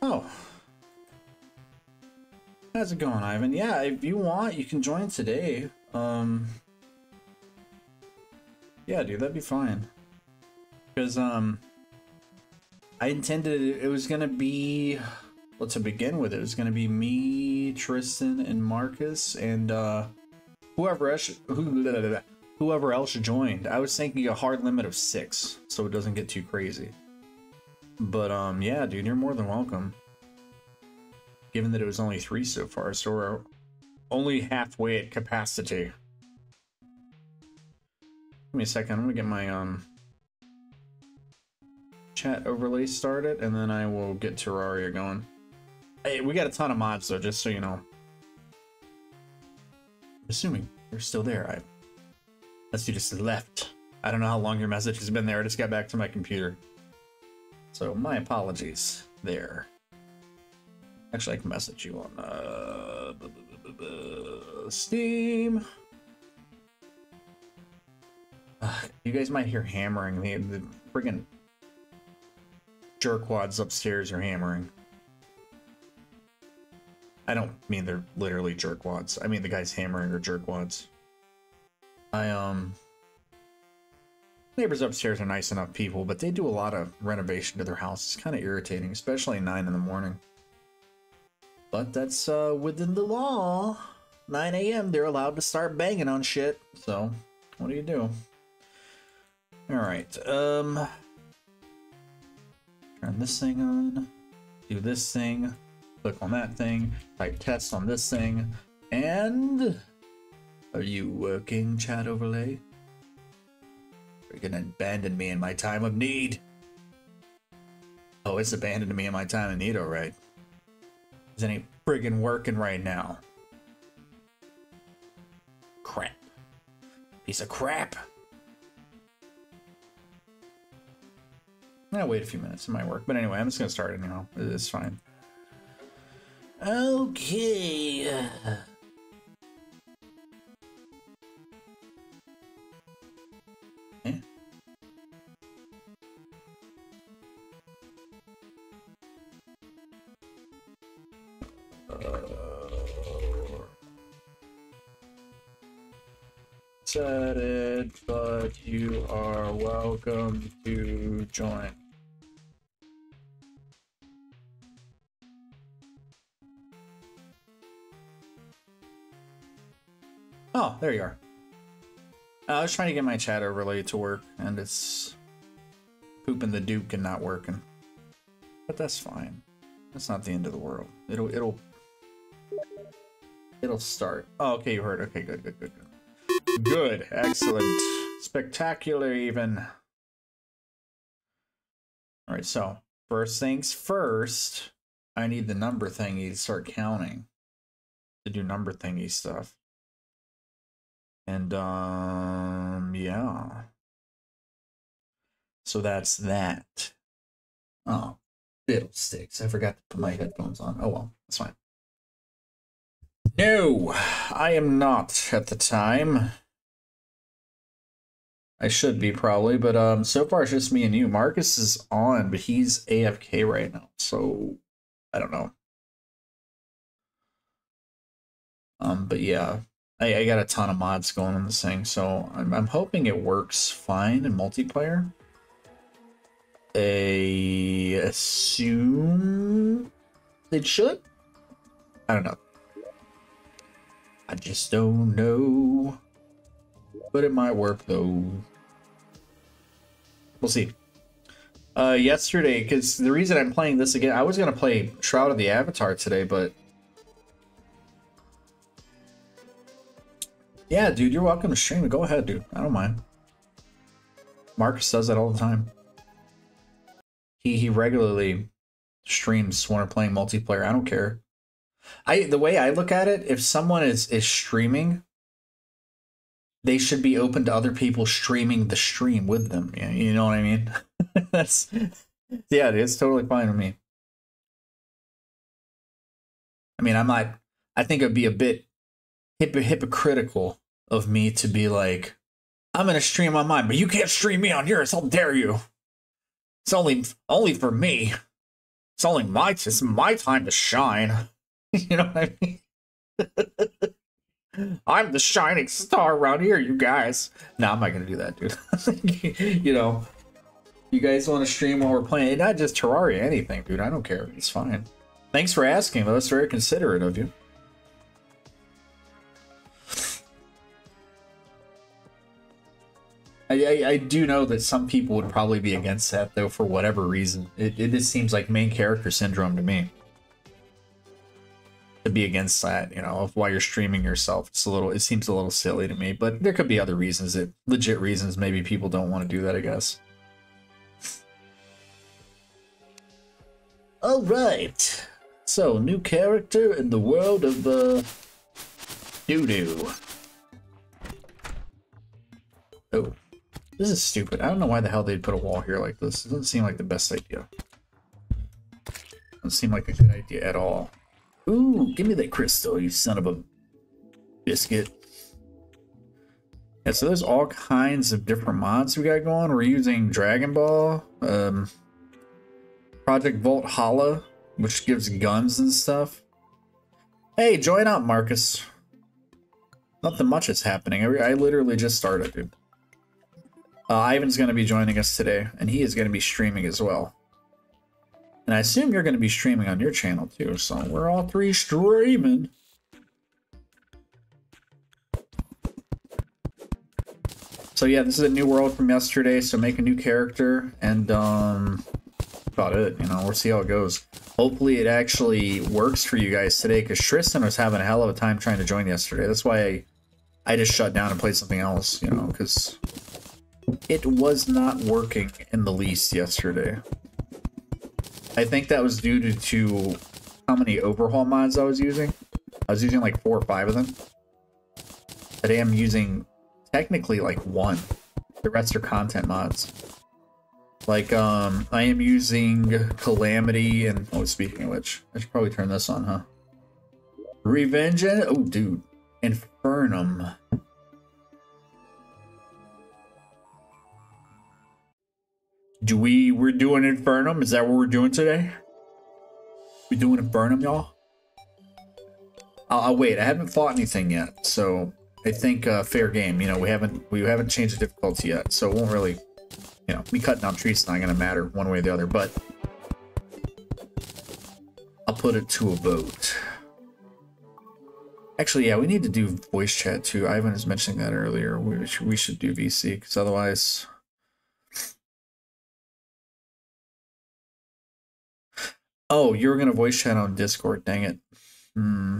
Oh. How's it going, Ivan? Yeah, if you want, you can join today. Um. Yeah, dude, that'd be fine. Because, um. I intended it was gonna be. Well, to begin with, it was gonna be me, Tristan, and Marcus, and, uh. Whoever else, who, whoever else joined. I was thinking a hard limit of six, so it doesn't get too crazy. But um, yeah, dude, you're more than welcome. Given that it was only three so far, so we're only halfway at capacity. Give me a second. I'm gonna get my um chat overlay started, and then I will get Terraria going. Hey, we got a ton of mods though, just so you know. Assuming you're still there, I unless you just left. I don't know how long your message has been there. I just got back to my computer. So my apologies there. Actually, I can message you on uh, Steam. Uh, you guys might hear hammering. The, the friggin' jerkwads upstairs are hammering. I don't mean they're literally jerkwads. I mean the guys hammering are jerkwads. I, um... Neighbors upstairs are nice enough people, but they do a lot of renovation to their house. It's kind of irritating, especially 9 in the morning. But that's uh, within the law. 9 a.m. they're allowed to start banging on shit. So, what do you do? Alright, um... Turn this thing on. Do this thing. Click on that thing. Type test on this thing. And... Are you working, chat overlay? You're gonna abandon me in my time of need. Oh, it's abandoned me in my time of need, alright. Is any friggin' working right now? Crap. Piece of crap. I'll wait a few minutes. It might work. But anyway, I'm just gonna start now. It's fine. Okay. Uh, said it, but you are welcome to join. Oh, there you are. Uh, I was trying to get my chat overlay to work, and it's pooping the Duke and not working. But that's fine. That's not the end of the world. It'll it'll it'll start. Oh, okay, you heard. Okay, good, good, good, good. Good. Excellent. Spectacular, even. All right, so first things first, I need the number thingy to start counting to do number thingy stuff. And, um, yeah. So that's that. Oh, fiddlesticks. I forgot to put my headphones on. Oh, well, that's fine. No, I am not at the time. I should be probably, but um, so far it's just me and you. Marcus is on, but he's AFK right now, so I don't know. Um, but yeah, I, I got a ton of mods going on this thing, so I'm, I'm hoping it works fine in multiplayer. I assume it should. I don't know. I just don't know. But it might work though. We'll see. Uh, yesterday, because the reason I'm playing this again, I was going to play Shroud of the Avatar today, but... Yeah, dude, you're welcome to stream. Go ahead, dude. I don't mind. Marcus does that all the time. He he regularly streams when we're playing multiplayer. I don't care. I the way I look at it, if someone is is streaming, they should be open to other people streaming the stream with them. You know what I mean? That's yeah, it's totally fine with me. I mean, I might. I think it'd be a bit hip- hypocritical of me to be like, I'm gonna stream on mine, but you can't stream me on yours. How dare you? It's only only for me. It's only my it's my time to shine. you know what I mean? I'm the shining star around here, you guys. No, I'm not gonna do that, dude. you know, you guys want to stream while we're playing? Not just Terraria, anything, dude. I don't care. It's fine. Thanks for asking, though. That's very considerate of you. I, I, I, do know that some people would probably be against that, though, for whatever reason. It, it just seems like main character syndrome to me to be against that, you know, of why you're streaming yourself. It's a little, it seems a little silly to me, but there could be other reasons that legit reasons maybe people don't want to do that, I guess. All right. So, new character in the world of uh, doo doo. Oh, this is stupid. I don't know why the hell they'd put a wall here like this. It doesn't seem like the best idea. Doesn't seem like a good idea at all. Ooh, give me that crystal, you son of a biscuit. Yeah, so there's all kinds of different mods we got going. We're using Dragon Ball, um, Project Valhalla, which gives guns and stuff. Hey, join up, Marcus. Nothing much is happening. I, I literally just started, dude. Uh, Ivan's going to be joining us today, and he is going to be streaming as well. And I assume you're going to be streaming on your channel too, so we're all three streaming. So yeah, this is a new world from yesterday, so make a new character, and um, about it, you know, we'll see how it goes. Hopefully it actually works for you guys today, because Tristan was having a hell of a time trying to join yesterday. That's why I, I just shut down and played something else, you know, because it was not working in the least yesterday. I think that was due to, how many overhaul mods I was using. I was using like four or five of them. Today I'm using technically like one. The rest are content mods. Like, um, I am using Calamity and... Oh, speaking of which, I should probably turn this on, huh? Revenge... Oh, dude. Infernum. Do we, we're doing Infernum? Is that what we're doing today? We doing Infernum, y'all? I'll, I'll, wait. I haven't fought anything yet, so I think uh, fair game. You know, we haven't we haven't changed the difficulty yet, so it won't really, you know, me cutting down trees is not gonna matter one way or the other. But I'll put it to a vote. Actually, yeah, we need to do voice chat too. Ivan was mentioning that earlier. We should, we should do VC because otherwise. Oh, you were gonna voice chat on Discord. Dang it. Hmm.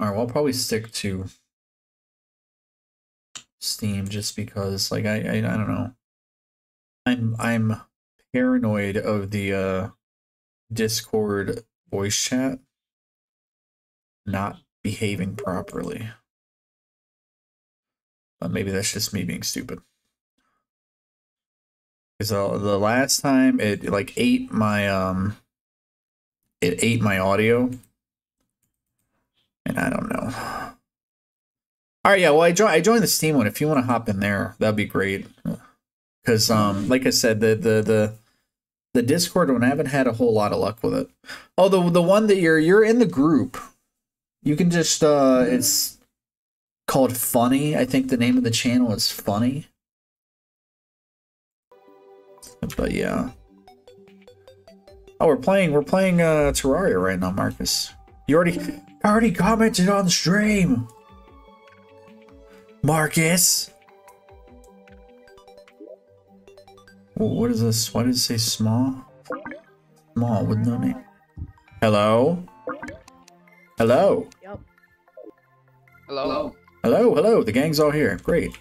All right, well, I'll probably stick to Steam just because, like, I, I, I don't know. I'm, I'm paranoid of the uh, Discord voice chat not behaving properly. But maybe that's just me being stupid. So the last time it like ate my um it ate my audio. And I don't know. All right, yeah, well I joined I joined the Steam one. If you want to hop in there, that'd be great. Cuz um like I said the the the the Discord one I haven't had a whole lot of luck with it. Oh, the the one that you're you're in the group. You can just uh it's called Funny. I think the name of the channel is Funny. But yeah. Oh, we're playing we're playing uh Terraria right now, Marcus. You already already commented on the stream. Marcus. what is this? Why did it say small? Small with no name. Hello? Hello? Yep. Hello? Hello, hello. The gang's all here. Great.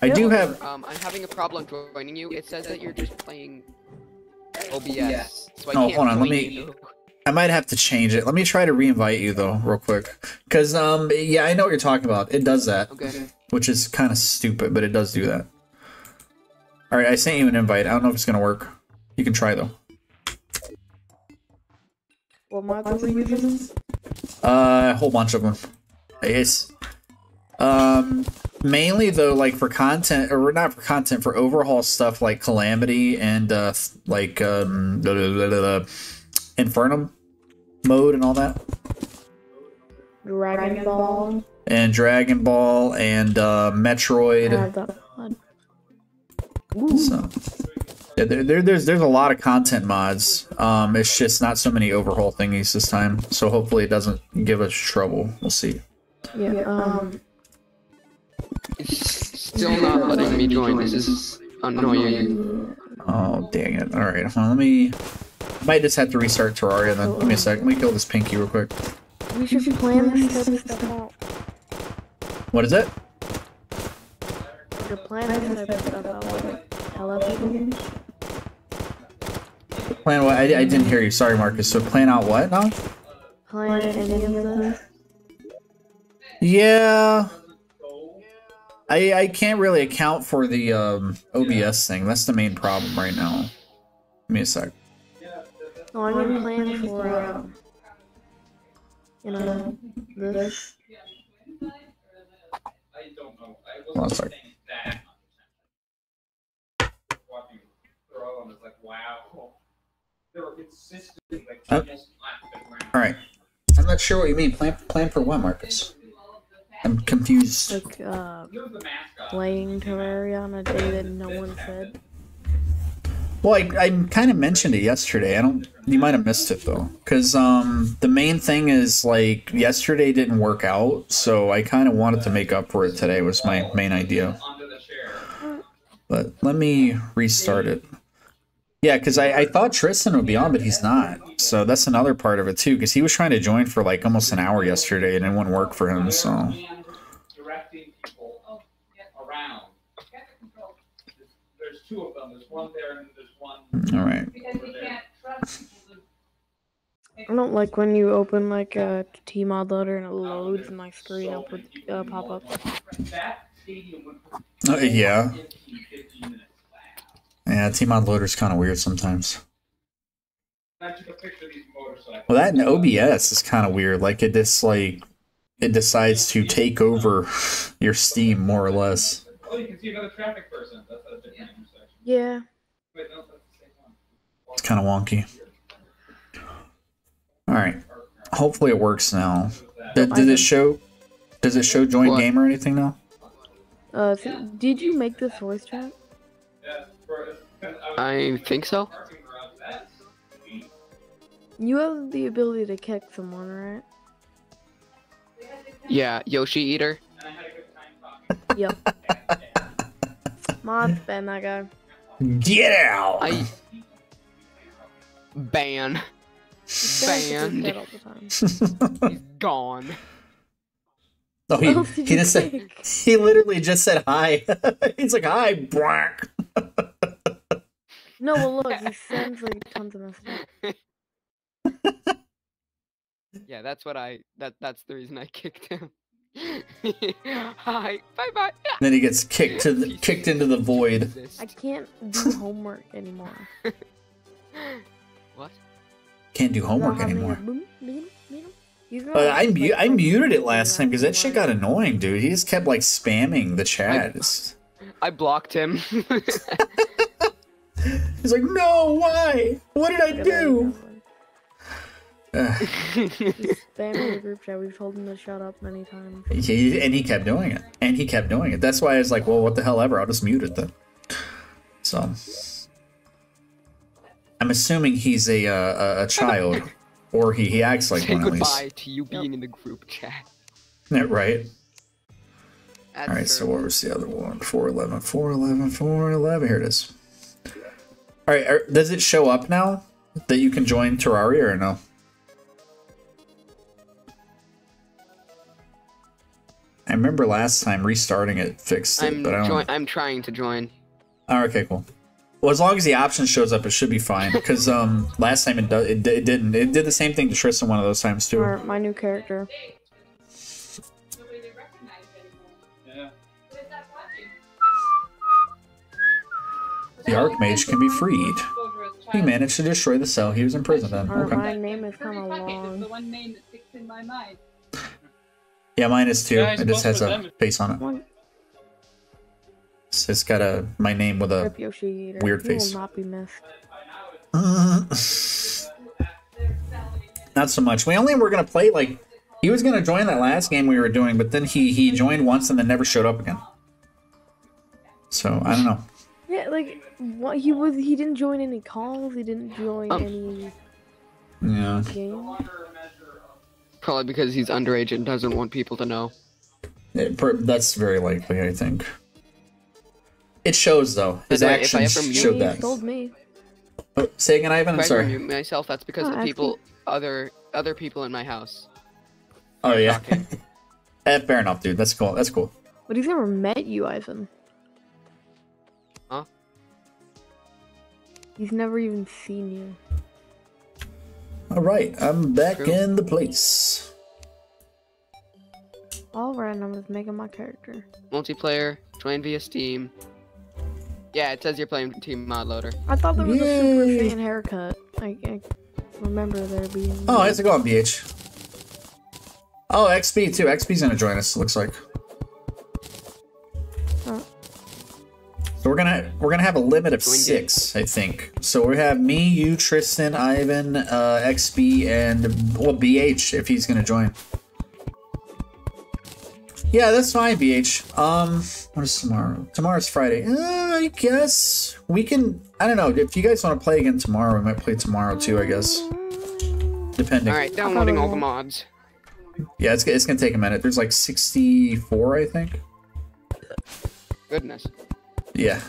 I do have. Um, I'm having a problem joining you. It says that you're just playing OBS. So I oh, can't hold on. Let me. you. I might have to change it. Let me try to reinvite you though, real quick. Cause um, yeah, I know what you're talking about. It does that, Okay. which is kind of stupid, but it does do that. All right, I sent you an invite. I don't know if it's gonna work. You can try though. What mods are we using? Uh, a whole bunch of them. It's um, Mainly though, like for content or not for content for overhaul stuff like Calamity and uh like um blah, blah, blah, blah, Infernum mode and all that. Dragon Ball. And Dragon Ball and uh Metroid. The flood. So yeah, there, there, there's there's a lot of content mods. Um, it's just not so many overhaul thingies this time. So hopefully it doesn't give us trouble. We'll see. Yeah. Um. It's still not letting me join. This is annoying. Oh dang it! All right, hold let me. Might just have to restart Terraria then. Give me a sec. Let me kill this pinky real quick. We should plan this type of stuff. What is it? We should plan this type of stuff out. Like, tell everyone. Plan what? I, I didn't hear you. Sorry, Marcus. So plan out what now? Plan any of this. Yeah. I I can't really account for the um, OBS thing. That's the main problem right now. Give me a sec. No, I mean plan for, um, you know, this. Hold on a sec. Uh, All right. I'm not sure what you mean. Plan plan for what, Marcus? I'm confused. Like, uh, playing Terraria on a day that no one said. Well, I, I kind of mentioned it yesterday. I don't. You might have missed it though, because um, the main thing is like yesterday didn't work out, so I kind of wanted to make up for it today. Was my main idea. But let me restart it. Yeah, because I, I thought Tristan would be on, but he's not. So that's another part of it too, because he was trying to join for like almost an hour yesterday, and it wouldn't work for him. So directing people around. There's two of them. There's one there and there's one all right. I don't like when you open like a Tmod loader and it loads and my screen up with uh, pop up. Uh, yeah, 15, 15 minutes. Yeah. tModLoader's kind of weird sometimes. I took a picture of these motorcycles. Well, that in OBS is kind of weird. Like it just like it decides to take over your Steam more or less. Oh, you can see another traffic person. That's a different intersection. Yeah. Wait, no, that's the same one. It's kind of wonky. All right. Hopefully it works now. Did, did it show? Does it show joint What? game or anything now? Uh, so did you make this voice chat? Yeah, for, because I think so. parking garage. That's sweet. You have the ability to kick someone, right? Yeah, Yoshi Eater. And I had a good time talking. Yep. Mod ban that guy. Get out! I ban. This guy gets Banned. hit all the time. He's gone. oh, he, What else did he you just said, he literally just said hi. He's like hi, Brack. No, well look, he sends like tons of messages. Yeah, that's what I. That that's the reason I kicked him. Hi. Bye bye. Then he gets kicked to the, kicked into the void. I can't do homework anymore. What? Can't do homework Without having a anymore. But uh, I like, mu- I muted it last time because that shit got annoying, dude. He just kept like spamming the chat. It's- I blocked him. He's like, no, why? What did I do? idea, Ugh. spamming the group chat. We've told him to shut up many times. He, and he kept doing it. And he kept doing it. That's why I was like, well, what the hell ever. I'll just mute it then. So. I'm assuming he's a uh, a, a child, or he, he acts like Say one at least. goodbye to you being in the group chat. Yeah, right. That's All right. So fair. what was the other one? 411, 411, 411. Here it is. All right. are- does it show up now that you can join Terraria or no? I remember last time restarting it fixed it, I'm but I don't. join. I'm trying to join. Oh, okay, cool. Well, as long as the option shows up, it should be fine. Because um, last time it, do- it it didn't. It did the same thing to Tristan one of those times too. Or my new character. The Archmage can be freed. He managed to destroy the cell he was imprisoned in. Okay. my name is kind of The long. one name that sticks in my mind. Yeah, mine is too. Yeah, it just has a face on it. One. It's got a my name with a. Rip Yoshi Eater. weird face. will not. Uh, not so much. We only were gonna play like he was gonna join that last game we were doing, but then he he joined once and then never showed up again. So I don't know. Yeah, like what he was. He didn't join any calls. He didn't join Um. any Yeah. games. Probably because he's underage and doesn't want people to know. It, per, that's very likely, I think. It shows though. His By the if I actions ever mute- showed He that. told me. Oh, say again, Ivan. I'm If I sorry. remute myself, that's because Oh, of actually- people, other other people in my house. Oh yeah. talking. eh, fair enough, dude. That's cool. That's cool. But he's never met you, Ivan. He's never even seen you. All right, I'm back True. in the place. All right, I'm just making my character. Multiplayer, join via Steam. Yeah, it says you're playing tModLoader. I thought there was a Super Yay. Saiyan haircut. I, I remember there being. Oh, how's it going, BH? Oh, XP too. XP's gonna join us. Looks like. So we're gonna we're gonna have a limit of six, I think. So we have me, you, Tristan, Ivan, uh, XP, and well BH if he's gonna join. Yeah, that's fine, BH. Um, what is tomorrow? Tomorrow's Friday. Uh, I guess we can. I don't know if you guys want to play again tomorrow. We might play tomorrow too. I guess, depending. All right, downloading all the mods. Yeah, it's, it's gonna take a minute. There's like 64, I think. Goodness. Yeah.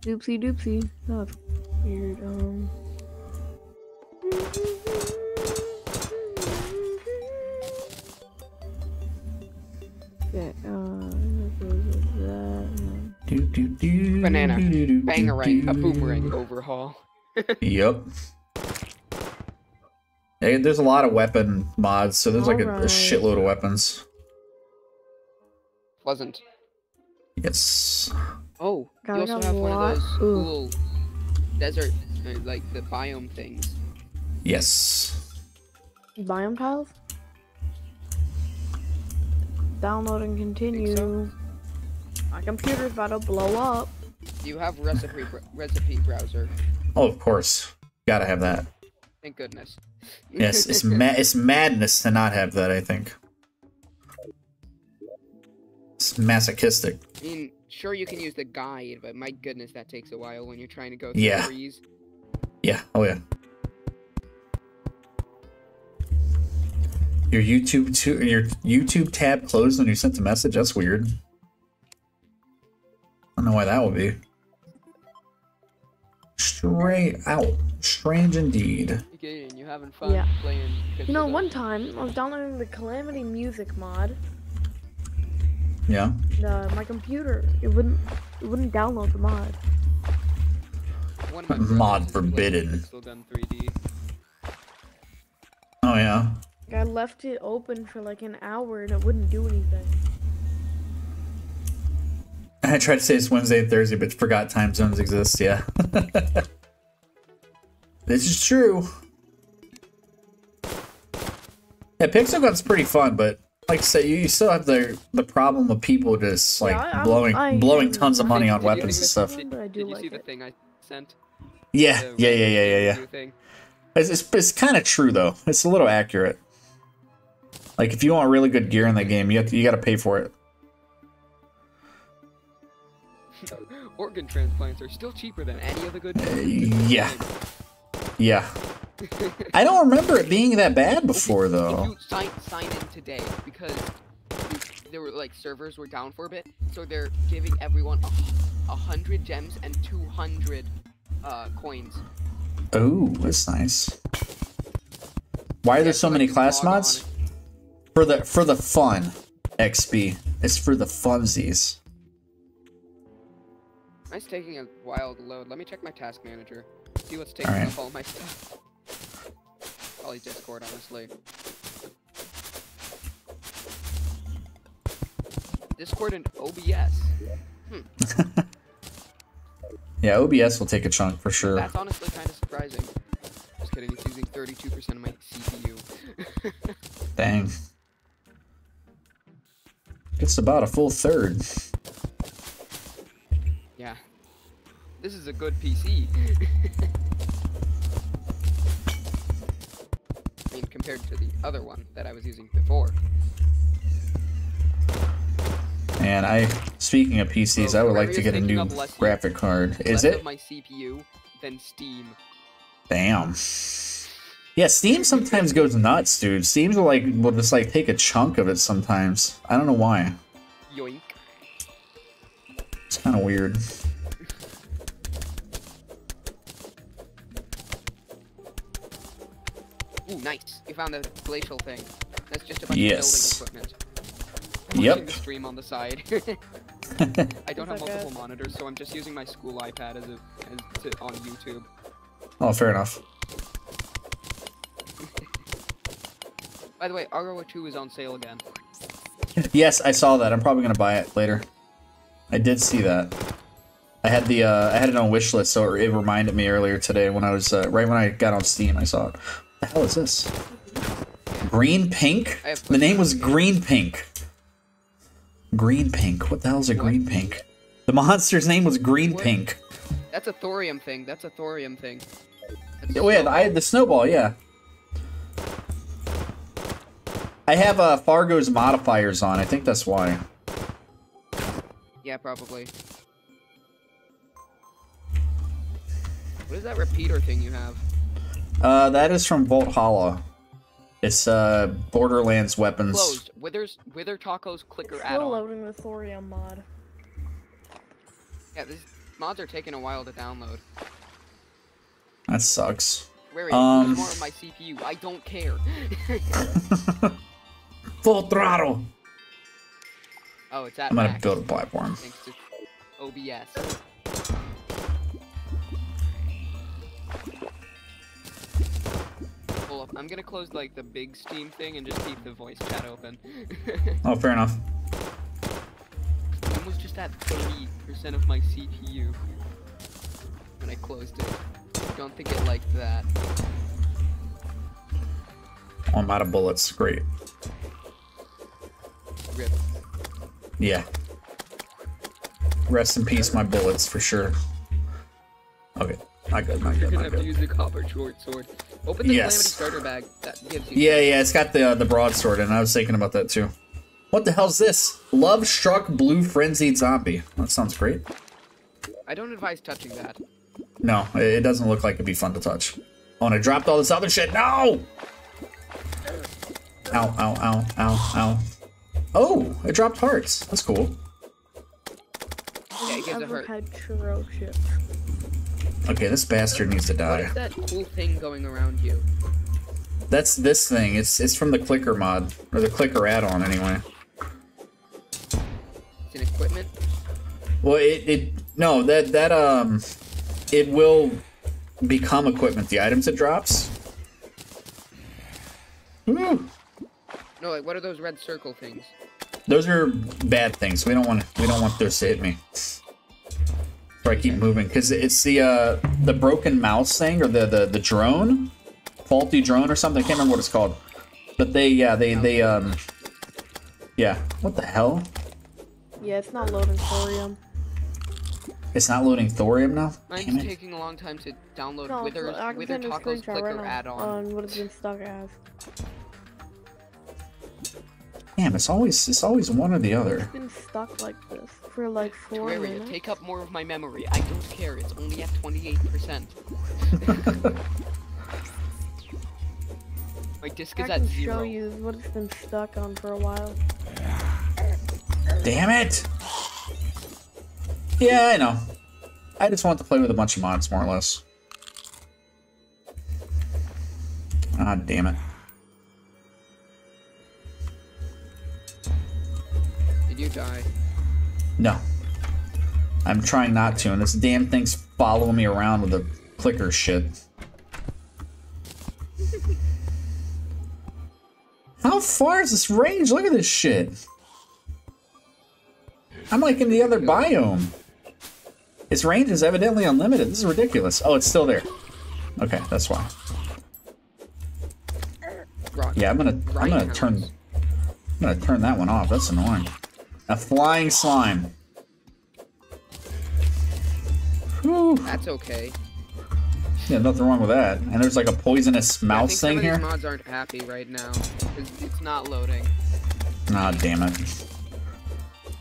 Doopsie doopsie. That's weird. Um. Okay, uh, Do, do, do, Banana. Bangarang, a boomerang overhaul. Yep. Hey, there's a lot of weapon mods, so there's like a, a shitload of weapons. Pleasant. Yes. Oh, Got you also have one of those Ooh. cool desert, like the biome things. Yes. Biome tiles? Download and continue. so? My computer's about to blow up. You have recipe br- recipe browser. Oh, of course. Gotta have that. Thank goodness. Yes, it's ma- it's madness to not have that. I think. It's masochistic. I mean, sure you can use the guide, but my goodness, that takes a while when you're trying to go through Yeah. trees. Yeah. Oh yeah. Your YouTube to your YouTube tab closed when you sent the message. That's weird. I don't know why that would be. Straight out. Strange indeed. Okay, and you having fun Yeah. playing? You know, one time I was downloading the Calamity Music mod. Yeah. The, my computer, it wouldn't, it wouldn't download the mod. One of my Mod brothers is playing forbidden. Pixel Gun 3D. Oh yeah. I left it open for like an hour and it wouldn't do anything. I tried to say it's Wednesday and Thursday, but forgot time zones exist. Yeah. this is true. Yeah, Pixel Gun's pretty fun, but like I said, you, you still have the the problem of people just like Yeah, I- I'm- blowing I- blowing tons of money on weapons and stuff. the- But I do Did you like see the thing I sent? Yeah, The yeah, yeah, yeah, yeah, yeah. It's it's, it's kind of true though. It's a little accurate. Like if you want really good gear in that game, you have to, you got to pay for it. Organ transplants are still cheaper than any of the good. yeah. Yeah. I don't remember it being that bad before If though. you sign sign in today because there were like servers were down for a bit, so they're giving everyone a, hundred gems and two hundred uh, coins. Oh, that's nice. Why are there so so, many class mods? For the for the fun, XP. It's for the funsies. Mine's taking a wild load. Let me check my task manager. See what's taking Alright. up all my stuff. Probably Discord, honestly. Discord and OBS. Hmm. Yeah, OBS will take a chunk for sure. That's honestly kind of surprising. Just kidding. It's using 32% of my CPU. Dang. It's about a full third. This is a good PC. I mean, compared to the other one that I was using before. And I, speaking of PCs, Bro, I would like to get a new graphic card. Is it? My CPU than Steam. Damn. Yeah, Steam sometimes goes nuts, dude. Steam will like will just like take a chunk of it sometimes. I don't know why. Yoink. It's kind of weird. Ooh, nice. You found the glacial thing. That's just a bunch Yes. of building equipment. I'm Yep. watching the stream on the side. I don't have multiple guys? monitors, so I'm just using my school iPad as a as to, on YouTube. Oh, fair enough. By the way, Argo 2 is on sale again. Yes, I saw that. I'm probably gonna buy it later. I did see that. I had the uh, I had it on wish list, so it reminded me earlier today when I was uh, right when I got on Steam. I saw it. What the hell is this? Green pink. The name was Green Pink. Green Pink. What the hell is a Green Pink? The monster's name was Green What? Pink. That's a thorium thing. That's a thorium thing. That's Oh yeah, I had the snowball. Yeah. I have uh, Fargo's modifiers on. I think that's why. Yeah, probably. What is that repeater thing you have? Uh, that is from Volt Hollow. It's uh Borderlands weapons. Closed. Withers, Wither Taco's clicker Still add-on. loading the thorium mod. Yeah, these mods are taking a while to download. That sucks. Where Um, more of my CPU. I don't care. Full throttle. oh, it's at I'm gonna max, build a platform. thanks to OBS. I'm gonna close like the big Steam thing and just keep the voice chat open. Oh, fair enough. It was just at 30% of my CPU when I closed it. Don't think it liked that. Oh, I'm out of bullets. Great. Rip. Yeah. Rest in peace, my bullets for sure. Okay, not good, not You're good, gonna have to use the copper short sword. Open the Yes. calamity starter bag that gives you. Yeah, yeah, it's got the uh, the broadsword, and I was thinking about that too. What the hell's this? Love struck blue frenzied zombie. That sounds great. I don't advise touching that. No, it it doesn't look like it'd be fun to touch. Oh, and I dropped all this other shit. No! Ow, ow, ow, ow, ow. Oh, it dropped hearts. That's cool. Yeah, it gives a Ever hurt. Had churro chips? Okay, this bastard needs to die. is that cool thing going around you? That's this thing. It's it's from the clicker mod or the clicker add-on anyway. It's an equipment. Well, it, it no that that um it will become equipment. The items it drops. Woo. No, like what are those red circle things? Those are bad things. We don't want to. we don't want those to hit me. So I keep moving because it's the uh the broken mouse thing or the the the drone, faulty drone or something. I can't remember what it's called. But they yeah they they um yeah what the hell? Yeah, it's not loading thorium. It's not loading thorium now. Mine's Damn it. taking a long time to download No, Wither Wither send you a Taco's screenshot right clicker add-on. on what it's been stuck as. Damn, it's always it's always one or the other. It's been stuck like this for like four Terraria, minutes. take up more of my memory. I don't care. It's only at 28%. my disk I is at can zero. show you what it's been stuck on for a while. Damn it! Yeah, I know. I just want to play with a bunch of mods, more or less. Ah, damn it. Did you die? No. I'm trying not to, and this damn thing's following me around with the clicker shit. How far is this range? Look at this shit. I'm like in the other biome. Its range is evidently unlimited. This is ridiculous. Oh, it's still there. Okay, that's why. Yeah, I'm gonna I'm gonna turn I'm gonna turn that one off. That's annoying. A flying slime. Whew. That's okay. Yeah, nothing wrong with that. And there's like a poisonous mouse some thing here. mods aren't happy right now. 'cause It's not loading. Ah, damn it.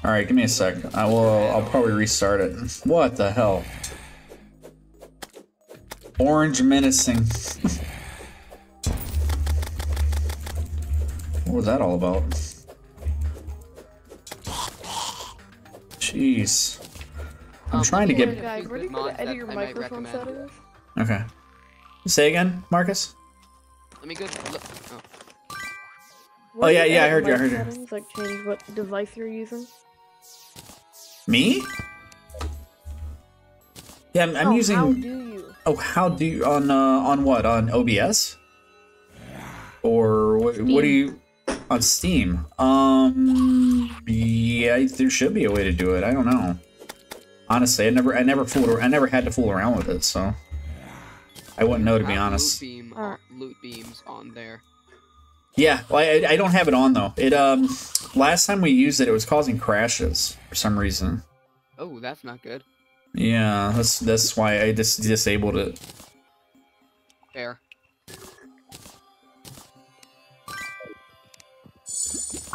All right, give me a sec. I will. I'll probably restart it. What the hell? Orange menacing. what was that all about? Jeez. I'm Um, trying to get- at Guys, few where do you go to edit your I might microphone recommend. settings? Okay. Say again, Marcus. Let me go. Look. Oh. Where Oh, yeah, yeah, I heard you, I heard you. Settings, like change what device you're using. Me? Yeah, I'm, I'm oh, using. How do you? Oh, how do you on uh, on what on OBS? Or what, what do you on Steam? Um, yeah, there should be a way to do it. I don't know. Honestly, I never, I never fooled, ar- I never had to fool around with it, so I wouldn't know to be honest. Loot, beam Alright. loot beams on there. Yeah, well, I, I don't have it on though. It um, last time we used it, it was causing crashes for some reason. Oh, that's not good. Yeah, that's that's why I just disabled it. Fair.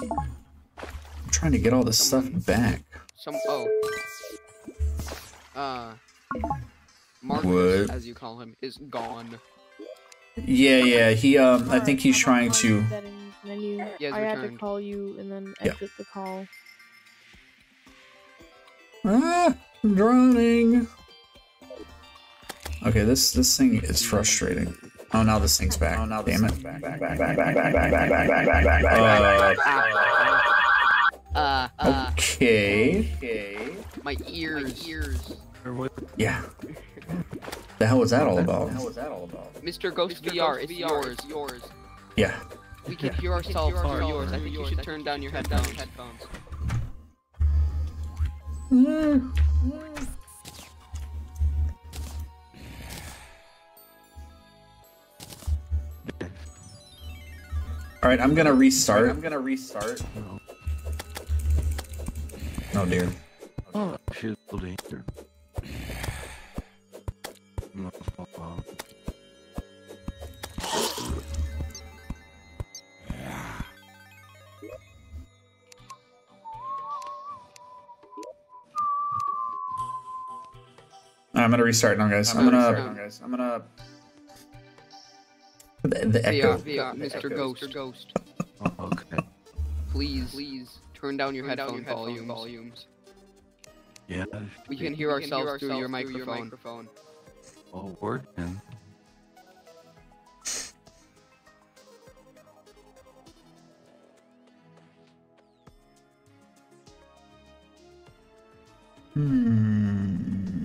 I'm trying to get all this stuff back. Some. Oh. Uh. Marcus, What? as you call him, is gone. Yeah, yeah. He um, I think he's I'm trying to. Settings menu. He has I had to call you and then Yeah. exit the call. Ah, I'm drowning. Okay, this this thing is frustrating. Oh, now this thing's back. Oh, now Damn it. Uh, Uh. Uh. okay. My ears. My ears. Yeah. The hell was that all about? Mr. Ghost VR, it's yours. Yours. Yeah. We can hear ourselves through yours. I think you should turn down your headphones. Headphones. All right, I'm gonna restart. I'm gonna restart. Oh dear. Oh, she's. Uh, I'm gonna restart now, guys. I'm gonna. guys. I'm gonna. The, the echo. VR, VR, Mr. Ghost. Ghost. oh, okay. Please, please turn down your headphone volumes. volumes. Yeah. We can hear ourselves through your microphone. Oh, word and Hmm.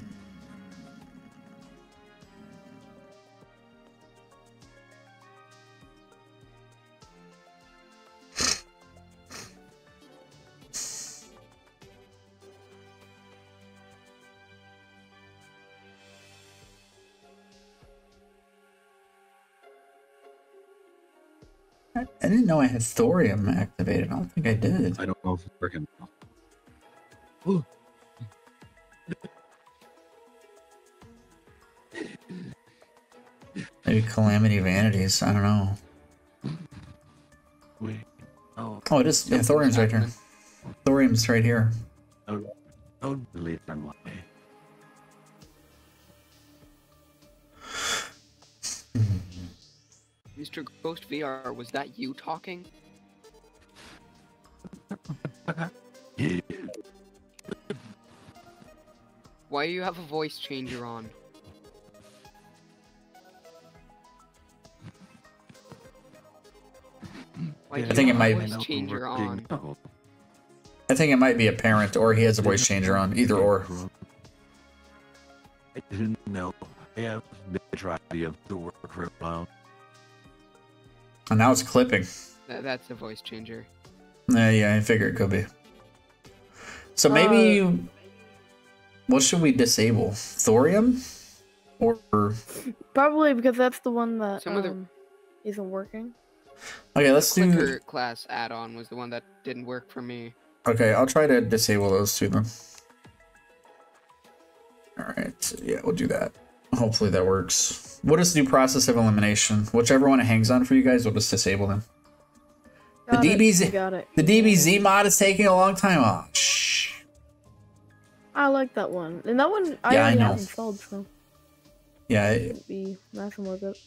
Didn't know I had thorium activated. I don't think I did. I don't know if it's working. Ooh. Maybe Calamity Vanities. I don't know. Wait. Oh, Oh, it is. Yeah, thorium's right here. Thorium's right here. no, don't delete Mr. Ghost VR, was that you talking? Why do you have a voice changer on? Why I think it have a might- voice changer on. I think it might be a parent or he has a voice changer on. Either or. I didn't know. I have been trying to work for a while. And now it's clipping. That, that's a voice changer. Yeah, yeah, I figure it could be. So maybe Uh, what should we disable? Thorium? Or Probably because that's the one that Some of the- um, isn't working. Okay, let's do. Clicker class add-on was the one that didn't work for me. Okay, I'll try to disable those two then. All right, yeah, we'll do that. Hopefully that works. What is the new process of elimination? Whichever one it hangs on for you guys, we'll just disable them. The Got it, DBZ Got it. The DBZ mod is taking a long time. Oh, shh. I like that one. And that one I Yeah, I already know. have installed, so Yeah. it'd be nice and worth it.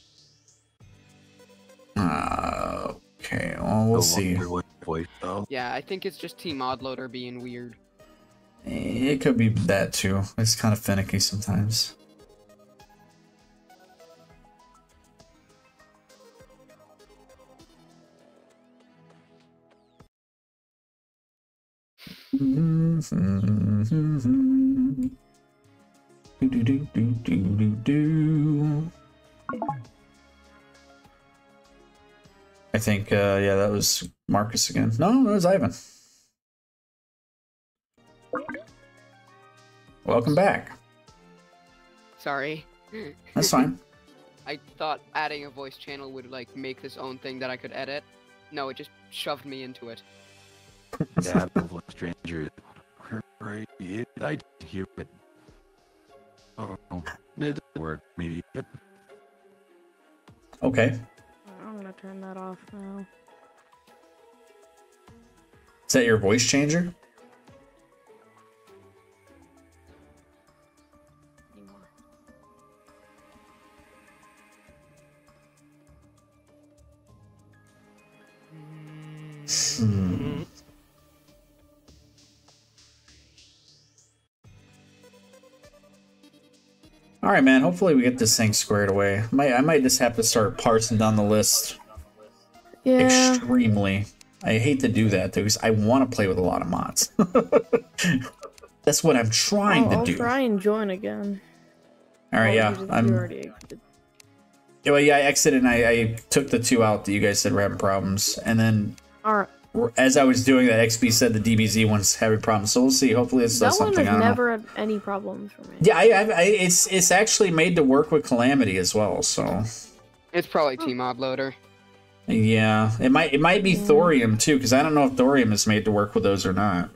Uh, okay. Well, we'll No see. longer with voice though. Yeah, I think it's just tModLoader being weird. It could be that too. It's kind of finicky sometimes. Do, do, do, do, do, do, do. I think, uh, yeah, that was Marcus again. No, that was Ivan. Welcome back. Sorry. That's fine. I thought adding a voice channel would like make this own thing that I could edit. No, it just shoved me into it. Yeah, the voice stranger. Right, I hear it. Oh, it doesn't. Maybe. Okay. I'm gonna turn that off now. Is that your voice changer? All right, man. Hopefully we get this thing squared away. Might I might just have to start parsing down the list Yeah. extremely. I hate to do that though, because I want to play with a lot of mods. That's what I'm trying I'll, to oh, I'll do. try and join again. All right, Oh, yeah. you just- you I'm. already exited. Yeah, well, yeah, I exited and I, I took the two out that you guys said were having problems, and then Alright. As I was doing that, XP said the DBZ one's having problems. So we'll see. Hopefully, it's That does one something. has I don't know. never had any problems for me. Yeah, I, I, I, it's it's actually made to work with Calamity as well. So It's probably tModLoader. yeah, it might it might be Thorium too, because I don't know if Thorium is made to work with those or not.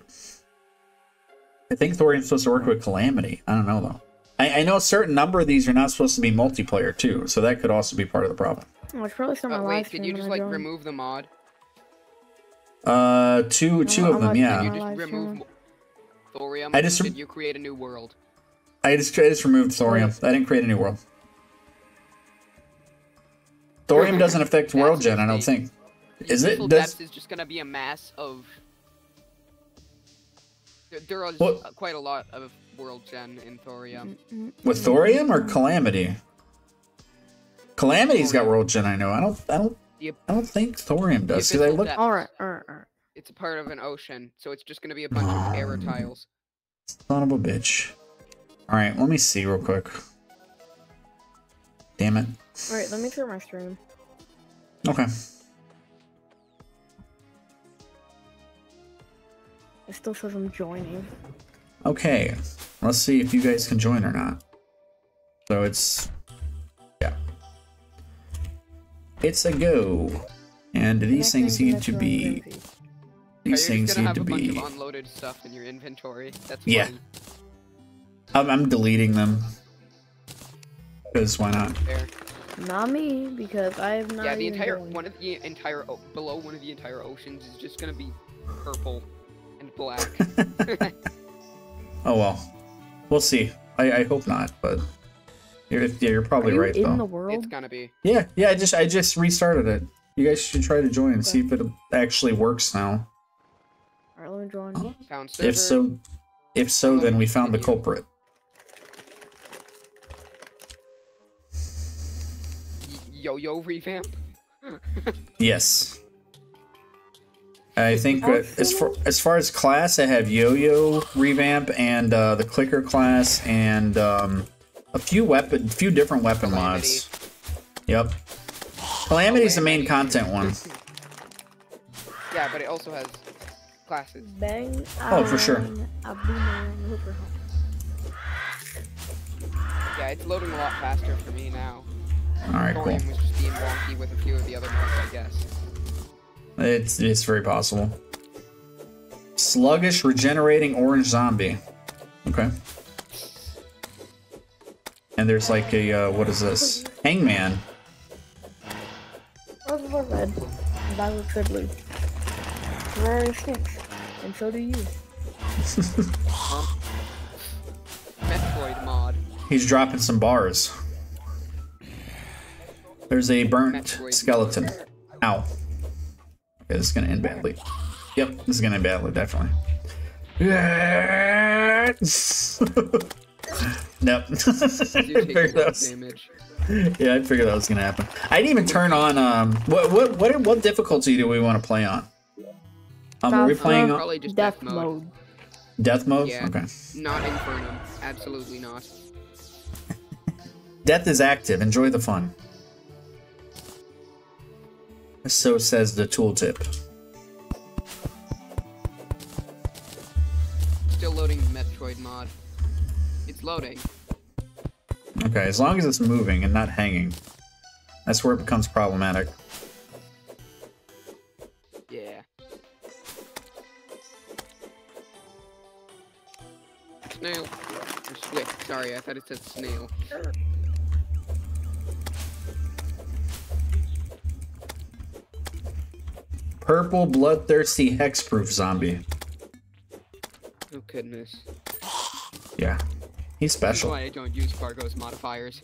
I think Thorium's supposed to work with Calamity. I don't know though. I, I know a certain number of these are not supposed to be multiplayer too, so that could also be part of the problem. Oh, I should probably start my Uh, live wait, stream can you just like remove the mod? Uh, two two I'm of them, yeah. Can you Uh, just live remove. Thorium? I just Did you create a new world? I just I just removed Thorium. I didn't create a new world. Thorium doesn't affect world gen. I don't think. Is it? Useful Does Depths is just gonna be a mass of. There, there are What- uh, quite a lot of world gen in Thorium. With Thorium or Calamity? Calamity's got world gen. I know. I don't. I don't. Yep. I don't think Thorium does. Because I look. Alright, alright, alright. It's a part of an ocean, so it's just gonna be a bunch of error Um, tiles. Son of a bitch. All right, let me see real quick. Damn it. Alright, let me turn my stream. Okay. It still says I'm joining. Okay. Let's see if you guys can join or not. So it's It's a go. And these things need to be these Are you things just need have to a bunch be of unloaded stuff in your inventory? That's Yeah. I'm, I'm deleting them. Because why not? Fair. Not me, because I have not Yeah, the entire joined. one of the entire o- below one of the entire oceans is just gonna be purple and black. Oh well. We'll see. I, I hope not, but you're, yeah, you're Are probably you right in though. the it's gonna be. Yeah, yeah, I just I just restarted it. You guys should try to join and see if it actually works now. Alright, let me join. Found server. If so if so then we found the culprit. Yo-yo revamp. Yes. I think uh, as far as far as class, I have Yo-Yo revamp and uh, the Clicker class and um, a few weapon, few different weapon mods. Yep. Calamity's the main content one. Yeah, but it also has classes. Bang. Oh, for sure. on A boomerang hooper. Yeah, it's loading a lot faster for me now. All right, cool. Was just being wonky with a few of the other mods, I guess. It's it's very possible. Sluggish, regenerating orange zombie. Okay. And there's like a uh, what is this? Hangman. How's the red? Violet Fiddler. Ferrari stinks. And so do you. Metroid mod. He's dropping some bars. There's a burnt Metroid. skeleton. Ow. Okay, this is gonna end badly. Yep, this is gonna end badly, definitely. nope. You take figured that was- damage. yeah, I figured that was gonna happen. I didn't even turn on um what what what what difficulty do we want to play on? Um, are we playing mode. on Probably just Death mode. mode. death mode? Yeah. Okay. Not Infernum. Absolutely not. Death is active. Enjoy the fun. So says the tooltip. Still loading Metroid mod. It's loading. Okay, as long as it's moving and not hanging. That's where it becomes problematic. Yeah. Snail. Or Swift, sorry, I thought it said snail. Purple bloodthirsty hexproof zombie. Oh goodness. Yeah. He's That's special. why I don't use Fargo's modifiers.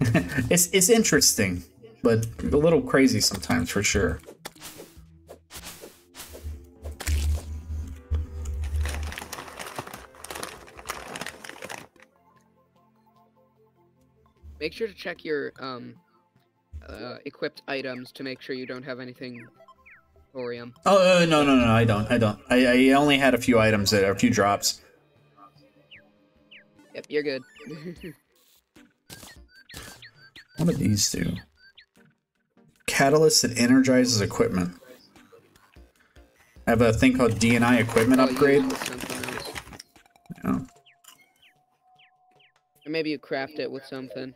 it's it's interesting, but a little crazy sometimes for sure. Make sure to check your um uh, equipped items to make sure you don't have anything thorium. Oh uh, no no no I don't I don't I, I only had a few items that a few drops. Yep, you're good. What do these do? Catalyst that energizes equipment. I have a thing called DNI equipment I'll upgrade. it with something else. Yeah. Or maybe you craft it with something.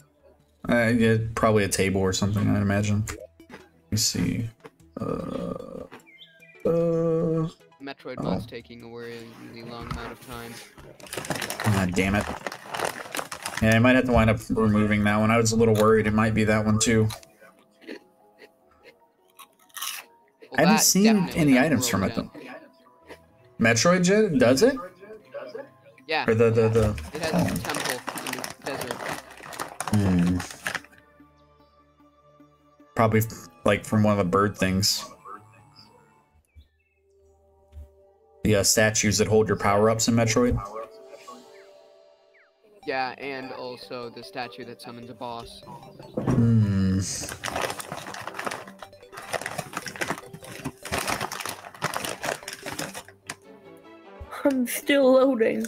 Uh, yeah, probably a table or something, I'd imagine. Let me see. Uh, uh, Metroid Oh. taking a really long amount of time. God damn it. Yeah, I might have to wind up removing that one. I was a little worried it might be that one too. Well, I haven't seen any items from it though. Metroid Jet does it? Yeah, Or the the the? it has a temple in the desert. Hmm. Probably like from one of the bird things. The uh, statues that hold your power ups in Metroid. Yeah, and also the statue that summons a boss. Hmm. I'm still loading.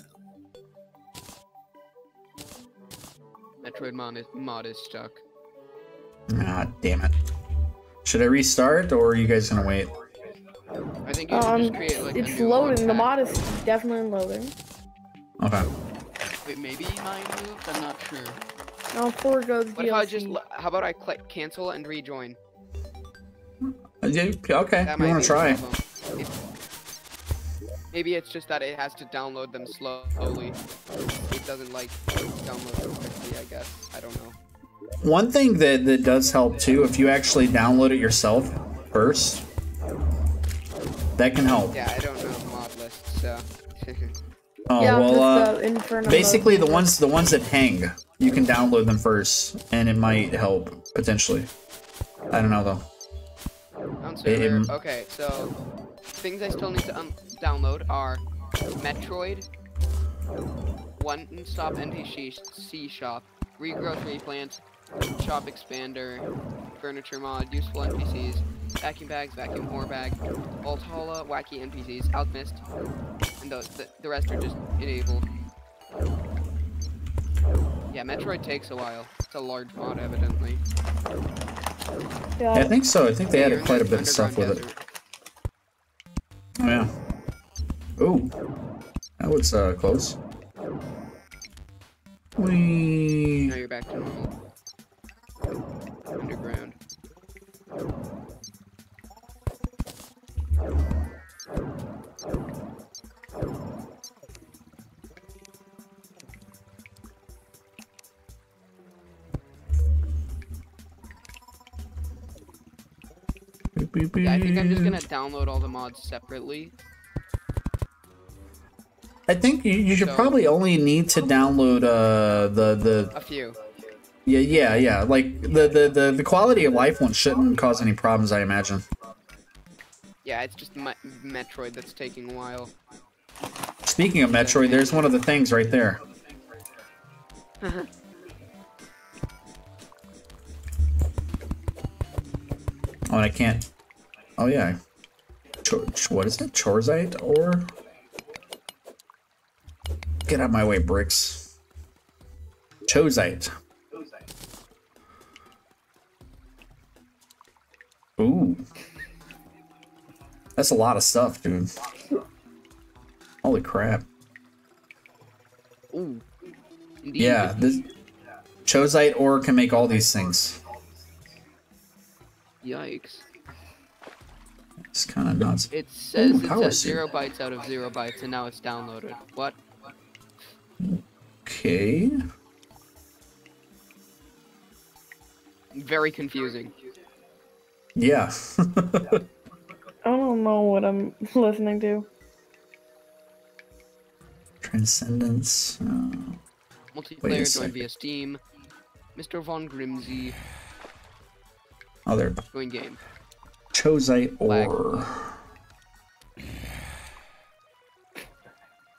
Metroid mod is, mod is stuck. Ah, damn it. Should I restart or are you guys gonna wait? I think you Um, just create like a it's new loading. The mod. mod is definitely loading. Okay. Wait, maybe mine moved. I'm not sure. Now four goes What if I just? How about I click cancel and rejoin? Uh, Okay, That you might wanna try? problem. If- Maybe it's just that it has to download them slowly. It doesn't like download them quickly. I guess. I don't know. One thing that, that does help too, if you actually download it yourself first, that can help. Yeah, I don't know mod list, so. Oh yeah, well, uh, basically the ones the ones that hang, you can download them first, and it might help potentially. I don't know though. It- it- Okay, so things I still need to un- download are Metroid, One Stop NPC C Shop, Regrowth Replant, Shop Expander, Furniture Mod, Useful NPCs, Vacuum Bags, Vacuum Ore Bag, Valhalla, Wacky NPCs, Alchemist, and the, the, the rest are just enabled. Yeah, Metroid takes a while. It's a large mod, evidently. Yeah, I think so. I think they added quite a bit of stuff with underground it. Oh yeah. Ooh, that was uh close. We Now you're back to normal. Underground. Yeah, I think I'm just gonna download all the mods separately. I think you, you should So- probably only need to download uh the the A few. yeah yeah yeah like the the the, the quality of life one shouldn't cause any problems I imagine. Yeah, it's just Me- Metroid that's taking a while. Speaking of Metroid, there's one of the things right there. oh, and I can't. Oh yeah. Chor- what is it? Chorzite or? Get out of my way, bricks. Chozite. Ooh. That's a lot of stuff, dude. Holy crap. Ooh. Yeah, this Chozite ore can make all these things. Yikes. It's kind of nuts. It says Ooh, it's power at suit. zero bytes out of zero bytes, and now it's downloaded. What? Okay. Very confusing. Yeah. I don't know what I'm listening to. Transcendence. Uh, Wait a Multiplayer joined second. via Steam. Mr. Von Grimmsy oh, there. join game. Chozite ore.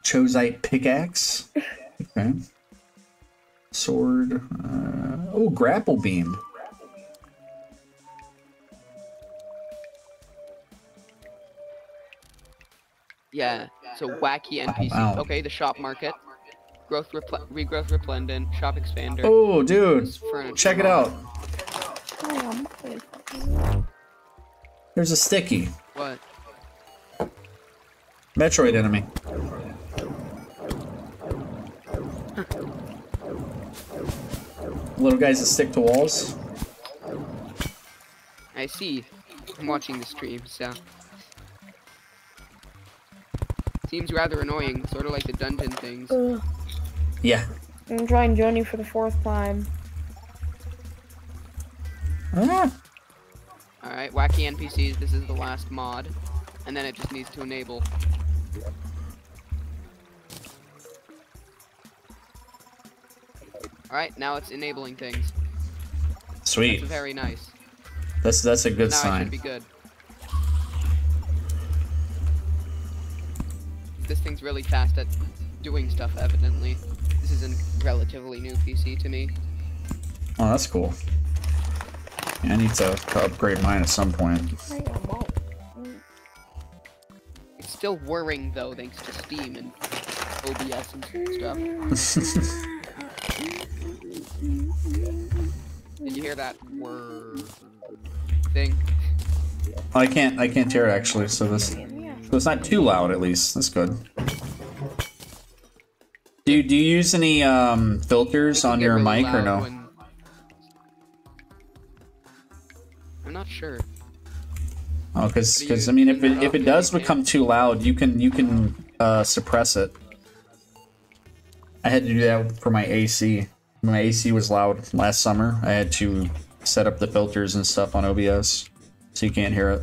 Chozite pickaxe. Okay. Sword. Uh, oh, grapple beam. Yeah. So wacky NPC. Wow. Okay, the shop market. Growth repl- regrowth replendent. Shop expander. Oh, dude. this furniture Check it mod. out. There's a sticky. What? Metroid enemy. Little guys that stick to walls. I see. I'm watching the stream, so. Seems rather annoying, sort of like the dungeon things. Ugh. Yeah. I'm trying Journey for the fourth time. Ah. Alright, wacky NPCs, this is the last mod. And then it just needs to enable. Alright, now it's enabling things. Sweet. It's very nice. That's that's a good now sign. should be good. This thing's really fast at doing stuff, evidently. This is a relatively new PC to me. Oh, that's cool. I need to, upgrade mine at some point. I am out. It's still whirring, though, thanks to Steam and OBS and stuff. Did you hear that whir thing? I can't I can't hear it actually, so this so it's not too loud at least. That's good. Do you, do you use any um, filters on your mic or no? Sure. Oh, because you- I mean, if it if it does become too loud, you can you can uh, suppress it. I had to do that for my AC. My AC was loud last summer. I had to set up the filters and stuff on OBS, so you can't hear it.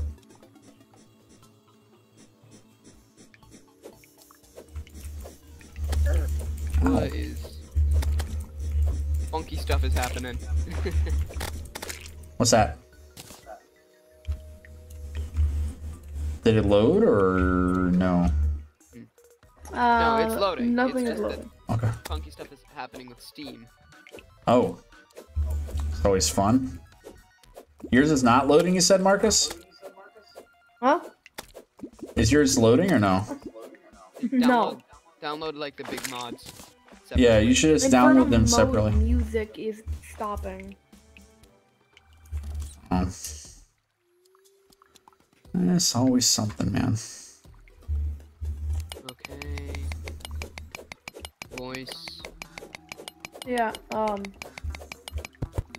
What is funky stuff is happening? What's that? Did it load or no? Uh, it's loading. Nothing It's is loading. Okay. funky stuff is happening with Steam. Oh. It's always fun. Yours is not loading, you said, Marcus? Huh? Is yours loading or no? No. Download, download like the big mods. Yeah, you should just Infernum download them mode separately. Music is stopping. Oh. It's always something, man. Okay. Voice. Yeah. Um.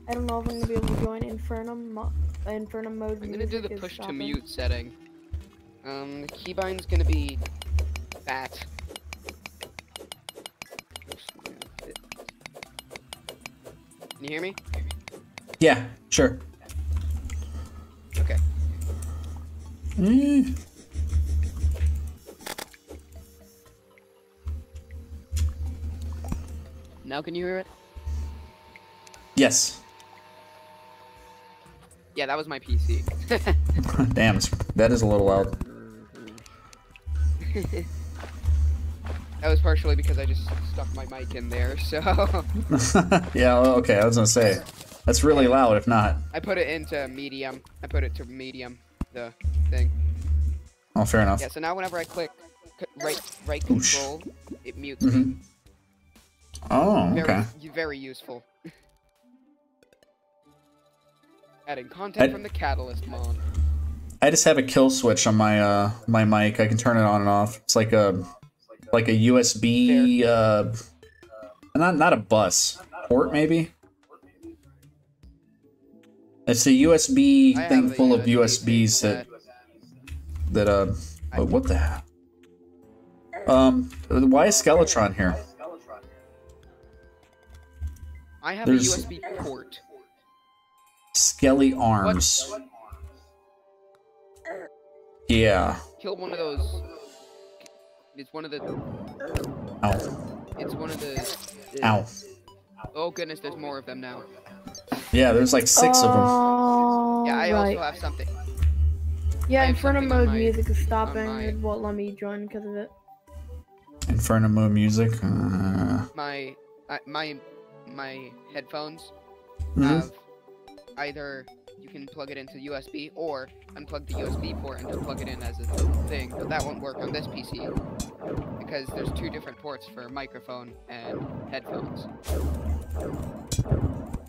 I don't know if I'm gonna be able to join Infernum mo- Infernum mode. I'm gonna do the music is push to mute setting. Um, the keybind's gonna be fat. Can you hear me? Yeah, sure. Eh. Now can you hear it? Yes. Yeah, that was my PC. Damn, that is a little loud. that was partially because I just stuck my mic in there, so yeah, okay, I was gonna say. That's really loud if not. I put it into medium. I put it to medium, the thing. Oh, fair enough. Yeah, so now whenever I click right right Oosh. control, it mutes me. Mhm. Oh, Very, okay. very useful. Adding content I- from the Catalyst mod. I just have a kill switch on my uh my mic. I can turn it on and off. It's like a like a USB uh not not a bus port maybe. It's a USB I thing full of USB USBs that that- uh oh, what the hell? Um why is Skeletron here? I have There's- a USB port. Skelly arms. Yeah. Kill one of those. It's one of the. Ow. It's one of the. the- Ow. Oh goodness, there's more of them now. Yeah, there's like six of them. Oh, Yeah, I right. also have something. Yeah, I have Infernum mode my- music is stopping. my- It won't let me join because of it. Infernum mode music. Uh, My, uh, my, my headphones mhm. have either you can plug it into USB or unplug the USB port and just plug it in as a thing, but that won't work on this PC because there's two different ports for microphone and headphones.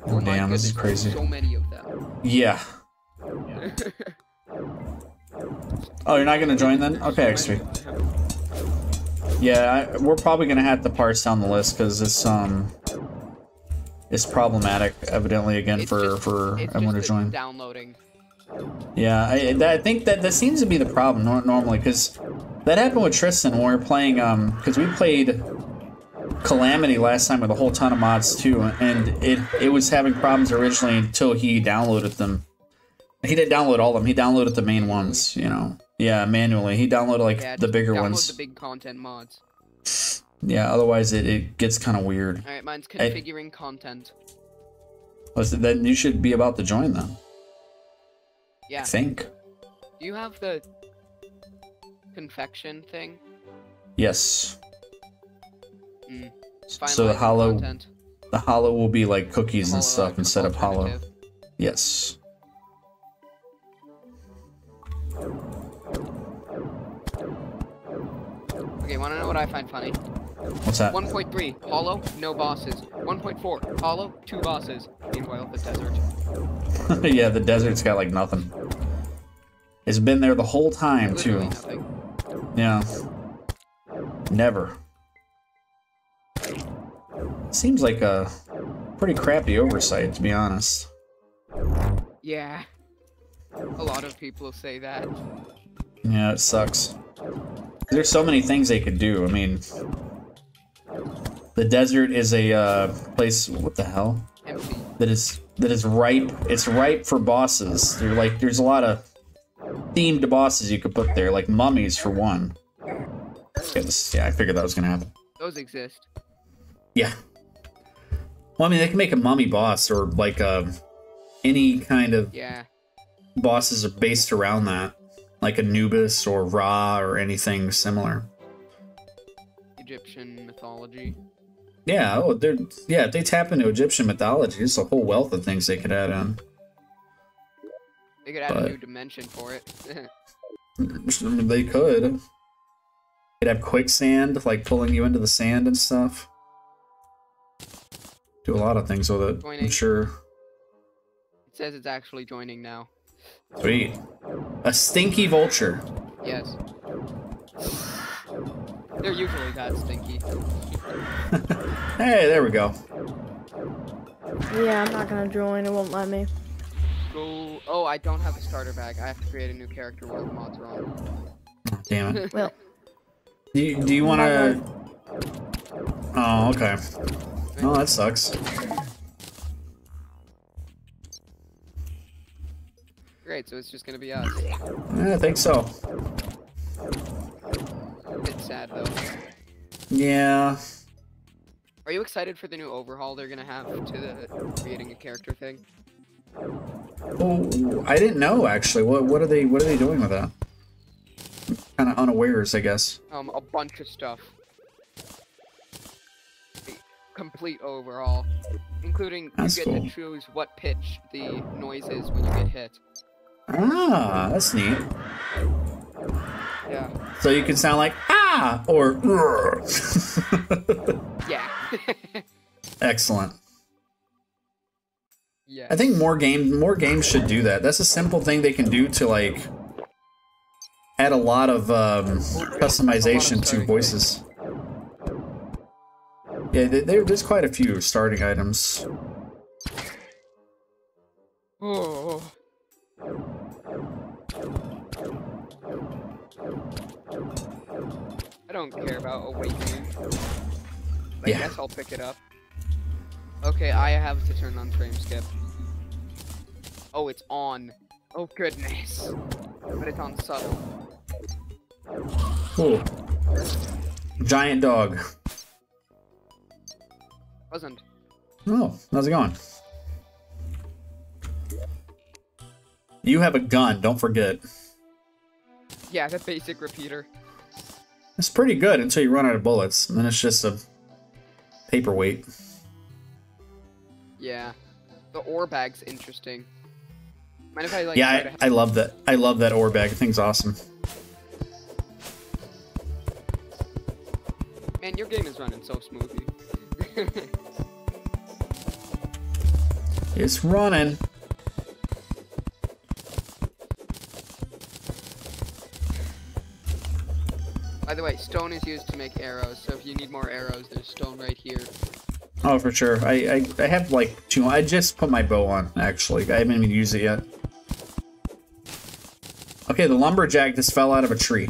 Oh, damn, this is crazy. So many of them. Yeah. Oh, you're not gonna join then? Okay, sweet. Yeah, I, we're probably gonna have to parse down the list because it's um, it's problematic evidently again It's for just- for everyone to join. downloading. Yeah, I, I think that that seems to be the problem normally because that happened with Tristan when we were playing um because we played Calamity last time with a whole ton of mods too, and it it was having problems originally until he downloaded them. He didn't download all of them. He downloaded the main ones, you know. Yeah, manually. He downloaded like Yeah, the bigger ones. the big content mods. Yeah, otherwise it, it gets kind of weird. All right, mine's I- configuring content. Was it- Then you should be about to join them. Yeah. I think. Do you have the confection thing? Yes. Mm. So the Hallow, content. the Hallow will be like cookies and stuff al- instead of Hallow. Yes. Okay, wanna know what I find funny? What's that? 1.3, Hallow, no bosses. 1.4, Hallow, two bosses. Meanwhile, the desert. yeah, the desert's got like nothing. It's been there the whole time Literally too. nothing. Yeah. Never. Seems like a pretty crappy oversight, to be honest. Yeah. A lot of people say that. Yeah, it sucks. There's so many things they could do. I mean, the desert is a uh, place. What the hell? Empty. That is that is ripe. It's ripe for bosses. They're like there's a lot of themed bosses you could put there, like mummies for one. Yeah, I figured that was gonna happen. Those exist. Yeah. Well, I mean, they can make a mummy boss or like um, any kind of Yeah. bosses are based around that, like Anubis or Ra or anything similar. Egyptian mythology. Yeah, oh, they're yeah. If they tap into Egyptian mythology, there's a whole wealth of things they could add in. They could add But- a new dimension for it. They could. They'd have quicksand, like pulling you into the sand and stuff. Do a lot of things with it. I'm Joining. sure. it says it's actually joining now. Sweet. A stinky vulture. Yes. They're usually that stinky. Hey, there we go. Yeah, I'm not gonna join. It won't let me. Go. Oh, I don't have a starter bag. I have to create a new character while the mods are on. Oh, damn it. Well, Do you, do you want to? Oh, okay. Oh, that sucks. Great, so it's just gonna be us. Yeah, I think so. A bit sad though. Yeah. Are you excited for the new overhaul they're gonna have to the creating a character thing? Oh, I didn't know actually. What what are they what are they doing with that? Kind of unawares, I guess. Um, a bunch of stuff. Complete overhaul, including you get cool. to choose what pitch the noise is when you get hit. Ah, that's neat. Yeah. So you can sound like ah or. Yeah. excellent. yeah. I think more game more games should do that. That's a simple thing they can do to like add a lot of um, customization to voices. Yeah, there- there, there's quite a few starting items. Oh. I don't care about awakening. I Yeah. guess I'll pick it up. Okay, I have to turn on frame skip. Oh, it's on. Oh goodness. But it's on subtle. Cool. Giant dog. Wasn't. Oh, how's it going? You have a gun, don't forget. Yeah, the basic repeater. It's pretty good until you run out of bullets, and then it's just a paperweight. Yeah. The ore bag's interesting. Mind if I like Yeah, I, I love that. I love that ore bag. I think it's awesome. Man, your game is running so smoothly. It's running. By the way, stone is used to make arrows, so if you need more arrows, there's stone right here. Oh, for sure. I, I I have like two. I just put my bow on. Actually, I haven't even used it yet. Okay, the lumberjack just fell out of a tree.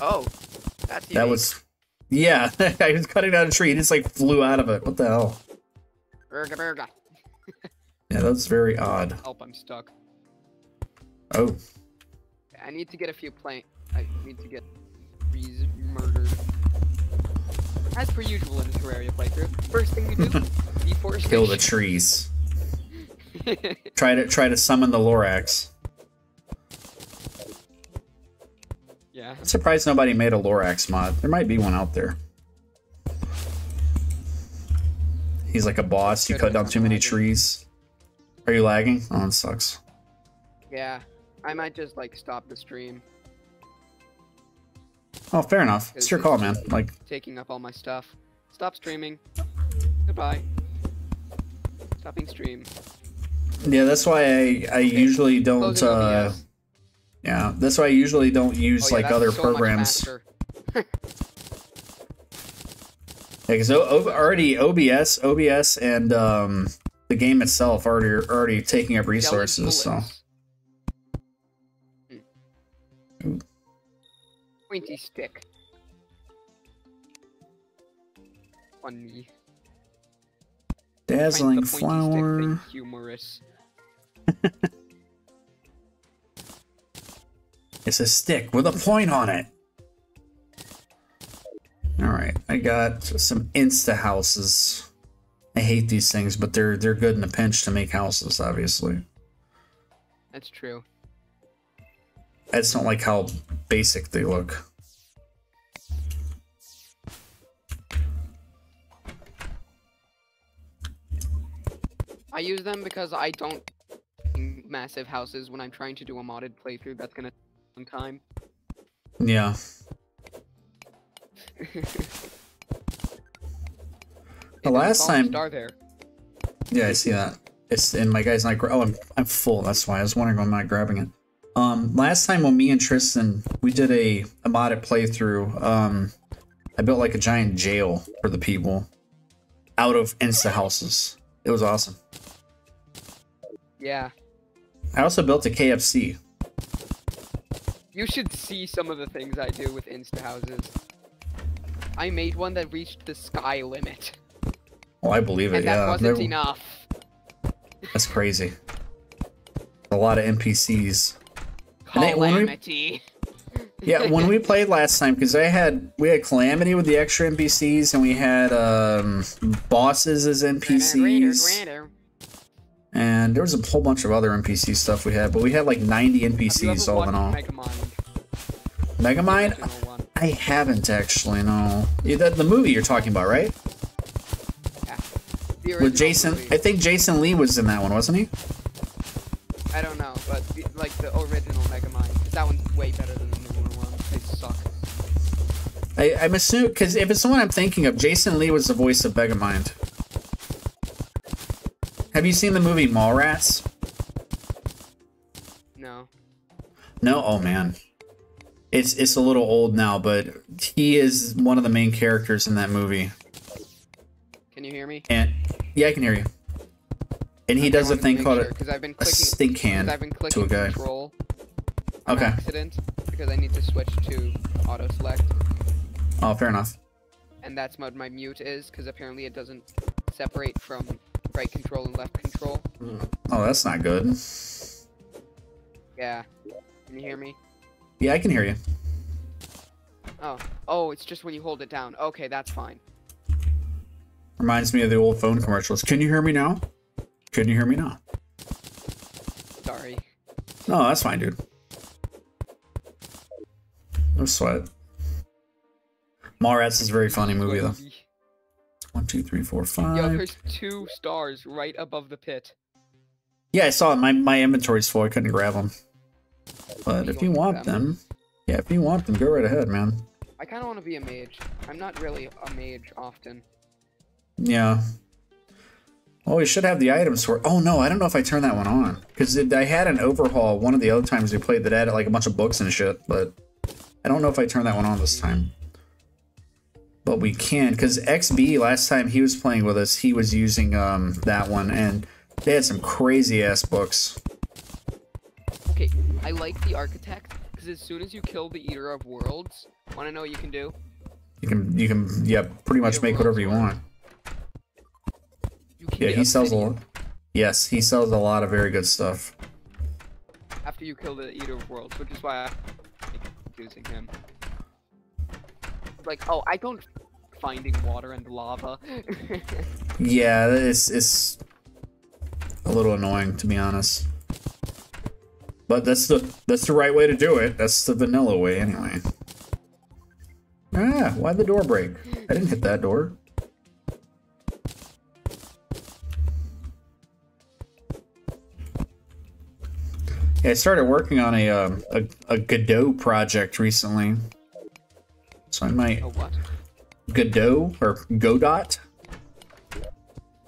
Oh, that's That unique. was, yeah. I was cutting down a tree. It just like flew out of it. What the hell? Burga burga. Yeah, that's very odd. Help, I'm stuck. Oh, I need to get a few plank. I need to get trees murdered. As per usual in a Terraria playthrough, first thing you do, deforestation. kill the trees. Try to try to summon the Lorax. Yeah. I'm surprised nobody made a Lorax mod. There might be one out there. He's like a boss. You cut down too many trees. Are you lagging? Oh, it sucks. Yeah. I might just like stop the stream, Oh, fair enough. It's your call, man. Like, taking up all my stuff. Stop streaming. Goodbye. Stopping stream. yeah, that's why I I usually don't. Uh. Yeah, that's why I usually don't use Oh, yeah, like other so programs. faster. because already OBS, OBS, and um, the game itself already are already taking up resources. So. Hmm. Pointy stick. Funny. Dazzling flower. humorous. It's a stick with a point on it. All right, I got some insta houses. I hate these things, but they're they're good in a pinch to make houses. Obviously, That's true. I just don't like how basic they look. I use them because I don't massive houses when I'm trying to do a modded playthrough. That's gonna some time. Yeah, The last time- star there. yeah, I see that. It's and my guy's not. Oh, I'm I'm full. That's why I was wondering why I'm not grabbing it. Um, last time when me and Tristan we did a a modded playthrough, um, I built like a giant jail for the people out of insta houses. It was awesome. Yeah. I also built a KFC. You should see some of the things I do with insta houses. I made one that reached the sky limit, Oh, I believe it. and that wasn't enough. that's crazy. A lot of NPCs. When we- Calamity. Yeah, when we played last time, because I had we had Calamity with the extra NPCs, and we had um, bosses as NPCs, and there was a whole bunch of other NPC stuff we had. But we had like 90 NPCs all in all. Megamind? Megamind, I haven't actually. No, Yeah, the, the movie you're talking about, right? The original With Jason, movie. I think Jason Lee was in that one, wasn't he? I don't know, but the, like the original Megamind, that one's way better than the newer one. They suck. I, I'm assuming because if it's the one I'm thinking of, Jason Lee was the voice of Megamind. Have you seen the movie Mallrats? No. No, oh man, it's it's a little old now, but he is one of the main characters in that movie. Can you hear me? And yeah, I can hear you. And he does a thing called a, because I've been a clicking stink hand I've been to a guy. control Okay. accident because I need to switch to auto select, Oh, fair enough. and that's what my mute is because apparently it doesn't separate from right control and left control. Oh, that's not good. Yeah. Can you hear me? Yeah, I can hear you. Oh, oh, it's just when you hold it down. Okay, that's fine. Reminds me of the old phone commercials. Can you hear me now? Can you hear me now? Sorry. No, that's fine, dude. No sweat. Mallrats is a very funny movie, though. One, two, three, four, Yo, there's two stars right above the pit. Yeah, I saw it. My my inventory's full. I couldn't grab them. But You if you want them? them, yeah, if you want them, go right ahead, man. I kind of want to be a mage. I'm not really a mage often. Yeah. Oh, we should have the items for. Oh no, I don't know if I turned that one on because I had an overhaul one of the other times we played that added like a bunch of books and shit, but I don't know if I turned that one on this time. But we can because XB last time he was playing with us, he was using um that one and they had some crazy ass books. Okay, I like the architect because as soon as you kill the Eater of Worlds, want to know what you can do? You can you can yeah pretty much make whatever you want. You can Yeah, he sells a lot. Yes, he sells a lot of very good stuff. after you kill the Eater of Worlds, which is why I'm using him. Like, oh, I don't finding water and lava. Yeah, it's it's a little annoying to be honest. But that's the that's the right way to do it. That's the vanilla way anyway. Ah, why'd the door break? I didn't hit that door. Yeah, I started working on a um, a, a Godot project recently. So I might oh, what? Godot or Godot.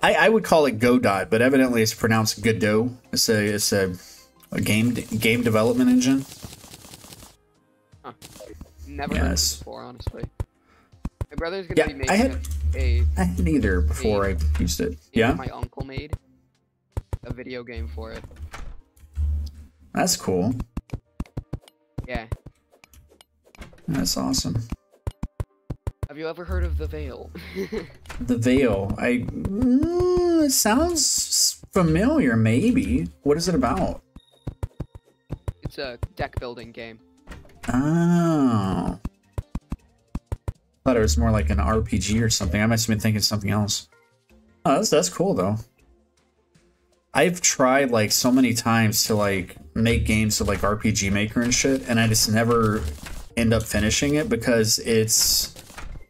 I, I would call it Godot, but evidently it's pronounced Godot. It's a it's a, a game game development engine. Never heard of it before, honestly. My brother's gonna Yeah, be making I had- a, I had neither before I used it. Yeah, my uncle made a video game for it. that's cool. Yeah. That's awesome. Have you ever heard of the Veil? The Veil. I mm, it sounds familiar. Maybe. What is it about? it's a deck building game. Oh. Thought it was more like an RPG or something. I must have been thinking something else. Oh, that's that's cool though. I've tried like so many times to like make games with like RPG Maker and shit, and I just never end up finishing it because it's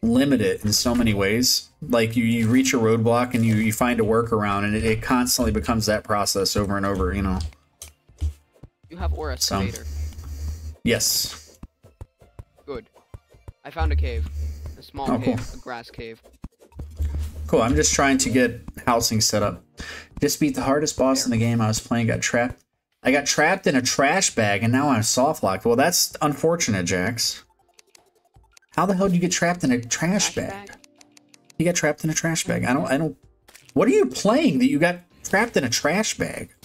limited in so many ways. Like you, you reach a roadblock and you, you find a workaround, and it, it constantly becomes that process over and over. You know. You have Aura So- Yes. Good. I found a cave. A small Oh, cave. cool. A grass cave. Cool. I'm just trying to get housing set up. Just beat the hardest boss in the game I was playing. Got trapped. I got trapped in a trash bag, and now I'm soft locked. Well, that's unfortunate, Jax. How the hell did you get trapped in a trash, Trash bag? bag? You got trapped in a trash bag. I don't. I don't. What are you playing that you got trapped in a trash bag?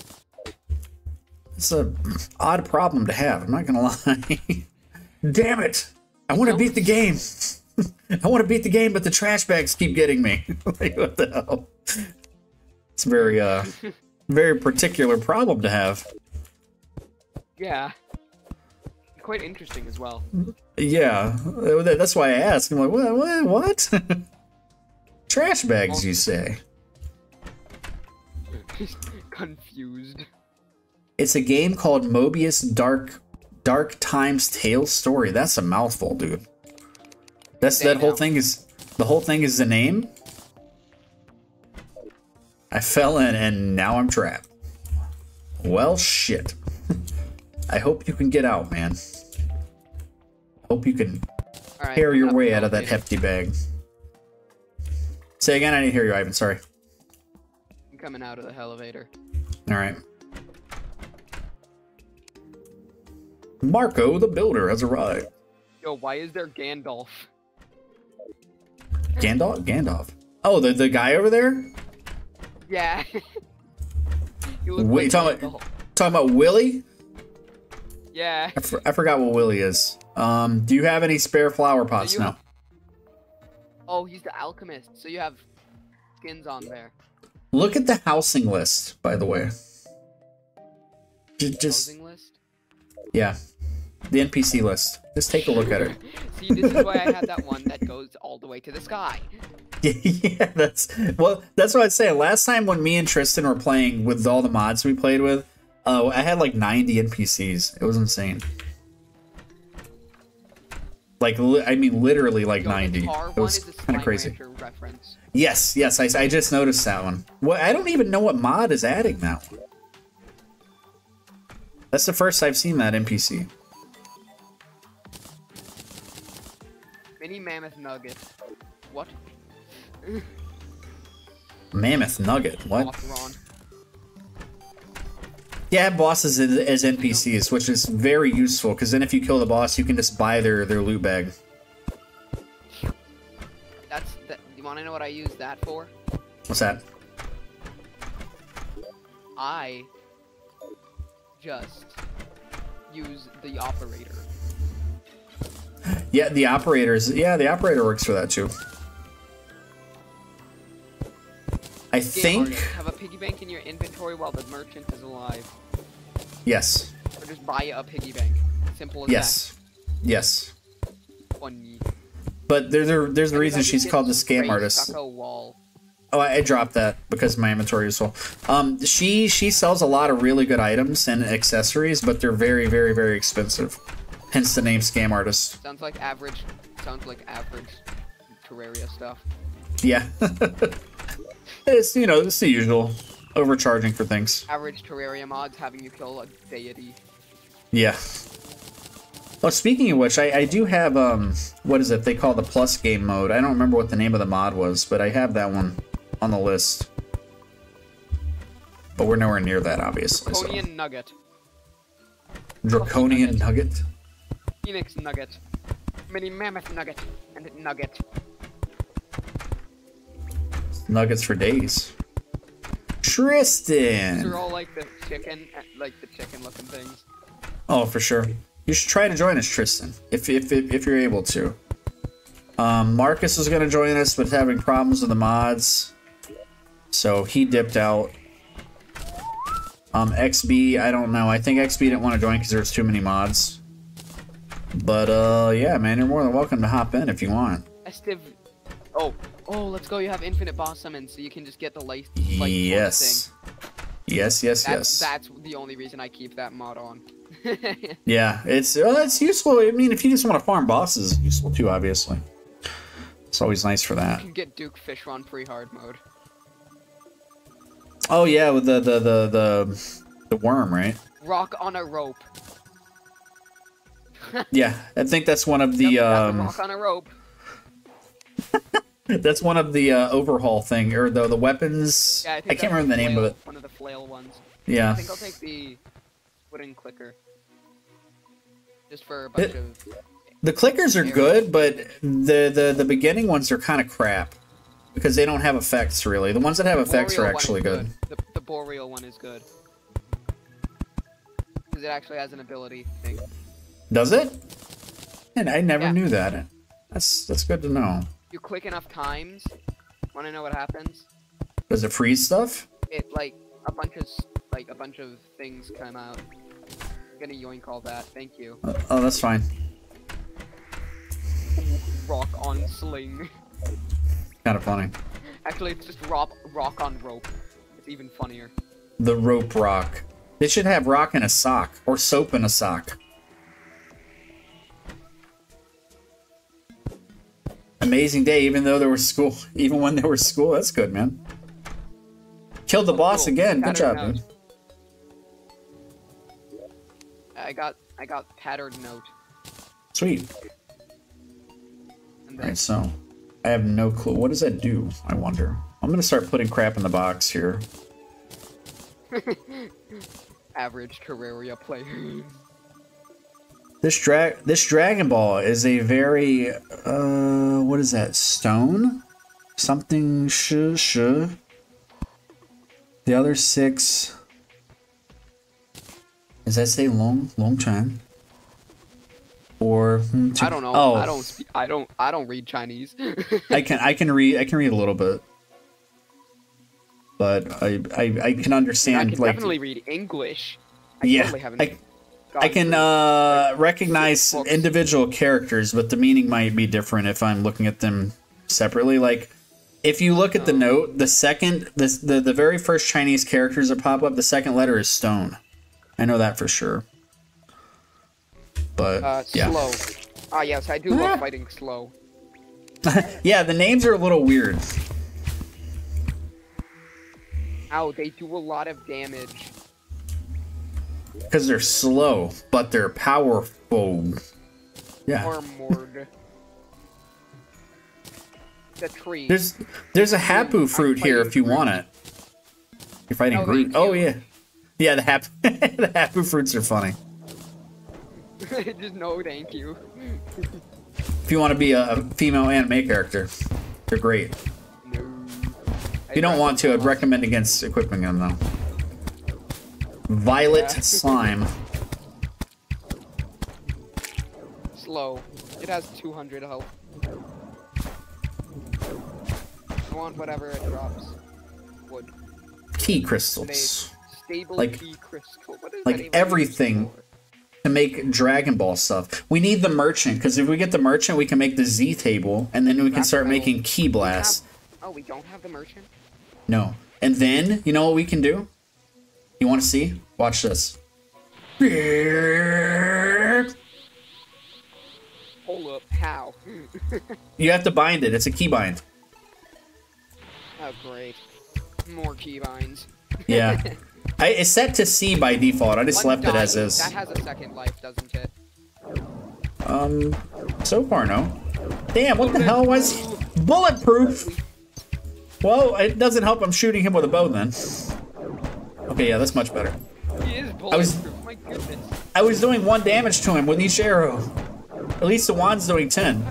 It's a odd problem to have. I'm not gonna lie. Damn it! I want to beat the game. I want to beat the game, but the trash bags keep getting me. like what the hell? It's very uh, very particular problem to have. Yeah. Quite interesting as well. Yeah, uh, that's why I asked. I'm like, what? What? what? Trash bags, you say? Confused. It's a game called Mobius Dark Dark Times Tale Story. That's a mouthful, dude. That's that whole thing is the whole thing is the name. I fell in and now I'm trapped. Well, shit. I hope you can get out, man. I Hope you can right. tear your way out of that hefty bag. Say again, I didn't hear you, Ivan. Sorry. I'm coming out of the elevator. All right. Marco the Builder has arrived. Yo, why is there Gandalf? Gandalf? Gandalf. Oh, the, the guy over there? Yeah. Wait, like talking about, talking about Willie? Yeah. I, for, I forgot what Willie is. Um, do you have any spare flower pots now? Oh, he's the alchemist. So you have skins on there. Look at the housing list, by the way. Ju- Just, Housing list. yeah. The NPC list. Just take a look at it. See, this is why I had that one that goes all the way to the sky. yeah, that's well. That's what I'd say. Last time when me and Tristan were playing with all the mods we played with, uh, I had like 90 NPCs. It was insane. Like, li- I mean, literally like 90. It was kind of crazy. Yes, yes, I, I just noticed that one. Well, I don't even know what mod is adding that one. That's the first I've seen that NPC. Mini mammoth nugget. What? Mammoth Nugget. What? Yeah, bosses as, as NPCs, which is very useful because then if you kill the boss, you can just buy their their loot bag. That's that. You want to know what I use that for? What's that? I just use the operator. Yeah, the operators. Yeah, the operator works for that too. I Game think artist, have a piggy bank in your inventory while the merchant is alive, yes, or just buy a piggy bank. Simple as yes, yes. that. Funny. But there, there there's a reason she's called the scam artist. wall. Oh, I I dropped that because my inventory is full. Um, she she sells a lot of really good items and accessories, but they're very very very expensive. Hence the name scam artist. Sounds like average. Sounds like average Terraria stuff. Yeah, it's you know it's the usual overcharging for things. Average Terraria mods having you kill a deity. Yeah. Well, speaking of which, I, I do have um, what is it? They call the plus game mode. I don't remember what the name of the mod was, but I have that one on the list. But we're nowhere near that, obviously. so. Draconian Nugget. Draconian Nugget. Phoenix Nugget. Mini Mammoth Nugget. And Nugget. Nuggets for days. These Tristan. are all like the chicken, like the chicken looking things. Oh, for sure. You should try to join us, Tristan, if if if, if you're able to. Um, Marcus is going to join us, but having problems with the mods, so he dipped out. Um, XB, I don't know. I think XB didn't want to join because there's too many mods. But uh, yeah, man, you're more than welcome to hop in if you want. Estiv. Oh, oh, let's go. You have infinite boss summons, so you can just get the life. light Yes. Yes, yes, That's, yes. that's the only reason I keep that mod on. Yeah, it's well, it's useful. I mean, if you just want to farm bosses, it's useful too. Obviously, it's always nice for that. you can get Duke Fishron free hard mode. Oh yeah, with the the the the, the worm, right? Rock on a rope. Yeah, I think that's one of the Yep, um, rock on a rope. that's one of the uh, overhaul thing or the the weapons. Yeah, I, I, can't remember the name of it. One of the flail ones. Yeah. I think I'll take the wooden clicker. Just for a bunch It- of. the clickers are good, but the the the beginning ones are kind of crap because they don't have effects really. The ones that have effects Boreal are actually good. The, the boreal one is good. Because it actually has an ability thing. Does it? And I never Yeah. knew that. That's that's good to know. You click enough times. Want to know what happens? Does it freeze stuff? It like a bunch of like a bunch of things come out. I'm gonna yoink all that. Thank you. Uh, oh, that's fine. Rock on sling. Kind of funny. Actually, it's just rock rock on rope. It's even funnier. The rope rock. They should have rock in a sock or soap in a sock. Amazing day, even though there was school. Even when there was school, that's good, man. Killed the oh, boss cool. again. Good job, note. dude. I got I got patterned note. Sweet. And then Alright, so I have no clue. What does that do? I wonder. I'm gonna start putting crap in the box here. average Terraria player. This drag this Dragon Ball is a very uh what is that? Stone? Something sh sh. The other six Does that say long long time? Or hmm, I don't know. Oh, I don't speak. I don't. I don't read Chinese. I can I can read I can read a little bit. But I I, I can I understand can like definitely read English. I yeah. haven't I, I can uh, recognize individual characters, but the meaning might be different if I'm looking at them separately. Like, if you look at the Oh. note, the second, the, the the very first Chinese characters that pop up, the second letter is stone. I know that for sure. But Uh, yeah, slow. Ah, yes, I do Ah. love fighting slow. yeah, the names are a little weird. Ow, they do a lot of damage. Because they're slow, but they're powerful. Yeah. Armored. the tree. There's there's a hapu fruit here if you want it. You're fighting Oh, Groot. Oh yeah, yeah. The hap the hapu fruits are funny. Just no, thank you. If you want to be a, a female anime character, they're great. No. If you don't want to, I'd recommend against equipping them though. Violet Yeah. slime. Slow. It has 200 health. I want whatever it drops. Wood. Ki crystals Stable Like- Ki crystal. What is like everything. to make Dragon Ball stuff. We need the merchant because if we get the merchant, we can make the Z table, and then we can That's start making Ki We have- blasts. Oh, we don't have the merchant? No. And then, you know what we can do? You want to see? Watch this. Hold up. How? You have to bind it. It's a key bind. oh, great. More keybinds. Yeah. I, it's set to C by default. I just One left it as is. That has a second life, doesn't it? Um, so far, no. Damn, what the hell was bulletproof? Well, it doesn't help. I'm shooting him with a bow then. Okay, yeah, that's much better. He is I was- My goodness. I was doing one damage to him with each arrow. At least the wand's doing ten.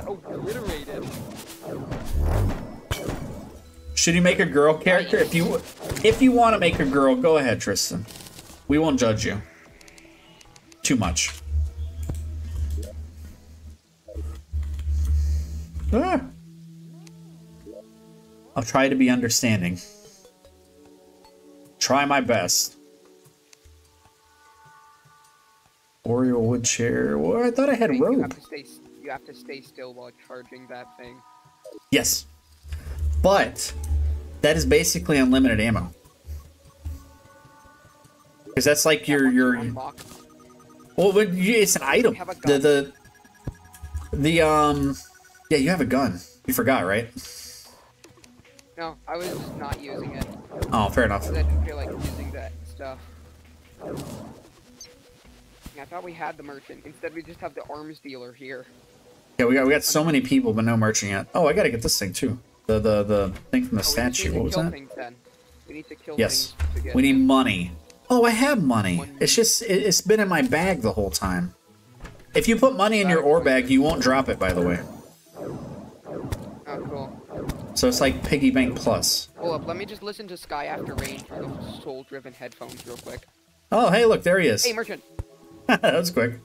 Should you make a girl character? If you if you want to make a girl, go ahead, Tristan. We won't judge you. Too much. Ah. I'll try to be understanding. Try my best. Boreal wood chair. Well, I thought I had You rope. have to stay. You have to stay still while charging that thing. Yes. But that is basically unlimited ammo. Because that's like your your unlock- well, but it's an item. have The the the um yeah, you have a gun. You forgot, right? No, I was not using it. Oh, fair enough. I didn't feel like using that stuff. I thought we had the merchant. Instead, we just have the arms dealer here. Yeah, we got we got so many people, but no merchant yet. Oh, I gotta get this thing too. The the the thing from the Oh, statue. What was that? Things. We need to kill Yes. We need money. Oh, I have money. One- It's just it, it's been in my bag the whole time. If you put money in your ore bag, you won't drop it. By the way, Oh, cool. So it's like piggy bank plus. Hold up, let me just listen to Sky After Rain through the soul-driven headphones real quick. Oh, hey, look, there he is. Hey, merchant. that was quick.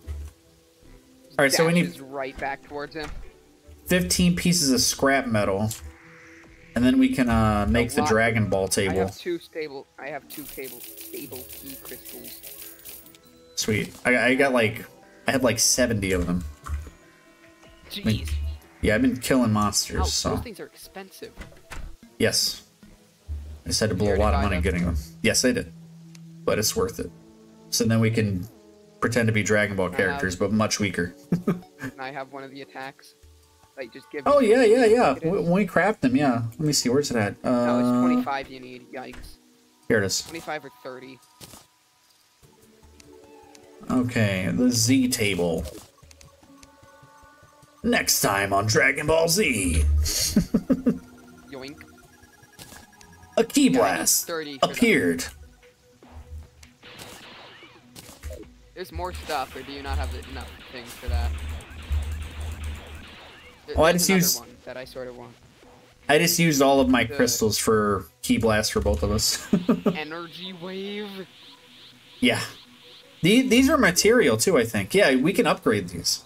All right, so we need right back towards him. 15 pieces of scrap metal, and then we can uh, make the. Dragon Ball table. I have two stable. I have two table stable Ki crystals. Sweet. I, I got like, I had like 70 of them. Jeez. Yeah, I've been killing How, monsters, so. Those things are expensive. Yes. I just had to blow a lot of money them? getting them. Yes, I did. But it's worth it. So then we can pretend to be Dragon Ball characters, but much weaker. And I have one of the attacks. Like, just give Oh yeah, yeah, yeah. When we craft them, yeah. Let me see, where's it at? Uh, No, it's 25 you need. Yikes. Here it is. 25 or 30. Okay, the Z table. Next time on Dragon Ball Z, Yoink. a Ki Yeah, I need blast 30 for that. appeared. There's more stuff, or do you not have enough things for that? There- Oh, I just used- one that I sort of want. I just used all of my Good. crystals for Ki blast for both of us. Energy wave. yeah. The- These are material too, I think. Yeah, we can upgrade these.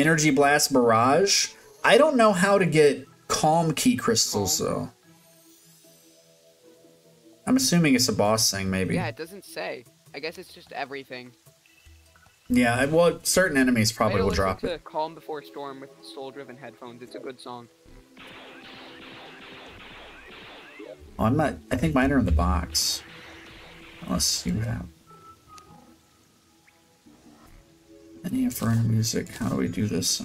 Energy Blast Barrage. I don't know how to get Calm Ki Crystals, though. I'm assuming it's a boss thing, maybe. Yeah, it doesn't say. I guess it's just everything. Yeah, well, certain enemies probably will drop to it. Calm Before Storm with soul-driven headphones. It's a good song. Oh, I'm not. I think mine are in the box. Let's see what Any Inferno music? How do we do this?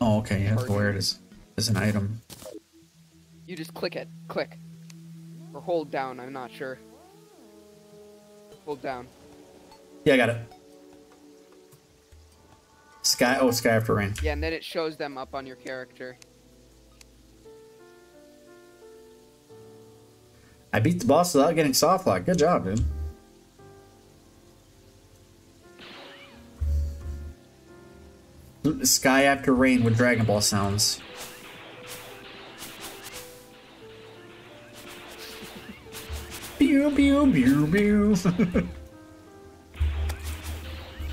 Oh, okay. You have to wear it as, as an item. You just click it. Click. Or hold down, I'm not sure. Hold down. Yeah, I got it. Sky. Oh, Sky After Rain. Yeah, and then it shows them up on your character. I beat the boss without getting soft lock. Good job, dude. Sky after rain with Dragon Ball sounds. Pew pew pew pew. Okay,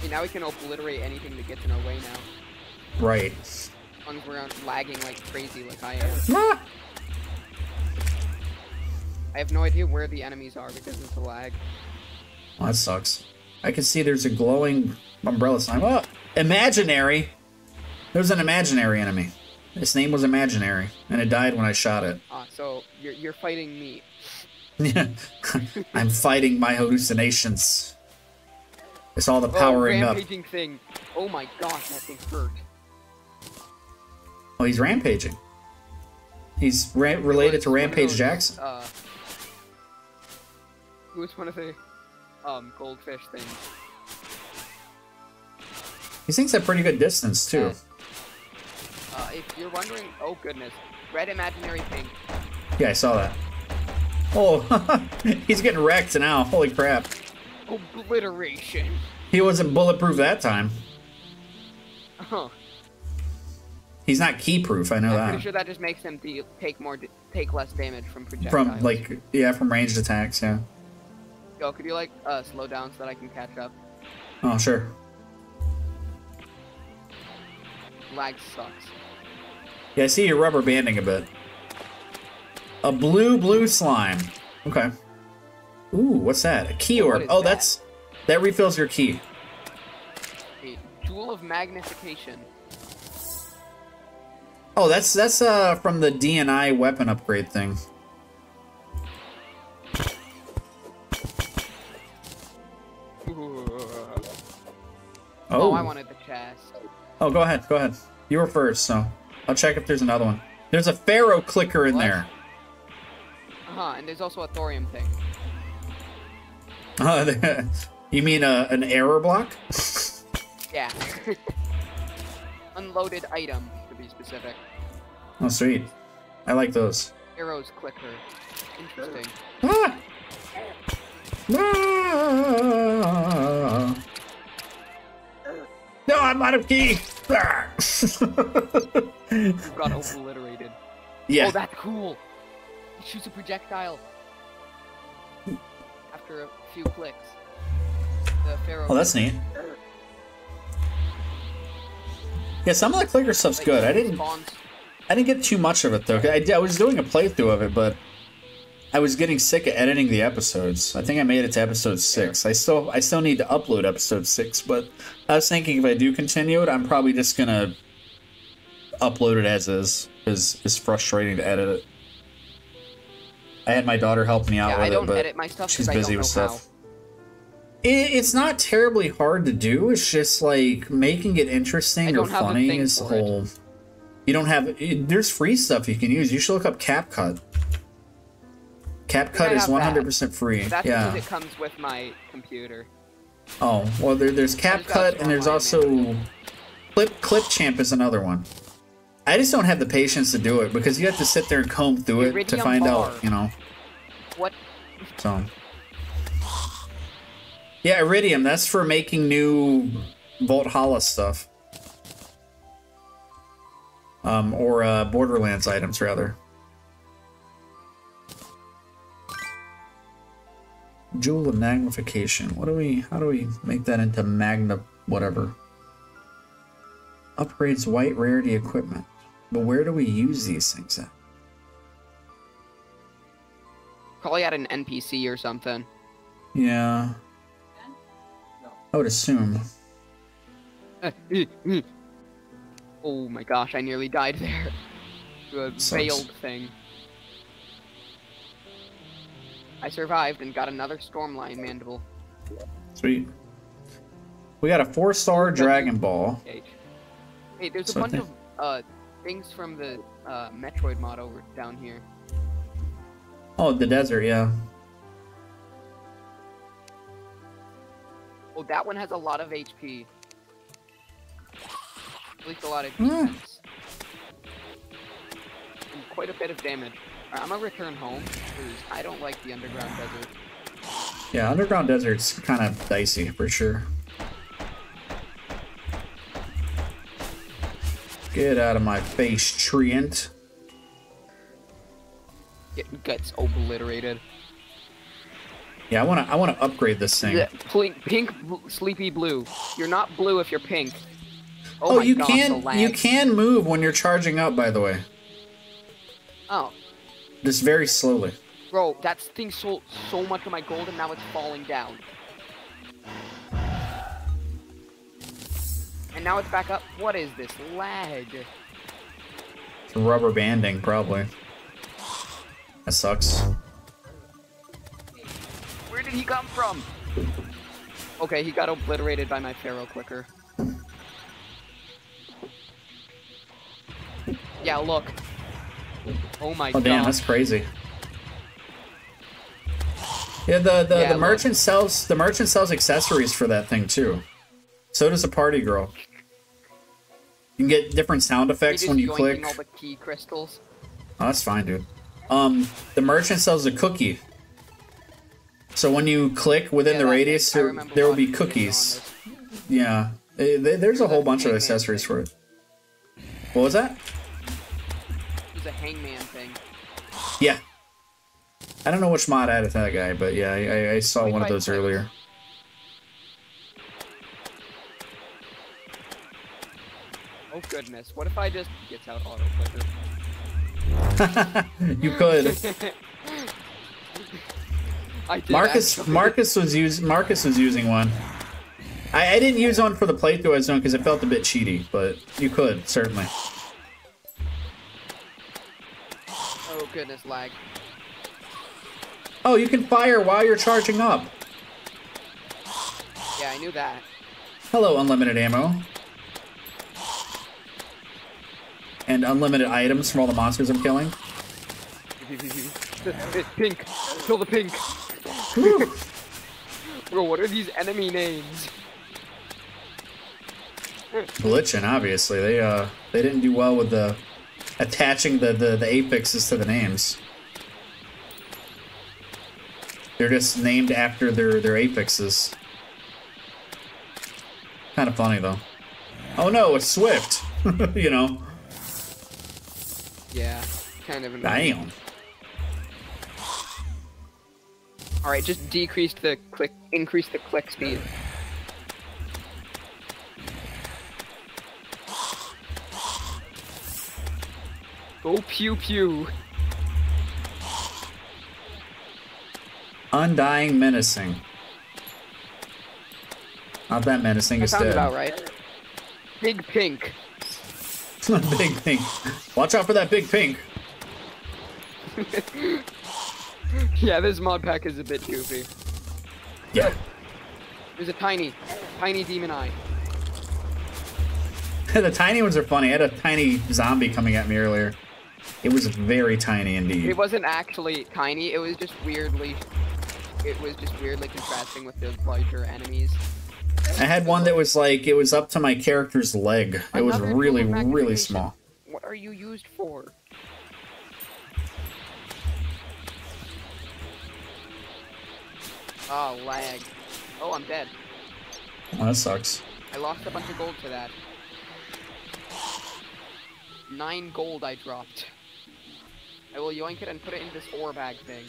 now we can obliterate anything that gets in our way now. right. As long as we're not lagging like crazy like I am. Ah! I have no idea where the enemies are because of the lag. Well, that sucks. I can see there's a glowing umbrella sign. Oh, imaginary. There's an imaginary enemy. Its name was imaginary, and it died when I shot it. Ah, so you're, you're fighting me. Yeah. I'm fighting my hallucinations. It's all the Oh, powering up. rampaging thing. Oh my gosh, that thing hurt. Oh, he's rampaging. He's ra- related to Rampage Jackson. Uh, who was one of the um goldfish things? He sinks at pretty good distance too. Uh, if you're wondering, oh goodness, red imaginary pink. Yeah, I saw that. Oh, he's getting wrecked now. Holy crap. Obliteration. He wasn't bulletproof that time. Huh. He's not Ki proof. I know I'm that. pretty sure that just makes him take more, take less damage from projectiles. From like yeah, from ranged attacks. Yeah. Yo, could you like uh slow down so that I can catch up? Oh sure. Lag sucks. Yeah, I see you're rubber banding a bit. A blue blue slime. Okay. Ooh, what's that? A Ki orb. Oh, that? that's that refills your Ki. A jewel of magnification. Oh, that's that's uh from the DNI weapon upgrade thing. Oh, Oh. I wanted the chest. Oh, go ahead. Go ahead. You were first, so I'll check if there's another one. There's a Pharaoh clicker in What? there. Uh huh. And there's also a thorium thing. Uh, you mean uh, an error block? Yeah. Unloaded item to be specific. Oh, sweet. I like those. Arrows clicker. Interesting. Ah! Ah! No, I'm out of Ki. Got obliterated. yeah. Oh, that's cool. It shoots a projectile. After a few clicks. The pharaoh. Oh, that's neat. Yeah, some of the clicker stuff's good. I didn't. I didn't get too much of it though. I, I was doing a playthrough of it, but I was getting sick of editing the episodes. I think I made it to episode six. I still I still need to upload episode six, but I was thinking if I do continue it, I'm probably just gonna upload it as is because it's frustrating to edit it. I had my daughter help me out Yeah, with I don't it, but edit my stuff she's busy don't with stuff. It, it's not terribly hard to do. It's just like making it interesting or don't have a funny is the for it. whole. You don't have. It, there's free stuff you can use. You should look up CapCut. CapCut is 100% free. That's yeah. because it comes with my computer. Oh well, there, there's CapCut and there's also Clip Clip Champ is another one. I just don't have the patience to do it because you have to sit there and comb through it to find bar. out, you know. What? So. Yeah, Iridium. That's for making new Vault Valhalla stuff. Um, or uh, Borderlands items rather. Jewel of magnification. What do we? How do we make that into magna? Whatever. Upgrades white rarity equipment. But where do we use these things at? Probably at an NPC or something. Yeah. I would assume. oh my gosh, I nearly died there. Sucks. failed thing. I survived and got another Stormlion mandible. Sweet. We got a four star Dragon Ball. Hey, there's a So bunch of uh things from the uh, Metroid mod over down here. Oh, the desert, yeah. Oh, that one has a lot of HP. At least a lot of Hmm. defense. And quite a bit of damage. I'm gonna return home, because I don't like the underground desert. Yeah, underground desert's kind of dicey for sure. Get out of my face, treant. Getting guts obliterated. Yeah, I wanna, I wanna upgrade this thing. Yeah, pink, pink sleepy blue. You're not blue if you're pink. Oh, oh my you the can, you can move when you're charging up. By the way, Oh, just very slowly. bro, that thing sold so much of my gold and now it's falling down. And now it's back up. What is this lag? It's rubber banding, probably. That sucks. Where did he come from? Okay, he got obliterated by my Pharaoh clicker. Yeah, look. Oh my Oh god. damn, that's crazy. Yeah, the the, Yeah, the merchant sells the merchant sells accessories for that thing too. So does the party girl. You can get different sound effects when you click. all the Ki crystals. Oh, that's fine, dude. Um, the merchant sells a cookie. So when you click within Yeah, the radius, there, there will be watching videos on cookies. Yeah, there- there's a whole bunch of accessories for it. What was that? Was a hangman thing. Yeah. I don't know which mod I added to that guy, but yeah, I, I- saw one of those earlier. Oh goodness, what if I just gets out auto clicker? you could. Marcus actually. Marcus was use Marcus was using one. I, I didn't use one for the playthrough I was doing because it felt a bit cheaty, but you could certainly. Goodness, lag. Oh, you can fire while you're charging up. Yeah, I knew that. Hello, unlimited ammo. And unlimited items from all the monsters I'm killing. pink. Kill the pink. Bro, what are these enemy names? Glitching, obviously. They uh they didn't do well with the attaching the, the, the affixes to the names. They're just named after their, their affixes. Kind of funny though. Oh no, it's Swift. you know. Yeah, kind of annoying. Damn. Alright, just decrease the click, increase the click speed. Go pew pew. Undying menacing. Not that menacing, That it's sounds dead. about right. Big pink. big pink. Watch out for that big pink. Yeah, this mod pack is a bit goofy. Yeah. There's a tiny, tiny demon eye. the tiny ones are funny. I had a tiny zombie coming at me earlier. It was mm-hmm. very tiny indeed. It wasn't actually tiny. It was just weirdly. It was just weirdly contrasting with the larger enemies. I had one that was like it was up to my character's leg. It was really, really small. What are you used for? Oh, lag. Oh, I'm dead. Well, that sucks. I lost a bunch of gold to that. Nine gold I dropped. I will yoink it and put it in this ore bag thing.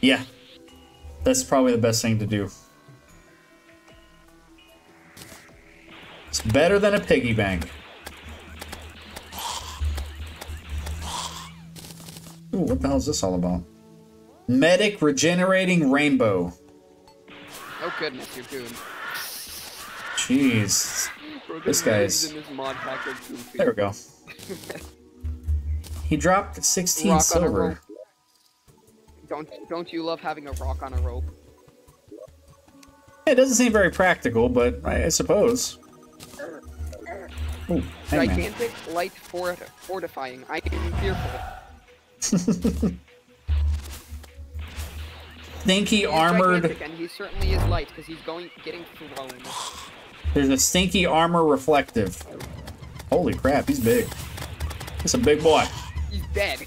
Yeah. That's probably the best thing to do. It's better than a piggy bank. Ooh, what the hell is this all about? Medic regenerating rainbow. Oh goodness, you're doomed. Jeez. This guy's- in mod pack. There we go. he dropped 16 Rock silver. Don't don't you love having a rock on a rope? It doesn't seem very practical, but I, I suppose. Ooh. Gigantic light fort fortifying. I am fearful. Stinky He's armored. and he certainly is light because he's going getting thrown. There's a stinky armor reflective. Holy crap, he's big. He's a big boy. He's dead.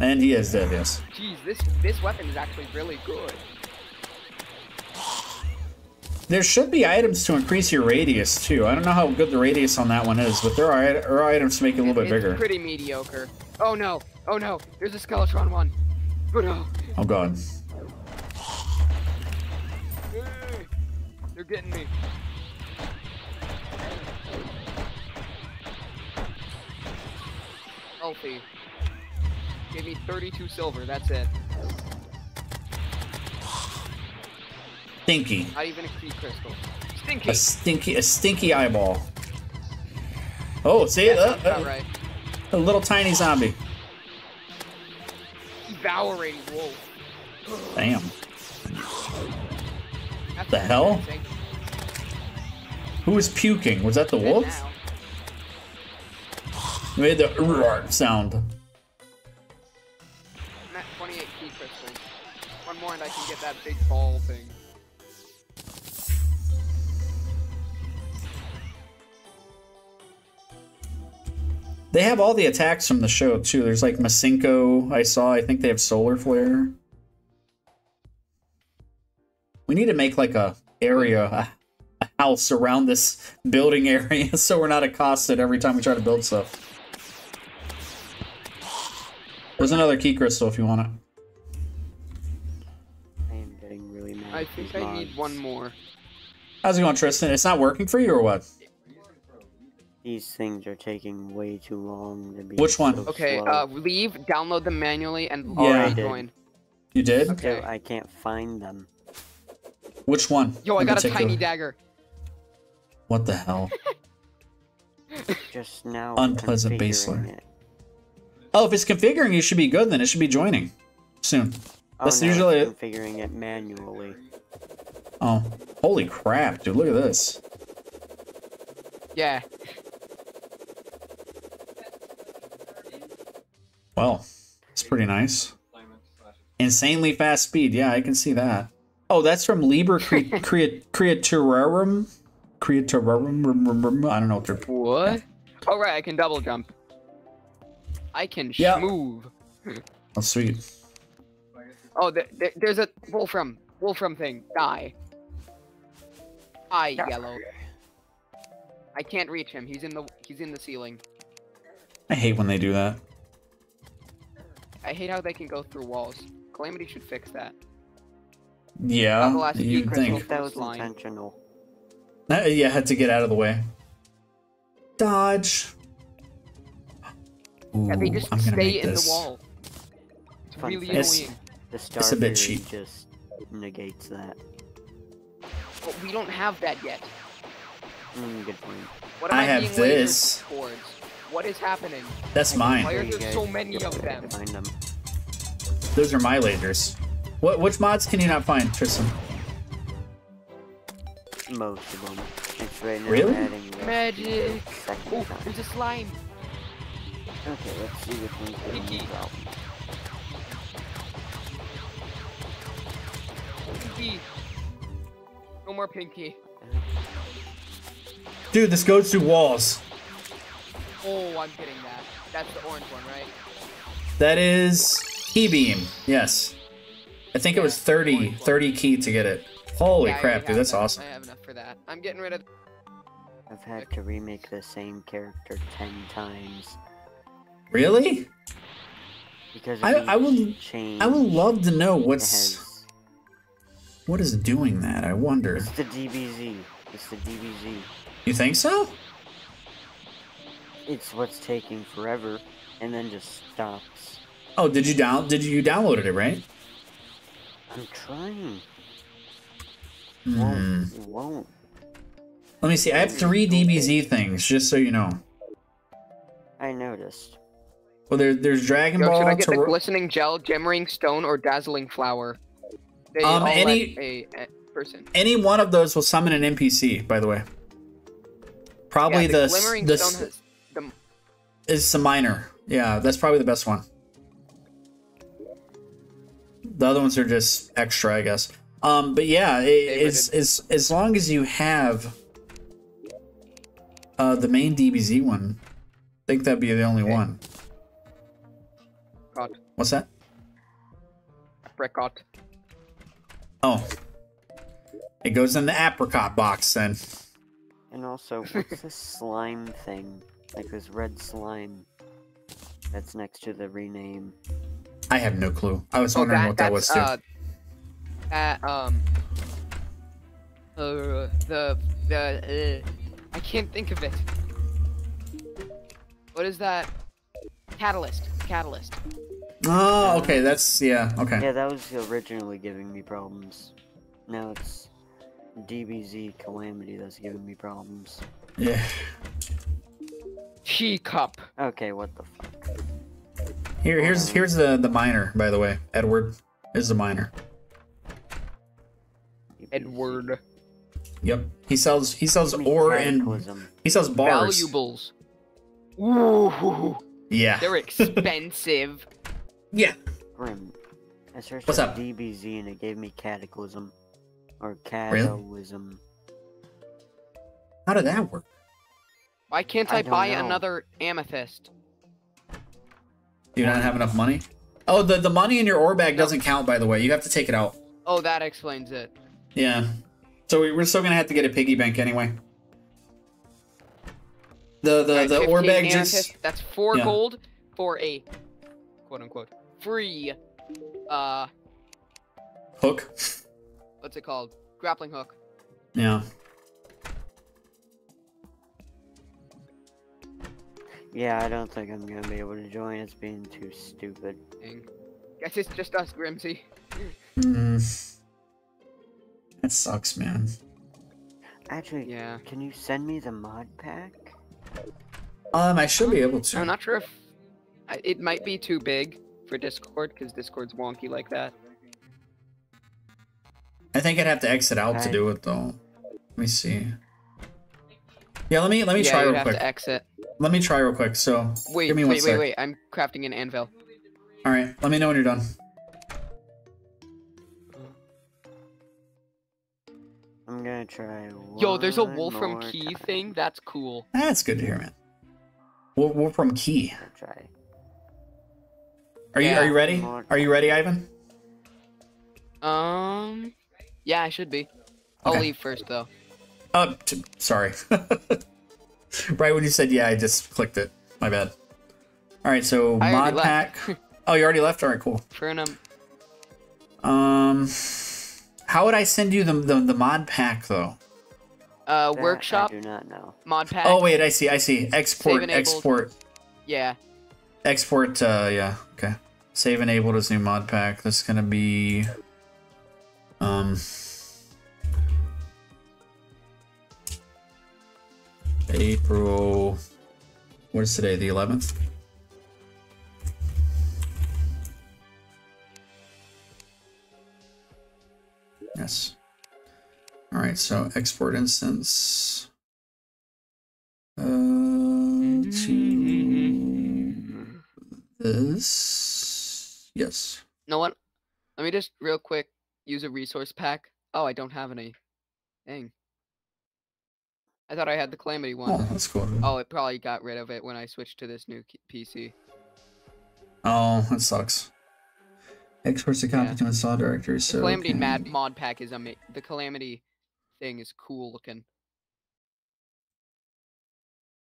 And he is dead, yes. Jeez, this this weapon is actually really good. There should be items to increase your radius, too. I don't know how good the radius on that one is, but there are, there are items to make it a little bit it's bigger. pretty mediocre. Oh no! Oh no! There's a Skeletron one. Oh no! Oh god. They're getting me. Healthy. Give me 32 silver, that's it. Stinky. Not even a Ki crystal. Stinky! A stinky, a stinky eyeball. Oh, see? That Uh, uh, right. a little tiny zombie. Devouring wolf. Damn. That's The hell? Who was puking? Was that the wolf? Made the roar sound. I'm at 28 Ki crystals. One more and I can get that big ball thing. They have all the attacks from the show too. There's like Masenko. I saw. I think they have Solar Flare. We need to make like a area, a house around this building area, so we're not accosted every time we try to build stuff. There's another Ki crystal if you want it. I am getting really mad. I think I need one more. How's it going, Tristan? It's not working for you or what? These things are taking way too long to be. Which one? so Okay, slow. uh, leave, download them manually, and Yeah. yeah. join. You did? Okay. So I can't find them. Which one? Yo, I in got a tiny dagger. What the hell? Just now. Unpleasant configuring baseline. it. Oh, if it's configuring, you should be good. Then it should be joining soon. Oh, That's no, it's usually- configuring it manually. Oh, holy crap, dude! Look at this. Yeah. Well, it's pretty nice. Insanely fast speed. Yeah, I can see that. Oh, that's from Liber Cre- Crea- Creaturarum. Creaturarum. I don't know what they're. What? Oh, right, I can double jump. I can Yeah. schmoove. Oh, sweet. Oh, th th there's a Wolfram. Wolfram thing. Die. Die, yellow. I can't reach him. He's in the he's in the ceiling. I hate when they do that. I hate how they can go through walls. Calamity should fix that. Yeah, Double ass key you'd think. That was Line. intentional. Uh, yeah, had to get out of the way. Dodge. Yeah, they just I'm gonna stay make in this. the wall. It's Fun really fact. It's- annoying. The star It's a bit cheap. just negates that. But we don't have that yet. Mm, good point. What am I I, have this. towards? What is happening? That's Why mine. are there so many of them? Find them. Those are my lasers. What which mods can you not find, Tristan? Most of them. It's right now Really? adding the Magic. Oh, time. there's a slime. Okay, let's see which one's giving me Pinky. out. Pinky. No more pinky. Dude, this goes through walls. Oh, I'm getting that. That's the orange one, right? That is Ki beam. Yes. I think it was 30, 30 Ki to get it. Holy Yeah, crap, dude, that's that. awesome. I have enough for that. I'm getting rid of. I've had to remake the same character ten times Really? because I- I will- change. I would love to know what's has- what is doing that. I wonder. It's the DBZ. It's the DBZ. You think so? It's what's taking forever, and then just stops. Oh, did you down did you downloaded it, right? I'm trying. Hmm. Won't. Won't. Let me see. I have three DBZ things, just so you know. I noticed. Well, there, there's Dragon Yo, should I Ball. get the glistening gel, gemmering stone, or dazzling flower? They Um, any- a, a person. Any one of those will summon an NPC. By the way, probably yeah, the the, glimmering the stone has the is the minor. Yeah, that's probably the best one. The other ones are just extra, I guess. Um, but yeah, it, it's, it's as long as you have uh, the main DBZ one. I think that'd be the only Okay. one. God, What's that? apricot. Oh, it goes in the apricot box then. And also, what's this slime thing? Like this red slime that's next to the rename. I have no clue. I was Oh, wondering that, what that was that's, too. uh, that, um, uh, the, the, uh, I can't think of it. What is that? Catalyst. Catalyst. Oh, okay. That's yeah. Okay. Yeah, that was originally giving me problems. Now it's DBZ Calamity that's giving me problems. Yeah. She Teacup. Okay, what the fuck? Here, here's here's the the miner, By the way, Edward is the miner. Edward. Yep. He sells he sells ore and he sells bars. Valuables. Ooh, Yeah. they're expensive. Yeah. Grim. I searched What's up up? DBZ and it gave me Cataclysm. Or Really? How did that work? Why can't I I, buy know. another amethyst? Do you not have enough money? Oh, the the money in your ore bag doesn't count. By the way, you have to take it out. Oh, that explains it. Yeah. So we, we're still gonna have to get a piggy bank anyway. The the Alright, the ore bag amethyst, just That's four Yeah. gold for a quote unquote free uh hook. what's it called? Grappling hook. Yeah. Yeah, I don't think I'm gonna be able to join. It's being too stupid. Dang. Guess it's just us, Grimmsy. Mm. That sucks, man. Actually, Yeah. can you send me the mod pack? Um, I should be able to. I'm not sure if it might be too big for Discord because Discord's wonky like that. I think I'd have to exit out to do it though. Let me see. Yeah, let me let me yeah, try you'd real have quick. to exit. Let me try real quick. So Wait, give me one wait, wait, sec. wait. I'm crafting an anvil. All right, let me know when you're done. I'm gonna try. Yo, there's a one wolf from Key time. thing. That's cool. That's good to hear, man. We're, we're from Key. I'll try. Are you are you ready? Are you ready, Ivan? Um, yeah, I should be. I'll Okay. leave first though. Uh, t- sorry. right when you said yeah, I just clicked it. My bad. All right, so I mod pack. Oh, you already left. All right, cool. Fernum. Um, how would I send you the the, the mod pack though? Uh, That workshop I do not know. mod pack. Oh wait, I see, I see. Export, export. Yeah. Export, uh, yeah, okay. Save enabled as new mod pack. This is gonna be, um, April. What is today? The 11th. Yes. All right. So export instance. Uh, to this. Yes. know what? Let me just real quick use a resource pack. Oh, I don't have any. Dang. I thought I had the calamity one. Oh, that's cool. Oh, it probably got rid of it when I switched to this new PC. Oh, that sucks. Exports a copy Yeah. to install directory. The So calamity okay. mad mod pack is ama- The calamity thing is cool looking.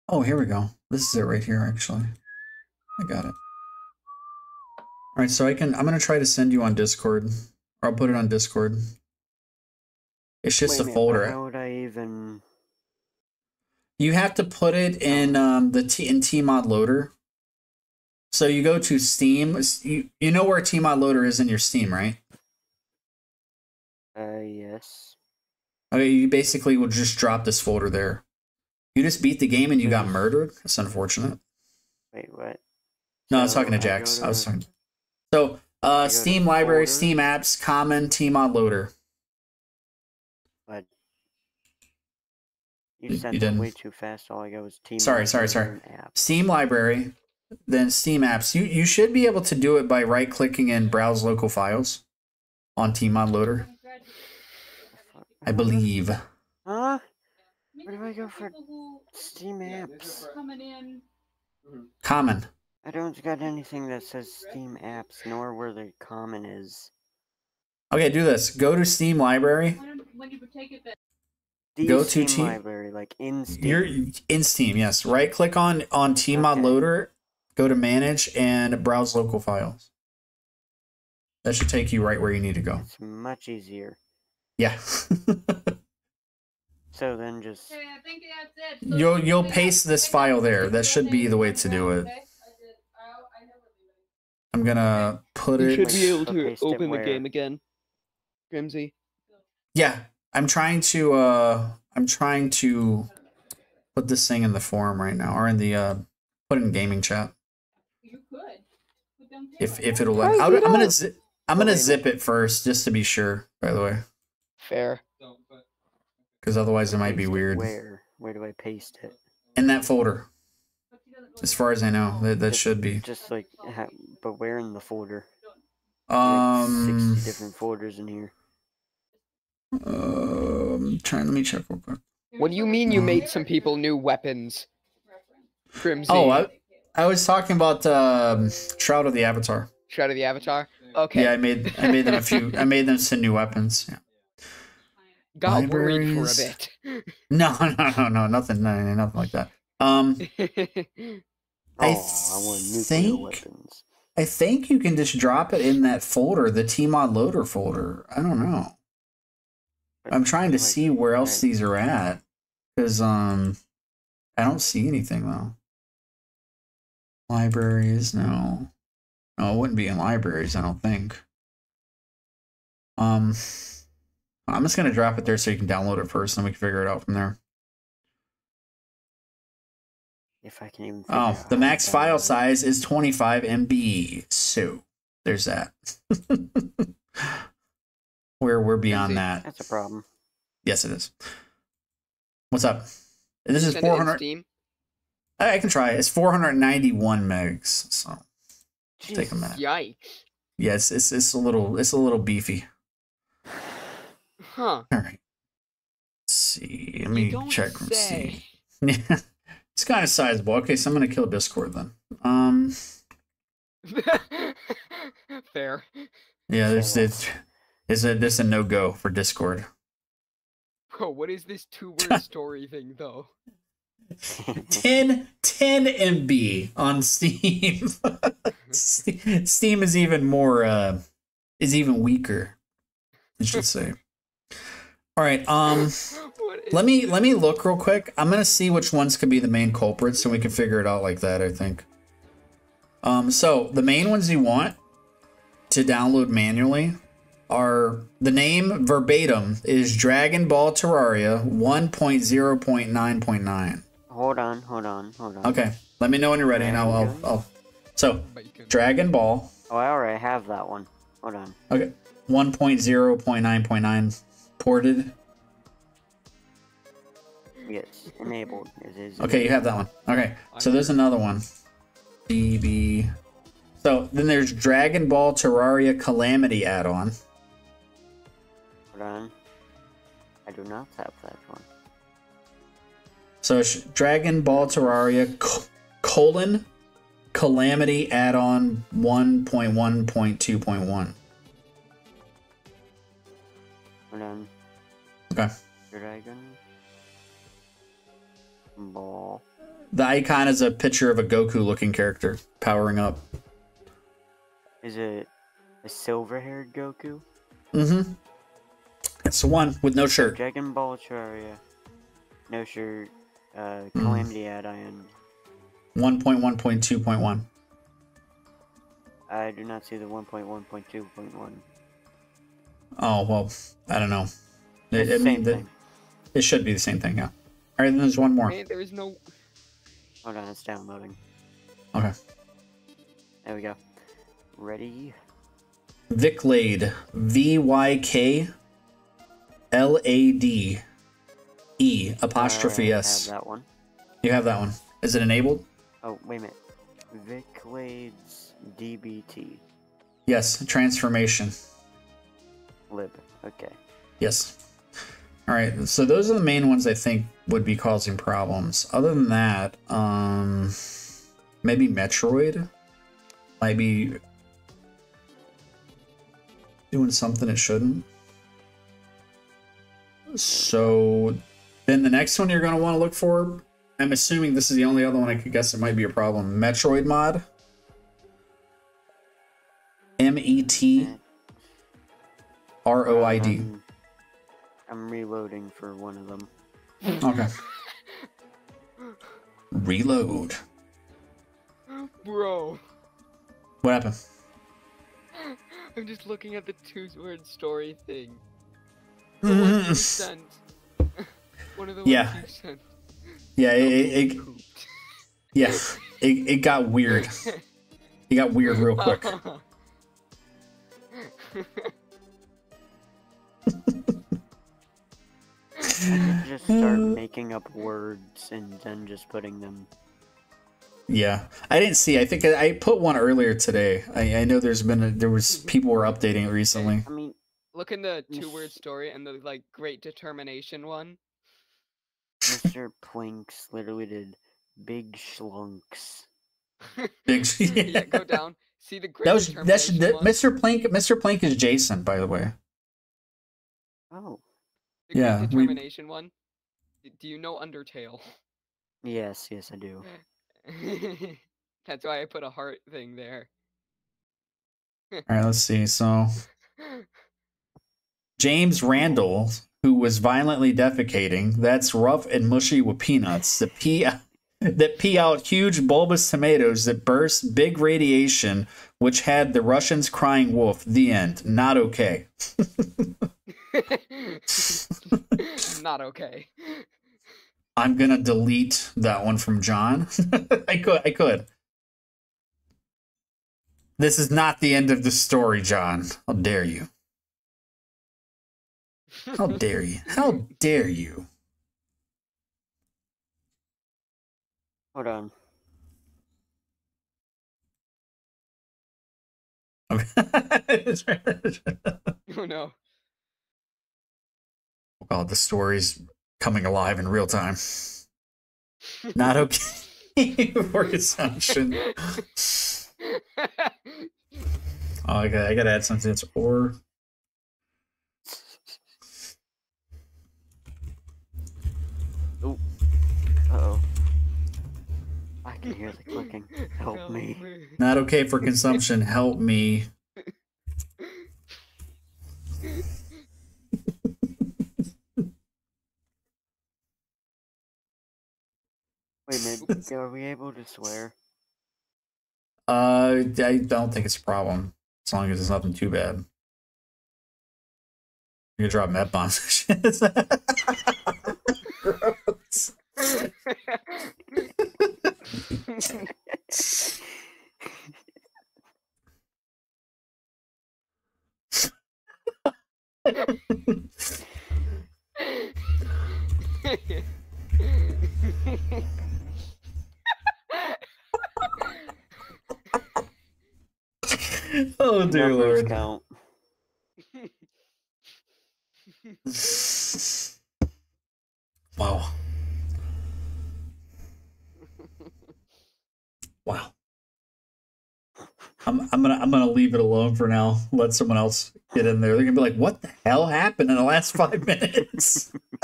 Oh, here we go. This is it right here, actually. I got it. All right, so I can. I'm gonna try to send you on Discord, or I'll put it on Discord. It's just a minute, folder. How would I even? You have to put it in um, the T in tModLoader. So you go to Steam. You you know where tModLoader is in your Steam, right? Uh, yes. Okay, you basically will just drop this folder there. You just beat the game and you got Mhm. murdered. That's unfortunate. Wait, what? No, I was talking to I Jax. I was to- talking. So, uh, Steam library, folder. Steam apps, common, tModLoader. What? You- You you didn't. way too fast. All I got was team. Sorry, sorry, sorry. Steam library, then Steam apps. You you should be able to do it by right clicking and browse local files on tModLoader. I believe. Huh? Where do I go for Steam apps? Common. I don't got anything that says Steam apps, nor where the common is. Okay, do this. Go to Steam library. The Go to Steam team- library, like in Steam. You're in Steam, yes. Right click on on Tmod Okay. loader, go to manage and browse local files. That should take you right where you need to go. It's much easier. Yeah. So then just you'll you'll paste this file there. That should be the way to do it. I'm gonna put it. You it. should be able to open the where? game again. Grimmsy. Yeah, I'm trying to. uh I'm trying to put this thing in the forum right now, or in the uh put it in gaming chat. You could. If if it'll let. I'll, it I'm gonna up. zi- I'm gonna zip it first just to be sure. By the way, Fair. because otherwise it might be weird. Where? Where do I paste it? In that folder, as far as I know, that that Just- should be. Just like, but where in the folder? Um. Like sixty different folders in here. Um. Trying. Let me check real quick. What do you mean you Um, made some people new weapons? Grimmsy. Oh, I I was talking about um, Shroud of the Avatar. Shroud of the Avatar? Okay. Yeah, I made I made them a few. I made them some new weapons. Yeah. Got worried for a bit. No, no, no, no, nothing, no, no, nothing like that. Um, Oh, I I want nuclear think- weapons. I think you can just drop it in that folder, the tModLoader folder. I don't know. I'm trying to like, see where else these are at, because um, I don't see anything though. Libraries, no, no, it wouldn't be in libraries. I don't think. Um, I'm just gonna drop it there so you can download it first, and we can figure it out from there. If I can even. Oh, the max file download size is 25 MB. So there's that. We're we're beyond that. That's a problem. Yes, it is. What's up? This is Send 400. I I can try. It's 491 megs. So take a Jesus. minute. Yikes. Yeah, it's, it's it's a little it's a little beefy. Huh. All right. Let's see. Let me don't check and say. see. It's kind of sizable. Okay, so I'm gonna kill Discord then. Um. Fair. Yeah, there's it's it's a this a no go for Discord. Bro, what is this two word story thing though? 10, 10 MB on Steam. Steam is even more uh is even weaker. I should say. All right, um is let me let me look real quick. I'm going to see which ones could be the main culprits so we can figure it out like that, I think. Um, so the main ones you want to download manually are the name verbatim is Dragon Ball Terraria 1.0.9.9. Hold on, hold on, hold on. Okay, let me know when you're ready, and I'll, I'll, I'll so Dragon Ball. Oh, I already have that one. Hold on. Okay, 1.0.9.9 ported. Yes, enabled. It is. Okay, you have that one. Okay, so there's another one. DB. So then there's Dragon Ball Terraria Calamity add-on. Hold on. I do not have that one. So it's Dragon Ball Terraria co- colon Calamity add-on 1.1.2.1. Hold on. Okay. Dragon Ball. The icon is a picture of a Goku-looking character powering up. Is it a silver-haired Goku? Mm-hmm. It's the one with no shirt. Dragon Ball Terraria. No shirt. Uh, Hmm. Calamity add-on. 1.1.2.1. I do not see the 1.1.2.1. Oh well, I don't know. It, It's I mean, same the- thing. it should be the same thing. Yeah. All right, then there's one more. Man, there is no. Hold on, it's downloading. Okay. There we go. Ready? Vyklade. V Y K L A D E apostrophe Uh, I S. have that one. You have that one. Is it enabled? Oh, wait a minute. Vyklade's DBT. Yes. Transformation. Lib. Okay. Yes. All right. So those are the main ones I think would be causing problems. Other than that, um, maybe Metroid might be doing something it shouldn't. So then the next one you're going to want to look for, I'm assuming this is the only other one I could guess it might be a problem. Metroid mod. M E T R O I D. Um, I'm reloading for one of them. Okay. Reload. Bro, What happened? I'm just looking at the two-word story thing. The ones you sent. One of the Yeah. ones you sent. Yeah, it, it, it Pooped. yeah, it, it got weird. It got weird real quick. I just start mm. making up words and then just putting them. Yeah, I didn't see. I think I, I put one earlier today. I, I know there's been a, there was mm-hmm. people were updating it recently. I mean, Look in the two-word story and the like great determination one. Mr. Planks literally did big schlunks. Big. yeah, go down. See the great That was that's that. Mr. Plank. Mr. Plank is Jason, by the way. Oh, The yeah, we- determination one. Do you know Undertale? yes, yes, I do. That's why I put a heart thing there. All right, let's see. So James Randall, who was violently defecating, that's rough and mushy with peanuts. That pee that pee out huge bulbous tomatoes that burst big radiation, which had the Russians crying wolf. The end. Not okay. Not okay. I'm gonna delete that one from John. I could. I could. This is not the end of the story, John. How dare you? How dare you? How dare you? Hold on. Okay. Oh no. Oh, the story's coming alive in real time. Not okay for consumption. Oh, I got. I gotta add something. It's or. Uh oh. I can hear the clicking. Help me. Not okay for consumption. Help me. Wait a minute. Are we able to swear? Uh, I don't think it's a problem as long as it's nothing too bad. You can drop med bombs. Gross. oh dear Numbers lord. count. Wow. Wow. I'm I'm gonna I'm gonna leave it alone for now. Let someone else get in there. They're gonna be like, "What the hell happened in the last five minutes?"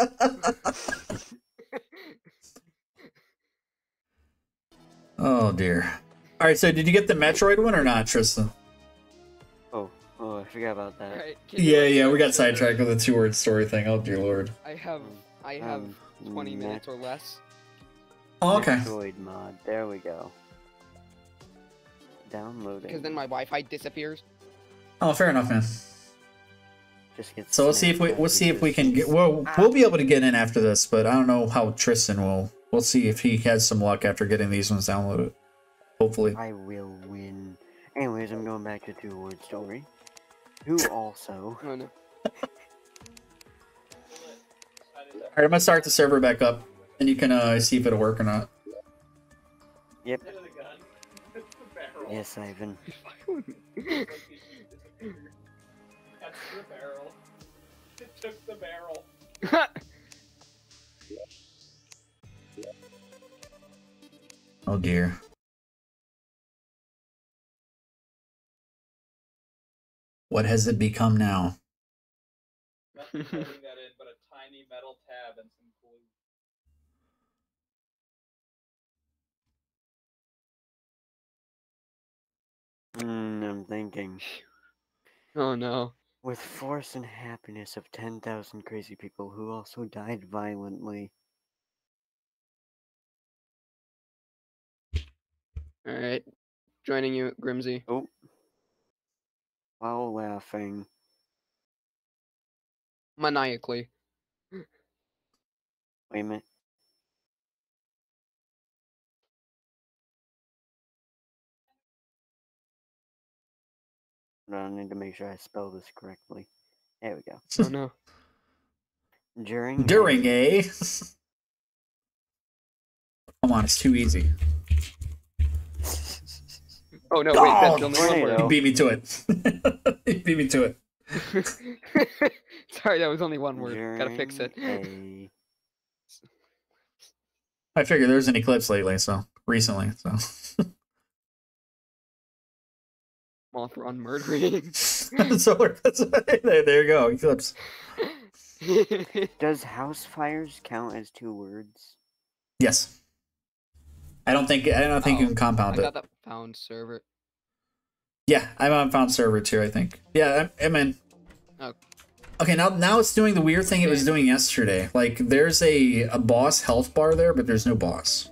oh dear. All right. So, did you get the Metroid one or not, Tristan? Oh, I forgot about that. Alright, can you Yeah, yeah. We got sidetracked with the two word story thing. Oh dear lord. I have I have Um, 20 Met- minutes or less. Oh, okay. Metroid mod. There we go. Downloading. Because then my Wi-Fi disappears. Oh, fair enough, man. Just get So we'll see if we we'll see if we can get we'll we'll be able to get in after this, but I don't know how Tristan will. We'll see if he has some luck after getting these ones downloaded. Hopefully. I will win. Anyways, I'm going back to two word story. Who also Oh no. All right, I'm gonna start the server back up, and you can uh, see if it'll work or not. Yep. Instead of the gun, it's the barrel. Yes, Ivan. That's the barrel. It took the barrel. Oh dear. What has it become now? Nothing that in but a tiny metal tab and some glue. Mm, I'm thinking. oh no. With force and happiness of 10,000 crazy people who also died violently. Alright. Joining you, Grimmsy. Oh. While laughing. Maniacally. Wait a minute. Hold on, I need to make sure I spell this correctly. There we go. Oh no. During During a. Come on, it's too easy. Oh no, wait, that's Oh, only one tornado. word. You beat me to it. you beat me to it. Sorry, that was only one word. Gotta fix it. during I figured there's an eclipse lately, so recently, so. Mothron murdering. Solar eclipse. there, there you go, eclipse. Does house fires count as two words? Yes. I don't think I don't think you Oh, can I compound it. got that found server. Yeah, I'm on found server too. I think. Yeah, I'm, I'm in. Oh. Okay, now now it's doing the weird thing it was doing yesterday. Like there's a a boss health bar there, but there's no boss.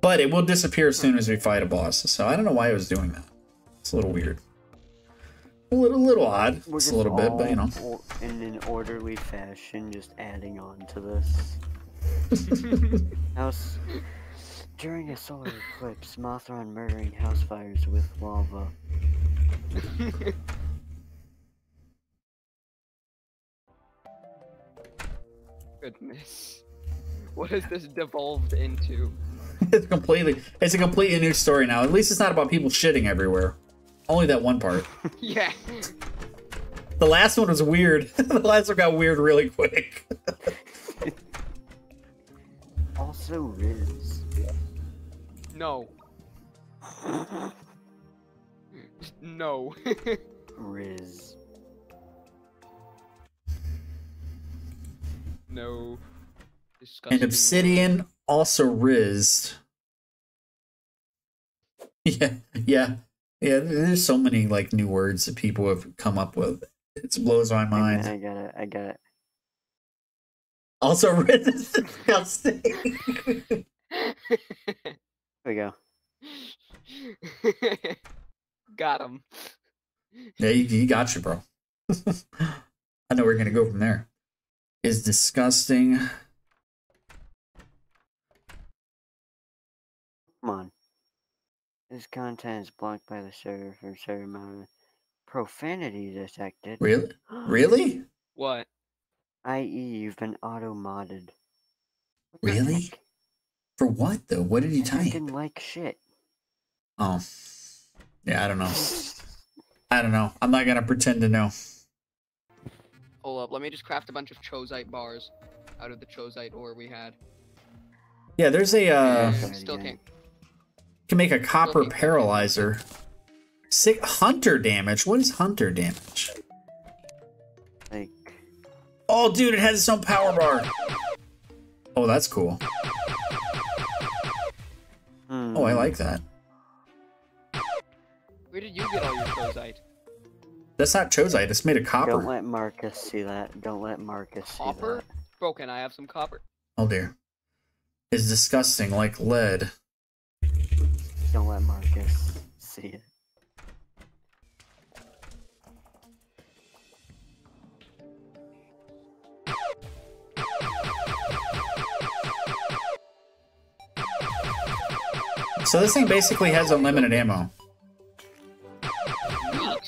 But it will disappear as soon as we fight a boss. So I don't know why it was doing that. It's a little weird. A little little odd. We're It's a little bit, but you know. in an orderly fashion, just adding on to this. House. During a solar eclipse, Mothron murdering house fires with lava. Goodness. What has this devolved into? it's completely it's a completely new story now. At least it's not about people shitting everywhere. Only that one part. yeah. The last one was weird. the last one got weird really quick. Also, Riz. No. no. Riz. no. Disgusting. And Obsidian also rizzed. Yeah, yeah, yeah. There's so many like new words that people have come up with. It blows my mind. I got it. I got it. Also, Riz is disgusting. Here we go. Got him. Yeah, he, he got you, bro. I know we're gonna go from there. Is disgusting. Come on. This content is blocked by the server for a certain amount of profanity detected. Really? Really? What? I.e., you've been auto modded. Really? For what though? What did he I type? didn't like shit. Oh. Yeah, I don't know. I don't know. I'm not gonna pretend to know. Hold up, let me just craft a bunch of chozite bars out of the chozite ore we had. Yeah, there's a uh And still can't. can make a copper Okay. paralyzer. Sick hunter damage. What is hunter damage? Like, Oh dude, it has its own power bar. Oh, that's cool. Hmm, Oh, I like that. Where did you get all your chozite? That's not chozite, it's made of copper. Don't let Marcus see that. Don't let Marcus see Copper? that. Copper? Broken. I have some copper? Oh dear. It's disgusting like lead. Don't let Marcus see it. So this thing basically has unlimited ammo.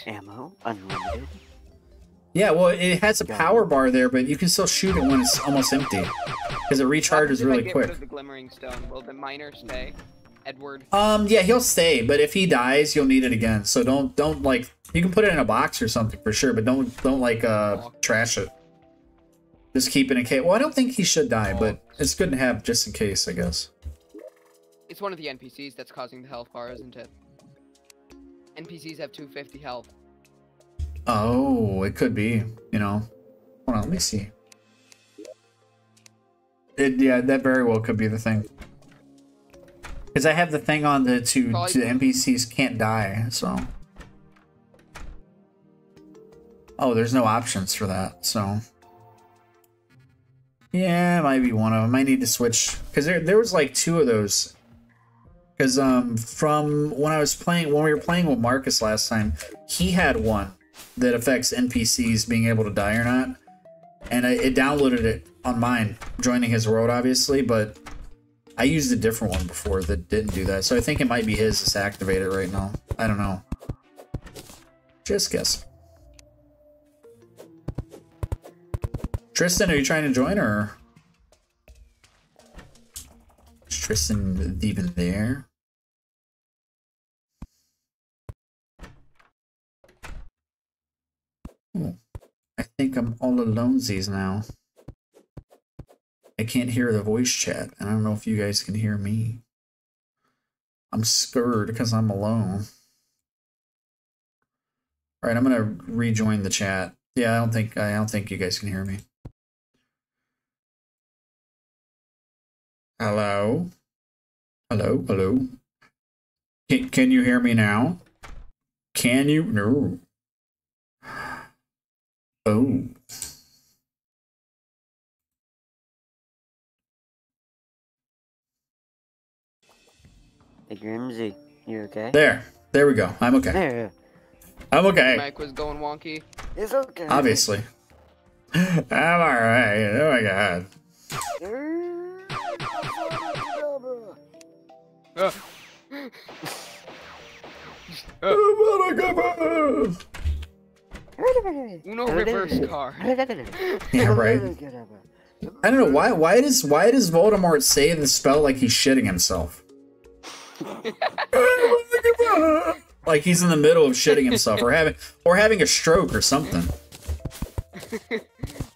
Ammo, unlimited. Yeah, well, it has a power bar there, but you can still shoot it when it's almost empty. Because it recharges if I really get rid quick. of the glimmering stone. Will the miner stay? Edward. Um, yeah, he'll stay, but if he dies, you'll need it again. So don't, don't like, you can put it in a box or something for sure, but don't, don't like, uh, trash it. Just keep it in case. Well, I don't think he should die, but it's good to have just in case, I guess. It's one of the NPCs that's causing the health bar, isn't it? NPCs have 250 health. Oh, it could be, you know. Hold on, let me see. It, yeah, that very well could be the thing. Because I have the thing on the to, Probably- to NPCs can't die, so. Oh, there's no options for that, so. Yeah, it might be one of them. I need to switch because there there was like two of those. Because um, from when I was playing when we were playing with Marcus last time, he had one that affects NPCs being able to die or not, and I, it downloaded it on mine, joining his world obviously, but I used a different one before that didn't do that, so I think it might be his that's activated right now. I don't know. Just guess. Tristan, are you trying to join or? Is Tristan even there? Oh, I think I'm all alonesies now. I can't hear the voice chat, and I don't know if you guys can hear me. I'm scared because I'm alone. All right, I'm gonna rejoin the chat. Yeah, I don't think I don't think you guys can hear me. Hello, hello, hello. Can can you hear me now? Can you? No. Oh. Hey, Grimmsy, you okay? There. There we go. I'm okay. There. I'm okay. Mic was going wonky. It's okay. Obviously. I'm alright. Oh my god. Uh, Uno reverse car. Yeah, right. I don't know why. Why does why does Voldemort say the spell like he's shitting himself? like he's in the middle of shitting himself, or having or having a stroke or something.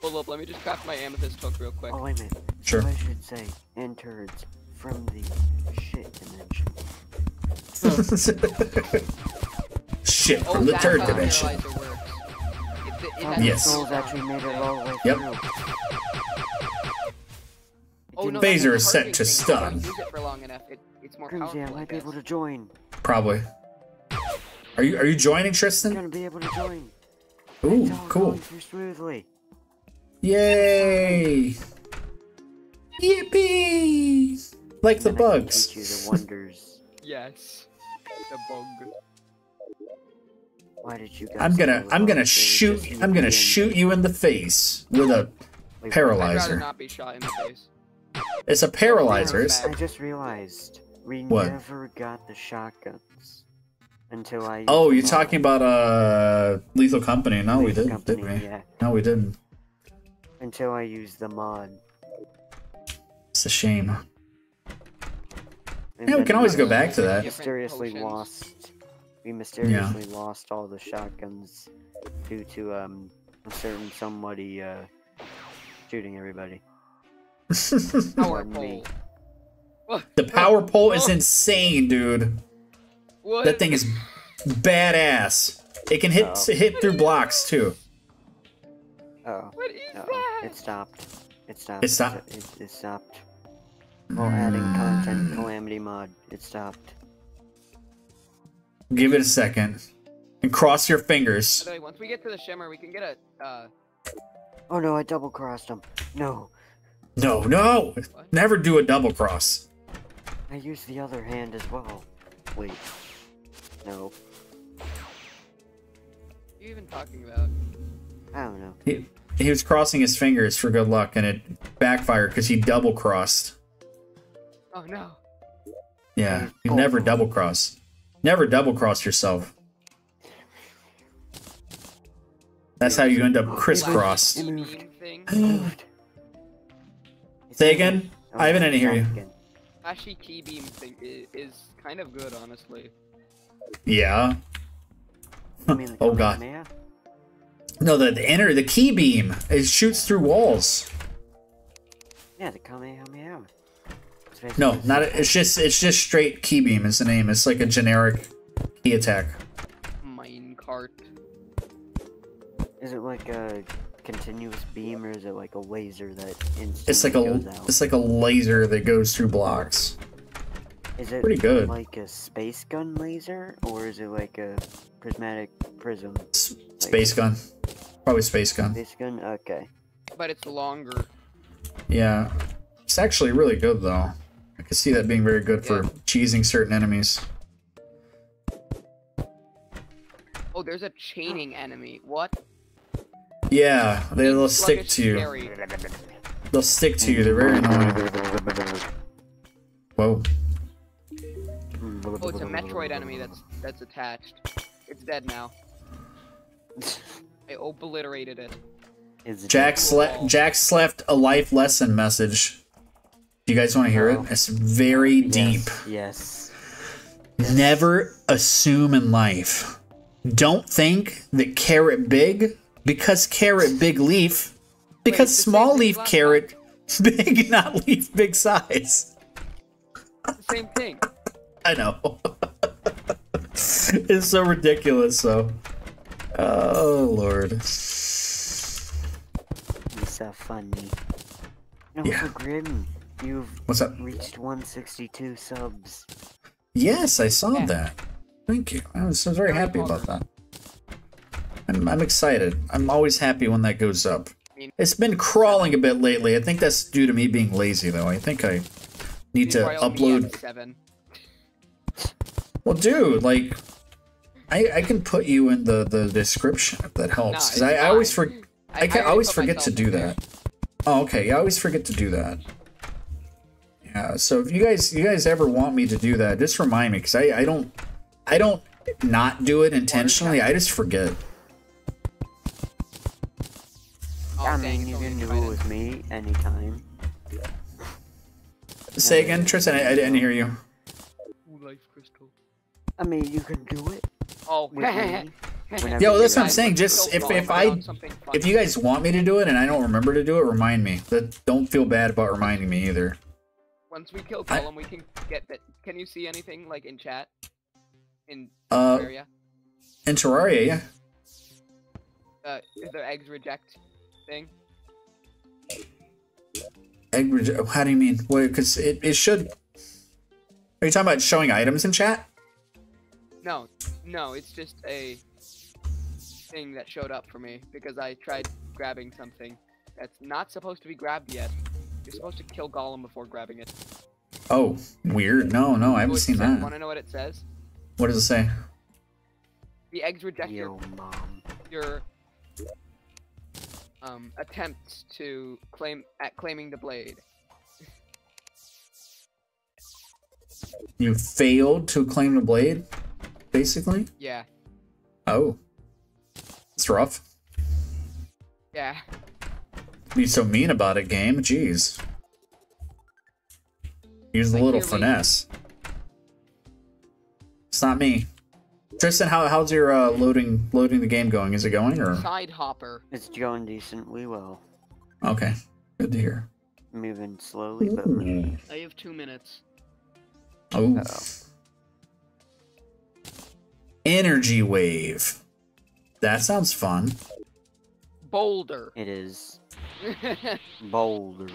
Hold up, let me just craft my amethyst hook real quick. Oh, wait a minute. Sure. I should say, and turds from the shit dimension. Shit Oh, from the oh, that's third how dimension. Oh, Yes. souls actually made it all the way Yep. through. Oh, no, Phaser is set to thing. If you stun. It for long enough. It, it's more Grimmsy, I might be able to join. Probably. Are you are you joining I'm Tristan? gonna be able to join. Ooh, cool. smoothly. Yay! Yippee! Like the And I can bugs. You the wonders. Yes. The bug. Why did you guys? I'm gonna I'm gonna shoot I'm gonna shoot you in the face with a Wait, I'd rather paralyzer. not be shot in the face. It's a paralyzer. I just realized we What? never got the shotguns until I. oh, you're the talking about uh Lethal Company? No, we didn't, did we? Yeah, No, we didn't. until I used the mod. It's a shame. And Yeah, we can always go back to that. Mysteriously lost. We mysteriously lost all the shotguns due to um a certain somebody uh shooting everybody. Power Or me. pole. the power pole is insane, dude. What? That thing is badass. It can hit Oh. hit through blocks too. Oh, What is uh that? it stopped. It stopped. It stopped? It, it stopped. While adding content calamity mod, it stopped. Give it a second. And cross your fingers. By the way, once we get to the shimmer, we can get a. Uh, Oh no, I double crossed him. No, No, no! What? Never do a double cross. I used the other hand as well. Wait. No, what are you even talking about? I don't know. He, he was crossing his fingers for good luck and it backfired because he double crossed. Oh no. Yeah, you never double cross. Never double cross yourself. That's how you end up crisscross. It Beam moved. Thing. It moved. It's Say again? I haven't it's any hear you. Flashy Ki beam thing is, is kind of good, honestly. Yeah. You mean Oh, God. No, the, the inner, the Ki beam, it shoots through walls. Yeah, the Kamehameha. It's No, basically- not it's just it's just straight Ki beam is the name. It's like a generic Ki attack. Minecart. Is it like a continuous beam or is it like a laser that instantly It's like a out? it's like a laser that goes through blocks. Is it pretty good. like a space gun laser or is it like a prismatic prism S- space gun. Probably space gun. space gun? Okay. But it's longer. Yeah. It's actually really good though. I see that being very good for Yeah. cheesing certain enemies. Oh, there's a chaining enemy. What? Yeah, they'll Sluggish stick to you. Scary. They'll stick to you. They're very annoying. Whoa. Oh, it's a Metroid enemy that's that's attached. It's dead now. I obliterated it. Is it Jack Cool. sle- Jack's left a life lesson message. Do you guys want to hear it? It's very deep. Yes. Never assume in life. Don't think that carrot big because carrot big leaf. Because same small leaf carrot big, not leaf big size. Same thing. I know. it's so ridiculous, though. Oh lord. It's so funny. No, Yeah. so Grim, you've What's up? reached 162 subs. Yes, I saw Yeah. that. Thank you. I was, I was very happy about that. I'm, I'm excited. I'm always happy when that goes up. It's been crawling a bit lately. I think that's due to me being lazy, though. I think I need to upload. Seven. Well, dude, like, I I can put you in the the description if that helps. Nah, Because it's I, I always fine. for I, can already always forget to do that. Oh, okay. Yeah, I always forget to do that. Yeah. So if you guys you guys ever want me to do that, just remind me because I I don't I don't not do it intentionally. I just forget. Oh, I mean, you can do it with me anytime. Say again, Tristan. I, I didn't hear you. Life crystal. I mean, you can do it Oh, with me. Yo, that's what I'm saying. Just if if I if you guys want me to do it and I don't remember to do it, remind me. That don't feel bad about reminding me either. Once we kill I- we can get that. Can you see anything like in chat? In Uh, area? in Terraria, yeah. Uh, is there eggs reject thing? Egg rege- How do you mean? Wait, because it, it should. Are you talking about showing items in chat? No, no, it's just a thing that showed up for me because I tried grabbing something that's not supposed to be grabbed yet. You're supposed to kill Golem before grabbing it. Oh, weird. No, no, I haven't seen that. Want to know what it says? What does it say? The eggs reject your mom. your um attempts to claim at claiming the blade. You failed to claim the blade, basically. Yeah, Oh, it's rough. yeah. Be so mean about it, game. Jeez. Use the Like, little you're finesse. It's not me. Tristan, how, how's your uh, loading loading the game going? Is it going or Side hopper. It's going decently well. okay? Good to hear. Moving slowly, but I have two minutes. Oh, Uh-oh. energy wave. That sounds fun. Boulder. it is boulder.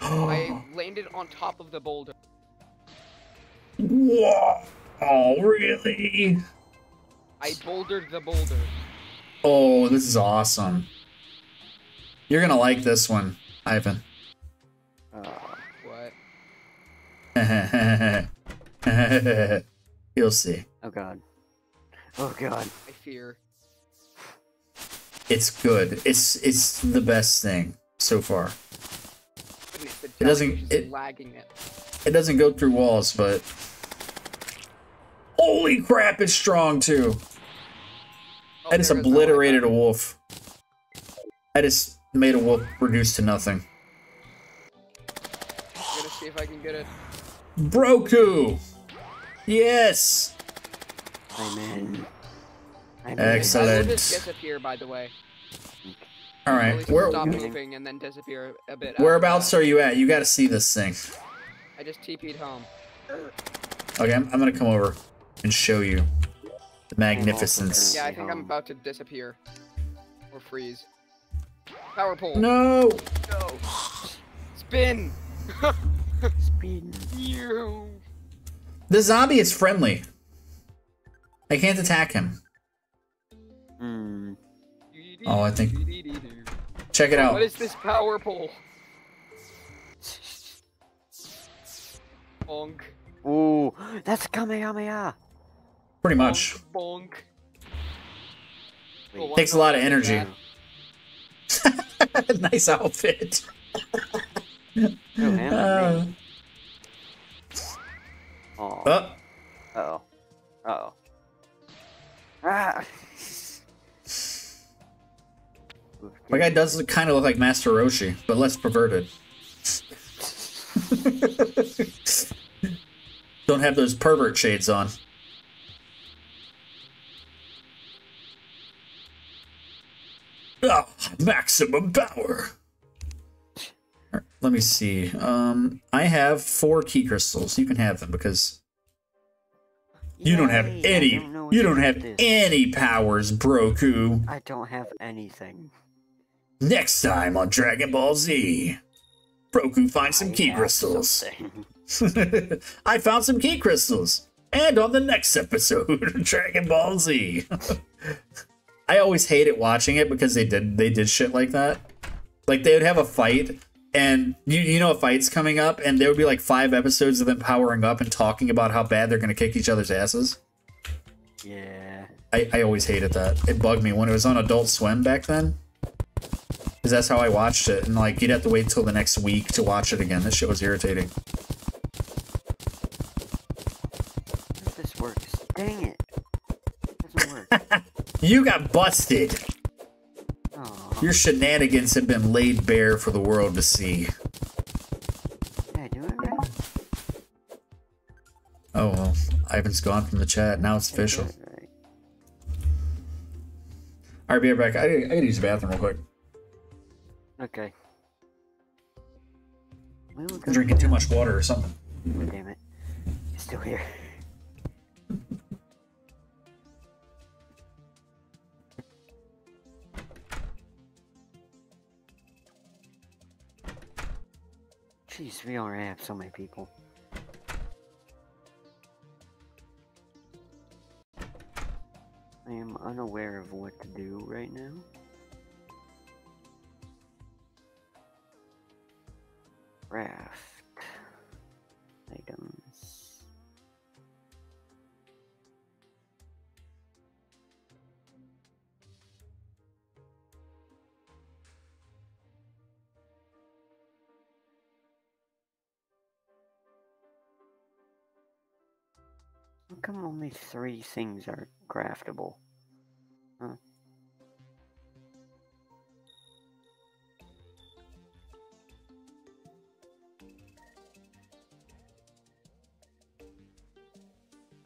I landed on top of the boulder. Whoa! Oh, really? I bouldered the boulder. Oh, this is awesome. You're gonna like this one, Ivan. Uh, What? You'll see. oh god. Oh god. I fear. It's good. It's it's the best thing so far. It doesn't- it- lagging it. It doesn't go through walls, but holy crap, it's strong too. Oh, I just there goes the obliterated a wolf. I just made a wolf reduced to nothing. I'm gonna see if I can get it. Broku. Yes. I'm Excellent. just disappear, by the way. All right. I'll right. Where stop moving and then disappear a bit. whereabouts are you at? You got to see this thing. I just TP'd home. Okay, I'm, I'm gonna come over and show you the magnificence. Yeah, I think I'm about to disappear. Or freeze. Power pole. No. No. Spin. Speed. You. The zombie is friendly. I can't attack him. Hmm. Oh, I think- Check it out. What is this power pole? Bonk. Ooh, that's Kamehameha. Pretty much. Bonk. Wait, Well, Takes a lot of energy. nice outfit. Oh. Uh, Oh. oh, Uh-oh. Uh-oh. Ah! My guy does kind of look like Master Roshi, but less perverted. Don't have those pervert shades on. Oh, maximum power. Let me see. Um, I have four Ki crystals. You can have them because you don't have any. don't you don't have this. any powers, Broku. I don't have anything. Next time on Dragon Ball Z, Broku finds some I Ki crystals. I found some Ki crystals. And on the next episode of Dragon Ball Z. I always hated watching it because they did they did shit like that. Like they would have a fight and you you know a fight's coming up and there would be like five episodes of them powering up and talking about how bad they're gonna kick each other's asses. Yeah. I, I always hated that. It bugged me when it was on Adult Swim back then. Because that's how I watched it. And like you'd have to wait till the next week to watch it again. This shit was irritating. This works. Dang it. It doesn't work. You got busted. Oh, Your shenanigans have been laid bare for the world to see. did I do it right? Oh well, Ivan's gone from the chat. Now it's Did I do official. it right? Be right back. I, I gotta use the bathroom real quick. Okay. We will go I'm drinking too much water or something. Damn it. It's still here. Jeez, we already have so many people. I am unaware of what to do right now. Craft Items. How come only three things are craftable? Huh.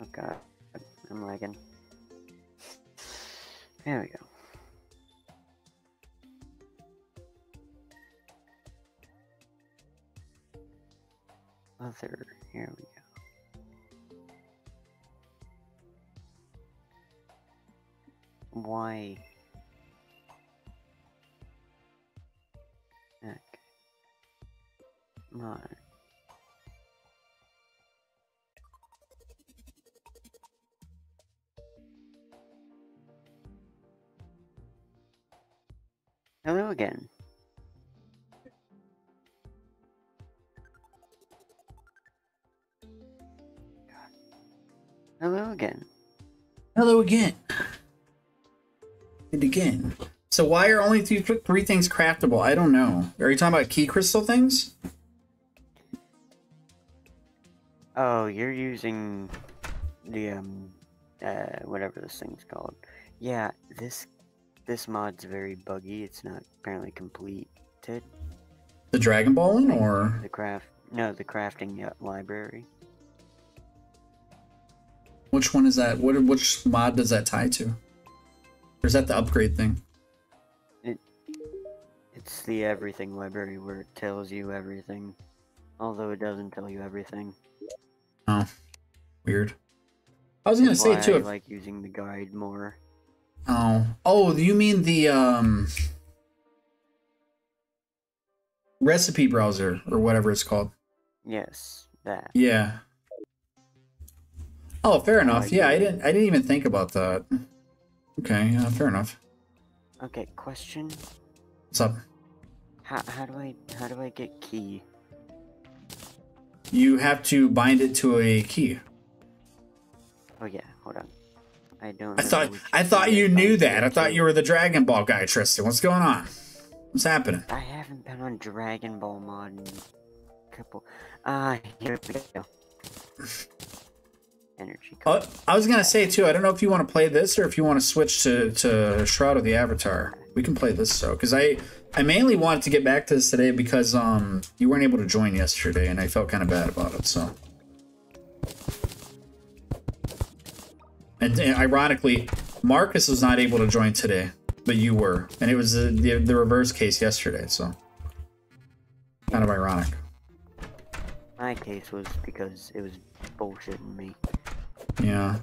Oh god, I'm lagging. There we go. Other, here we go. Why? Okay. Mod. Hello again. Hello again. Hello again. And again. So why are only three, three things craftable? I don't know. Are you talking about Ki crystal things? Oh, you're using the um uh whatever this thing's called. Yeah, this this mod's very buggy. It's not apparently completed. The Dragon Ball one or The craft no, the crafting library. which one is that? What which mod does that tie to? Or is that the upgrade thing? It It's the everything library where it tells you everything. Although it doesn't tell you everything. Oh. Weird. I was gonna say too I if like using the guide more. Oh. Oh, you mean the um recipe browser or whatever it's called. Yes, that. Yeah. Oh, fair enough. like Yeah, I didn't I didn't even think about that. Okay, yeah, fair enough. Okay, question. What's up? How how do I how do I get Ki? You have to bind it to a key. Oh yeah, hold on. I don't. I thought I thought you knew that. I thought you were the Dragon Ball guy, Tristan. What's going on? What's happening? I haven't been on Dragon Ball mod in a couple. Ah, here we go. Energy. Uh. I was gonna say too. I don't know if you want to play this or if you want to switch to to Shroud of the Avatar. We can play this though, because I I mainly wanted to get back to this today because um you weren't able to join yesterday, and I felt kind of bad about it. So, and, and ironically, Marcus was not able to join today, but you were, and it was the the, the reverse case yesterday. So, kind of ironic. My case was because it was bullshitting me. Yeah.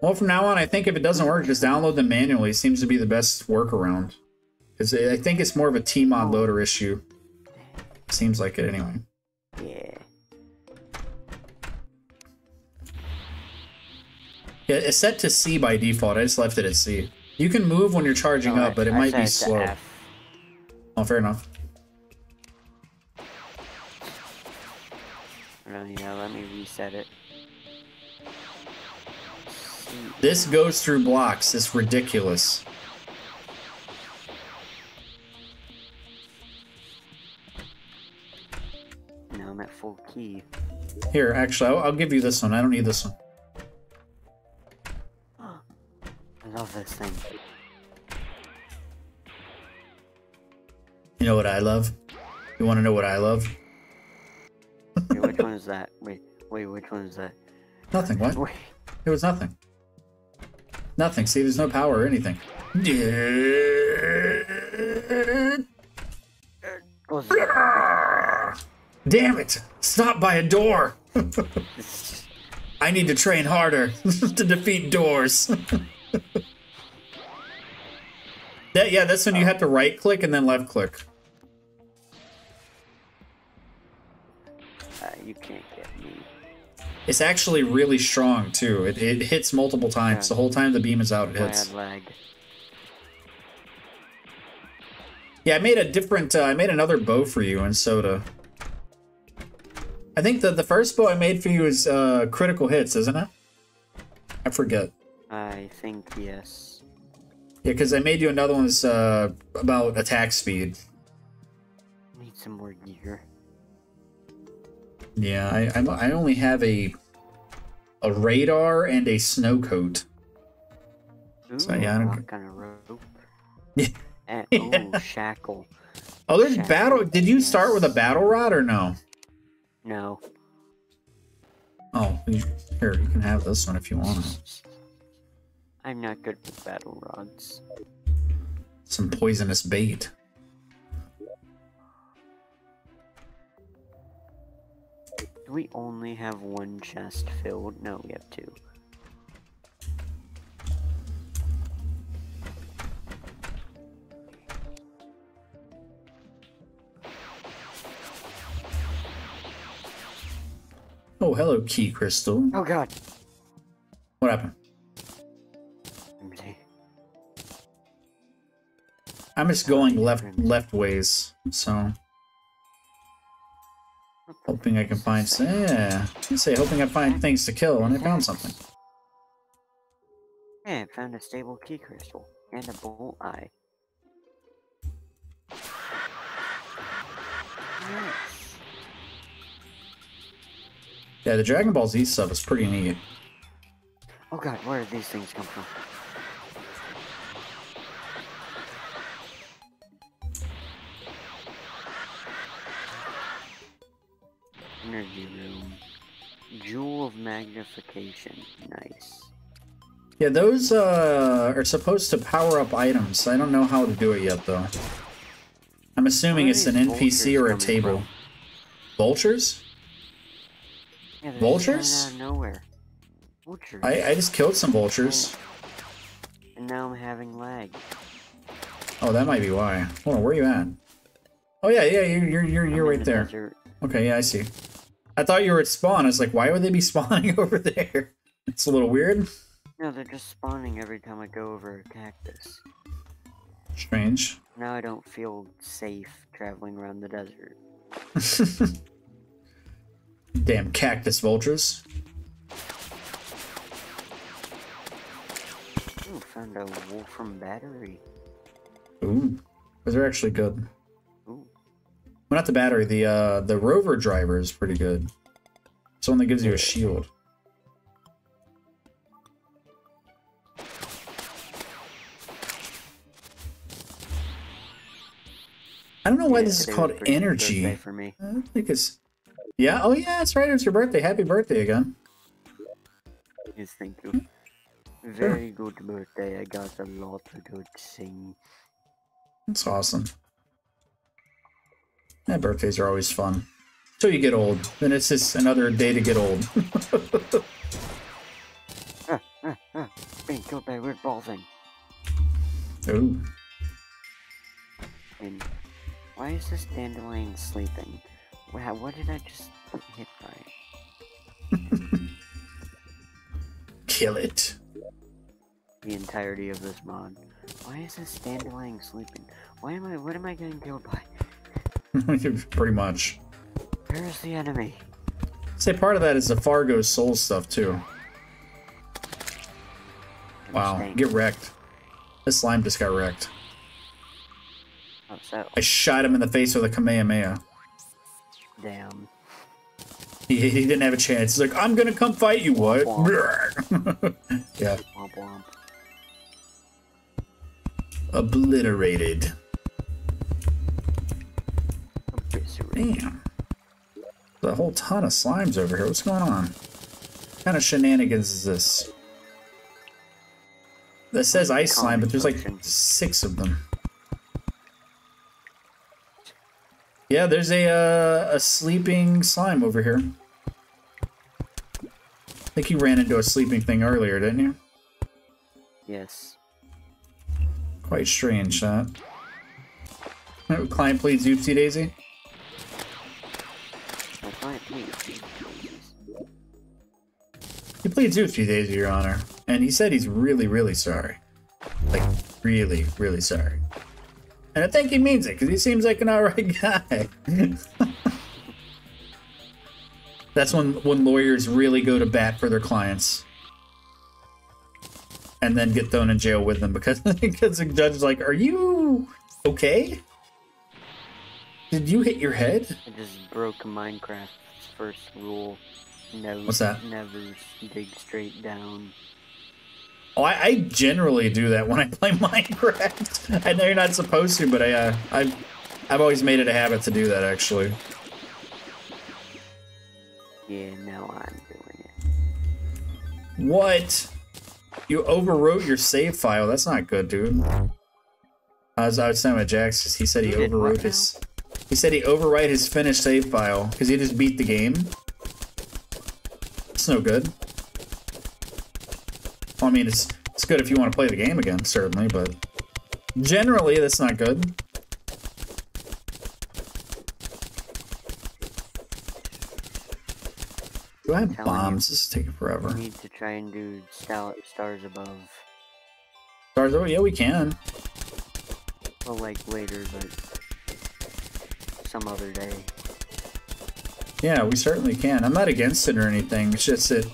Well, from now on, I think if it doesn't work, just download them manually. Seems to be the best workaround. Because I think it's more of a Tmod oh. loader issue. Seems like it anyway. Yeah. Yeah, it's set to C by default. I just left it at C. You can move when you're charging No, up, but it I might be slow. Oh, fair enough. Oh, yeah, let me reset it. This goes through blocks. It's ridiculous. Now I'm at full Ki. Here, actually, I'll, I'll give you this one. I don't need this one. Love this thing. You know what I love? You want to know what I love? Wait, which one is that? Wait, wait, which one is that? Nothing. What? Wait, It was nothing. Nothing. See, there's no power or anything. what was that? Damn it! Stop by a door! I need to train harder to defeat doors. That, yeah, that's when you have to right click and then left click. Uh, you can't get me. It's actually really strong too. It, it hits multiple times. The whole time the beam is out, it hits. Yeah, I made a different. Uh, I made another bow for you in SotA. I think the the first bow I made for you is uh, critical hits, isn't it? I forget. I think yes. Yeah, because I made you another one that's uh, about attack speed. Need some more gear. Yeah, I I'm, I only have a a radar, and a snow coat. Ooh, So, yeah, I don't- rock on a rope. Yeah. And, oh, shackle. Oh, there's Shadow, battle. Did you start with a battle rod or no? No. Oh, here you can have this one if you want. I'm not good with battle rods. Some poisonous bait. Do we only have one chest filled? No, we have two. Oh, hello, Ki crystal. Oh god! What happened? I'm just going left left ways, so hoping I can find. Yeah, I say hoping I find things to kill, and I found something. Yeah, I found a stable Ki crystal and a bolt eye. Nice. Yeah, the Dragon Ball Z stuff is pretty neat. Oh god, where did these things come from? Energy room. Jewel of magnification. Nice. Yeah, those uh, are supposed to power up items. I don't know how to do it yet, though. I'm assuming it's an NPC or a table. from? Vultures? Yeah, Vultures? out of nowhere. Vultures. I, I just killed some vultures. And now I'm having lag. Oh, that might be why. Hold on, where are you at? Oh yeah, yeah, you're you're you're, you're right there. Okay, yeah, I see. I thought you were at spawn. I was like, why would they be spawning over there? It's a little weird. No, they're just spawning every time I go over a cactus. Strange. Now I don't feel safe traveling around the desert. Damn cactus vultures. Ooh, found a Wolfram battery. Ooh, those are actually good. Well, not the battery. The uh, the rover driver is pretty good. It's the one that gives you a shield. I don't know why yeah, this is called energy. for me. I think it's. Yeah. Oh yeah, that's right. It was your birthday. Happy birthday again. Yes, thank you. Very good birthday. I got a lot of good things. That's awesome. Yeah, birthdays are always fun. Till you get old, then it's just another day to get old. Ah, ah, ah. Being killed by a weird ball thing. Ooh. And why is this dandelion sleeping? Wow, what did I just hit by? Kill it. The entirety of this mod. Why is this dandelion sleeping? Why am I? What am I getting killed by? Pretty much. Where is the enemy? Say part of that is the Fargo soul stuff too. Wow, get wrecked. This slime just got wrecked. Oh, so I shot him in the face with a Kamehameha. damn. He, he didn't have a chance. He's like, I'm gonna come fight you, what? yeah, Womp womp. obliterated. Damn. There's a whole ton of slimes over here. What's going on? What kind of shenanigans is this? This says ice slime, but there's like six of them. Yeah, there's a uh, a sleeping slime over here. I think you ran into a sleeping thing earlier, didn't you? Yes. Quite strange, huh? Client pleads oopsie daisy. My client, please. He pleads oopsie daisy, Your Honor, and he said he's really, really sorry. Like, really, really sorry. And I think he means it because he seems like an alright guy. That's when when lawyers really go to bat for their clients, and then get thrown in jail with them because because the judge is like, "Are you okay? Did you hit your head?" I just broke Minecraft's first rule. never, What's that? Never dig straight down. Oh, I, I generally do that when I play Minecraft. I know you're not supposed to, but I, uh, I've, I've always made it a habit to do that, actually. Yeah, now I'm doing it. What? You overwrote your save file. That's not good, dude. I was, I was saying with Jax, he said he You did what overwrote his... He said he overwrite his finished save file because he just beat the game. It's no good. Well, I mean, it's it's good if you want to play the game again, certainly, but generally that's not good. Do I have Telling you. bombs? This is taking We forever. need to try and do star- stars above. Stars, oh yeah, we can. Well, like later, but some other day. Yeah, we certainly can. I'm not against it or anything. It's just that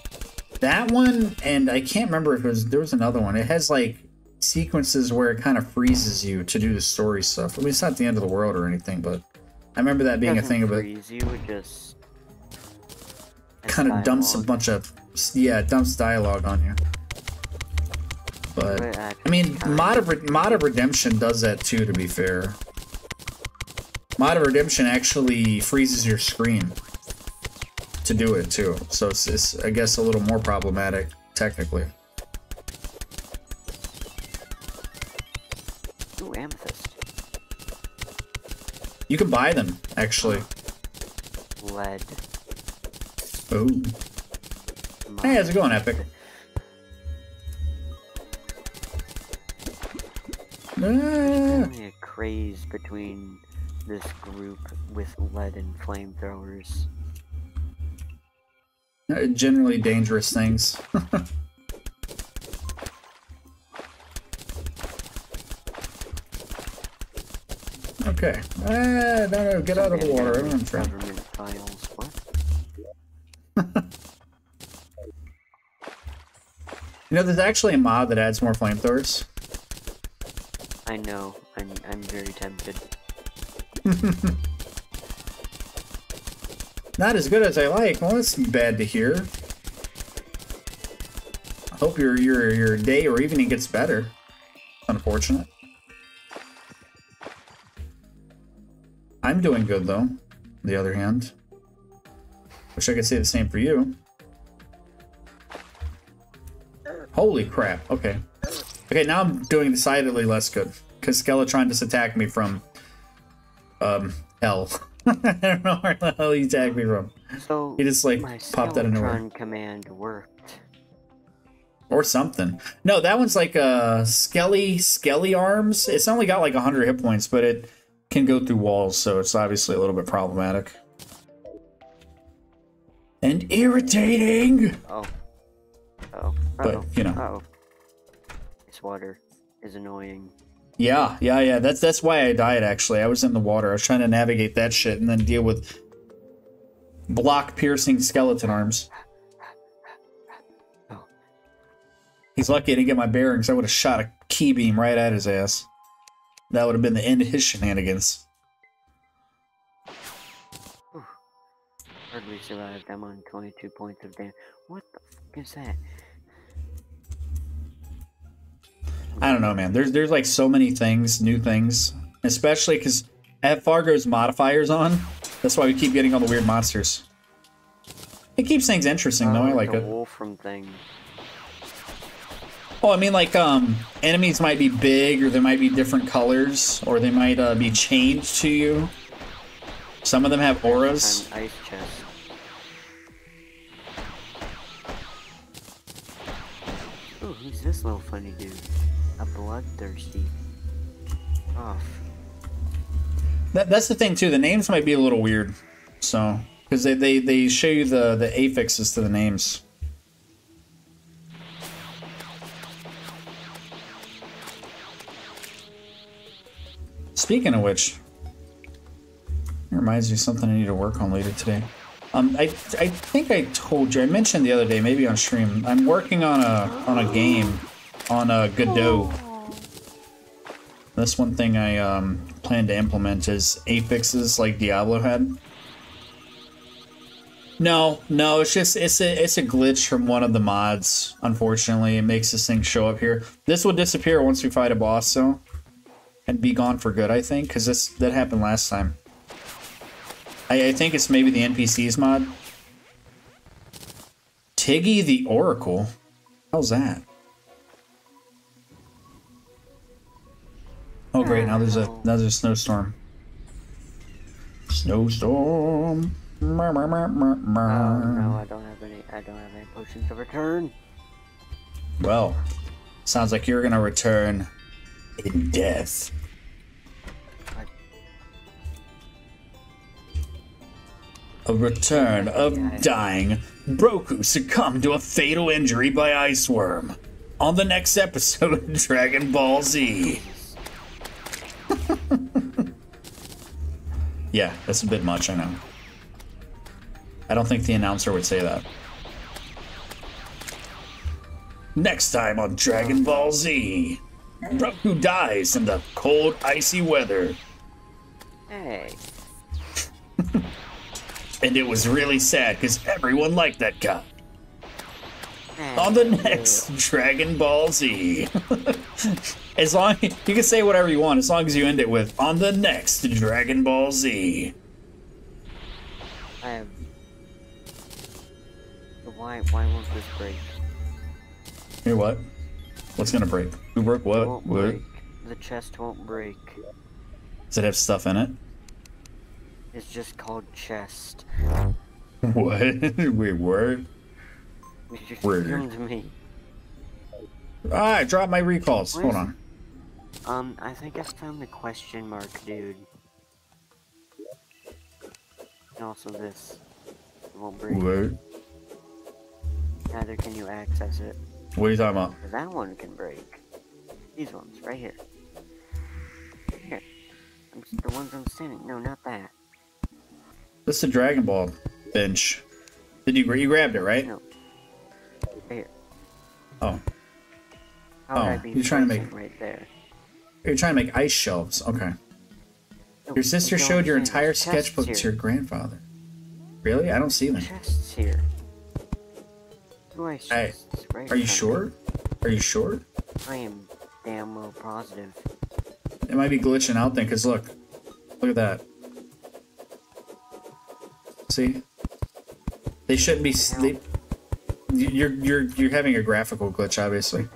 that one, and I can't remember if it was, there was another one. It has like sequences where it kind of freezes you to do the story stuff. I mean, it's not the end of the world or anything, but I remember that being a thing of it. freeze you, it just Kind of dumps a bunch of, yeah, dumps dialogue on you. But But I mean, Mod of, Re- Mod of Redemption does that too, to be fair. Mod of Redemption actually freezes your screen to do it too. So it's, it's I guess, a little more problematic, technically. Ooh, amethyst. You can buy them, actually. Lead. Oh. Hey, how's it going, Epic? Ah, a craze between this group with lead and flamethrowers. uh, generally dangerous things. okay. Ah, no, no, get out of the water. Trying. Government files. What? You know, there's actually a mod that adds more flamethrowers. I know. I'm I'm very tempted. Not as good as I like. Well, that's bad to hear. I hope your your your day or evening gets better. Unfortunate. I'm doing good though. On the other hand, wish I could say the same for you. Holy crap! Okay, okay. Now I'm doing decidedly less good because Skeletron just attacked me from um hell. I don't know where the hell he tagged me from. So He just like popped out of nowhere. Command worked. Or something. No, that one's like uh Skelly Skelly arms. It's only got like 100 hit points, but it can go through walls, so it's obviously a little bit problematic. And irritating! Oh. Oh. But, Uh-oh. you know. Oh. This water is annoying. Yeah, yeah, yeah. That's that's why I died actually. I was in the water. I was trying to navigate that shit and then deal with block piercing skeleton arms. He's lucky I didn't get my bearings. I would have shot a Ki beam right at his ass. That would have been the end of his shenanigans. Hardly survived. I'm on 22 points of damage. What the fuck is that? I don't know, man. There's there's like so many things, new things, especially because I have Fargo's modifiers on. That's why we keep getting all the weird monsters. It keeps things interesting, though. I like the it. Wolfram thing. Oh, I mean, like um, enemies might be big, or they might be different colors, or they might uh, be chained to you. Some of them have auras. Ice chest. Ooh, who's this little funny dude? A bloodthirsty. Off. That, that's the thing too. The names might be a little weird, so because they, they they show you the the affixes to the names. Speaking of which, it reminds me of something I need to work on later today. Um, I I think I told you I mentioned the other day, maybe on stream. I'm working on a on a game on a Godot. That's one thing I um, plan to implement is affixes like Diablo had. No, no, it's just it's a it's a glitch from one of the mods. Unfortunately, it makes this thing show up here. This will disappear once we fight a boss, though, and be gone for good. I think because this that happened last time. I, I think it's maybe the NPCs mod. Tiggy the Oracle. How's that? Oh great! Now there's a now there's a snowstorm. Snowstorm. Oh no, I don't have any. I don't have any potions to return. Well, sounds like you're gonna return in death. A return of dying. Broku succumbed to a fatal injury by ice worm. On the next episode of Dragon Ball Z. yeah, that's a bit much, I know. I don't think the announcer would say that. Next time on Dragon Ball Z. Broku dies in the cold, icy weather. Hey, And it was really sad because everyone liked that guy. On the next Dragon Ball Z. as long you can say whatever you want, as long as you end it with on the next Dragon Ball Z. I have. Why? Why won't this break? Here, what? What's gonna break? Who broke what? won't What? break. The chest won't break. Does it have stuff in it? It's just called chest. What? Wait, what? Just Weird. come to me. Ah, I dropped my recalls. Why Hold on. Um, I think I found the question mark, dude. And also this. It won't break. What? Neither can you access it. What are you talking about? That one can break. These ones, right here. Here. The ones I'm standing. No, not that. This is a Dragon Ball bench. Did you you grabbed it, right? No. Here. Oh, How Oh, you're trying to make- right there? you're trying to make ice shelves. Okay. No, Your sister showed your entire sketchbook to your grandfather. Really? I don't see them. chests here. Hey, right Are you sure? Are you sure? I am damn well positive. It might be glitching out then, cause look, look at that. See? They shouldn't be. s- They, you're you're you're having a graphical glitch, obviously.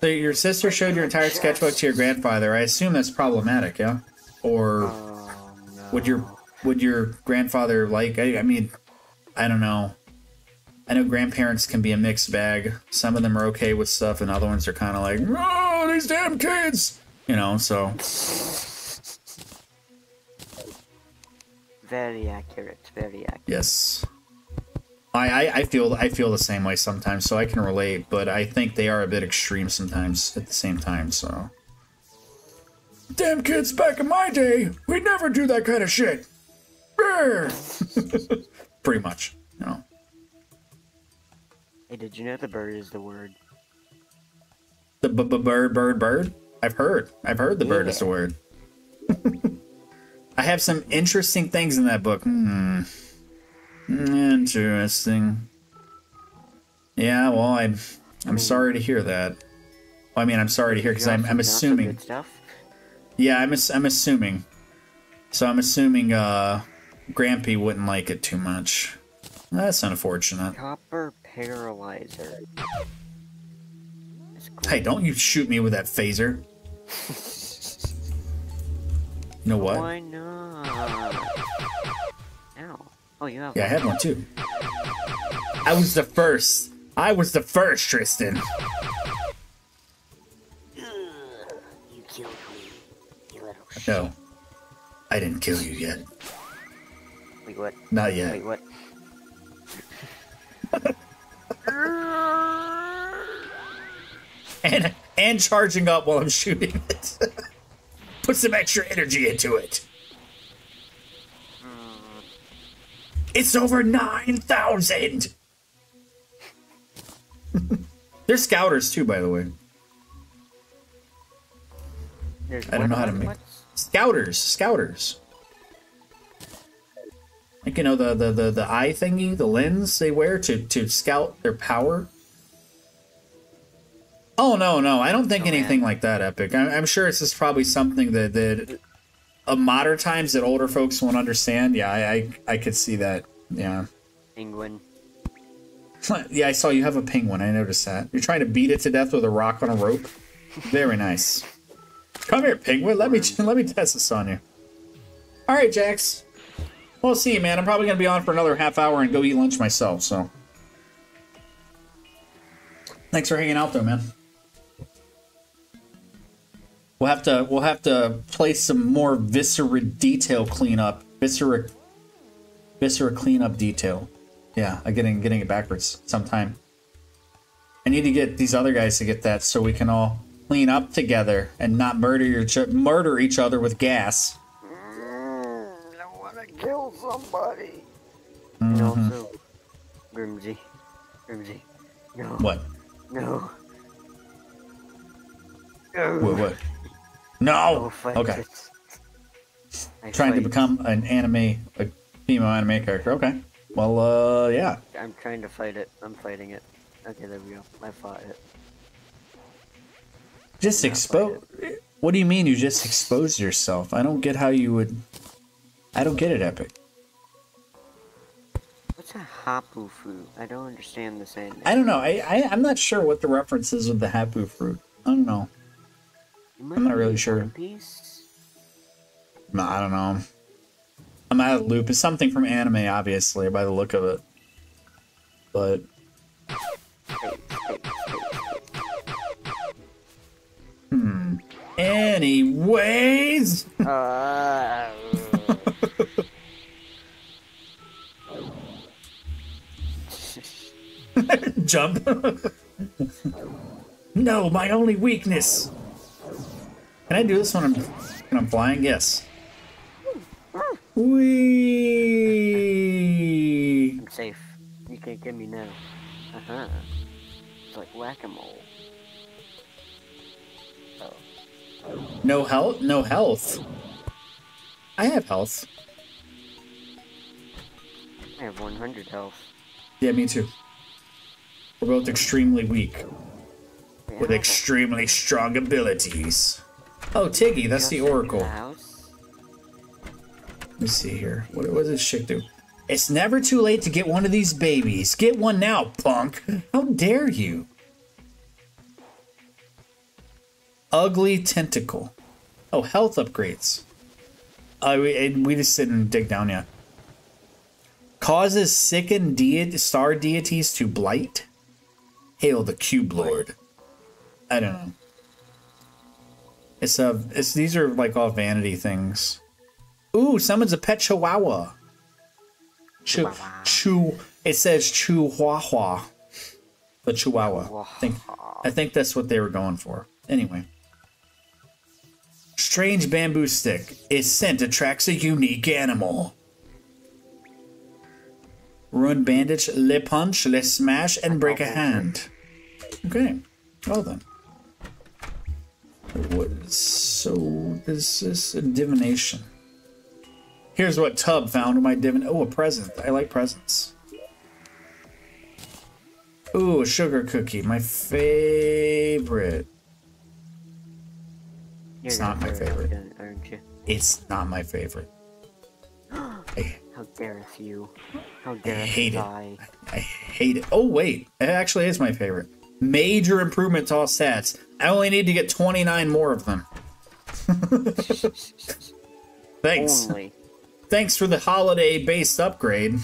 So your sister showed your entire sketchbook to your grandfather. I assume that's problematic, yeah? Or Oh no. would your would your grandfather like? I, I mean, I don't know. I know grandparents can be a mixed bag. Some of them are okay with stuff, and other ones are kind of like, "Oh, these damn kids," you know. So Very accurate. Very accurate. yes, I, I I feel I feel the same way sometimes, so I can relate. But I think they are a bit extreme sometimes at the same time. So damn kids back in my day, we'd never do that kind of shit. Brr. Pretty much, you know. Hey, did you know the bird is the word? The b- b- bird, bird, bird. I've heard. I've heard the bird is the word. I have some interesting things in that book. Hmm. Interesting. Yeah. Well, I'm. I'm sorry to hear that. Well, I mean, I'm sorry to hear because I'm. I'm assuming. Yeah, I'm. I'm assuming. So I'm assuming. Uh, Grampy wouldn't like it too much. That's unfortunate. Copper paralyzer. Hey, don't you shoot me with that phaser. You know what? Why not? Ow. Oh, you have. Yeah, I one. had one too. I was the first. I was the first, Tristan. You killed me, you little shit. No, I didn't kill you yet. Wait, what? Not yet. Wait, what? And and charging up while I'm shooting it. Put some extra energy into it. It's over nine thousand. They're scouters too, by the way. There's I don't know how to make-? Scouters, scouters. Like you know the the the, the eye thingy, the lens they wear to to scout their power. Oh no, no, I don't think Oh, anything man. like that, Epic. I'm, I'm sure it's just probably something that that of modern times that older folks won't understand. Yeah, I I, I could see that. Yeah. Penguin. yeah, I saw you have a penguin. I noticed that. You're trying to beat it to death with a rock on a rope. Very nice. Come here, penguin. Let me let me test this on you. All right, Jax. We'll see, man. I'm probably gonna be on for another half hour and go eat lunch myself. So, thanks for hanging out, though, man. We'll have to we'll have to play some more viscera detail cleanup. Viscera viscera cleanup detail. Yeah, I'm getting getting it backwards sometime. I need to get these other guys to get that so we can all clean up together and not murder your murder each other with gas. Mm, I want to kill somebody. Mhm. And also, Grimmsy. Grimmsy. No. What? No. No. What? What? No No. Okay. this. Trying to become an anime, a female anime character. Okay. Well, uh, yeah. I'm trying to fight it. I'm fighting it. Okay, there we go. I fought it. Just expose. What do you mean you just exposed yourself? I don't get how you would. I don't get it, Epic. What's a hapu fruit? I don't understand the saying. I don't know. I, I I'm not sure what the reference is with the hapu fruit. I don't know. I'm not really sure. No, I don't know. I'm out of loop. It's something from anime, obviously, by the look of it. But hmm. Anyways, Uh, jump. no, my only weakness. Can I do this when I'm when I'm flying? Yes. Wee. I'm safe. You can't get me now. Uh huh. It's like whack a mole. Oh. No health. No health. I have health. I have 100 health. Yeah, me too. We're both extremely weak with extremely strong abilities. Oh, Tiggy, that's the Oracle. Let me see here. What, what does this chick do? It's never too late to get one of these babies. Get one now, punk. How dare you? Ugly tentacle. Oh, health upgrades. Uh, we, we just didn't dig down yet. Causes sickened deity, star deities to blight. Hail the cube lord. I don't know. It's a. It's these are like all vanity things. Ooh, summons a pet chihuahua. Chihuahua. chu. It says chihuahua. The chihuahua. I think. I think that's what they were going for. Anyway. Strange bamboo stick. Its scent attracts a unique animal. Ruin bandage, le punch, le smash, and break a hand. Okay. Well then. What, so this is a divination. Here's what Tub found in my divin. Oh, a present. I like presents. Ooh, a sugar cookie. My favorite. You're It's not my it favorite. Aren't you? It's not my favorite. I, How dareth you? How I dareth hate it. I? I hate it. Oh, wait. It actually is my favorite. Major improvement to all stats. I only need to get 29 more of them. Thanks. Only. Thanks for the holiday based upgrade.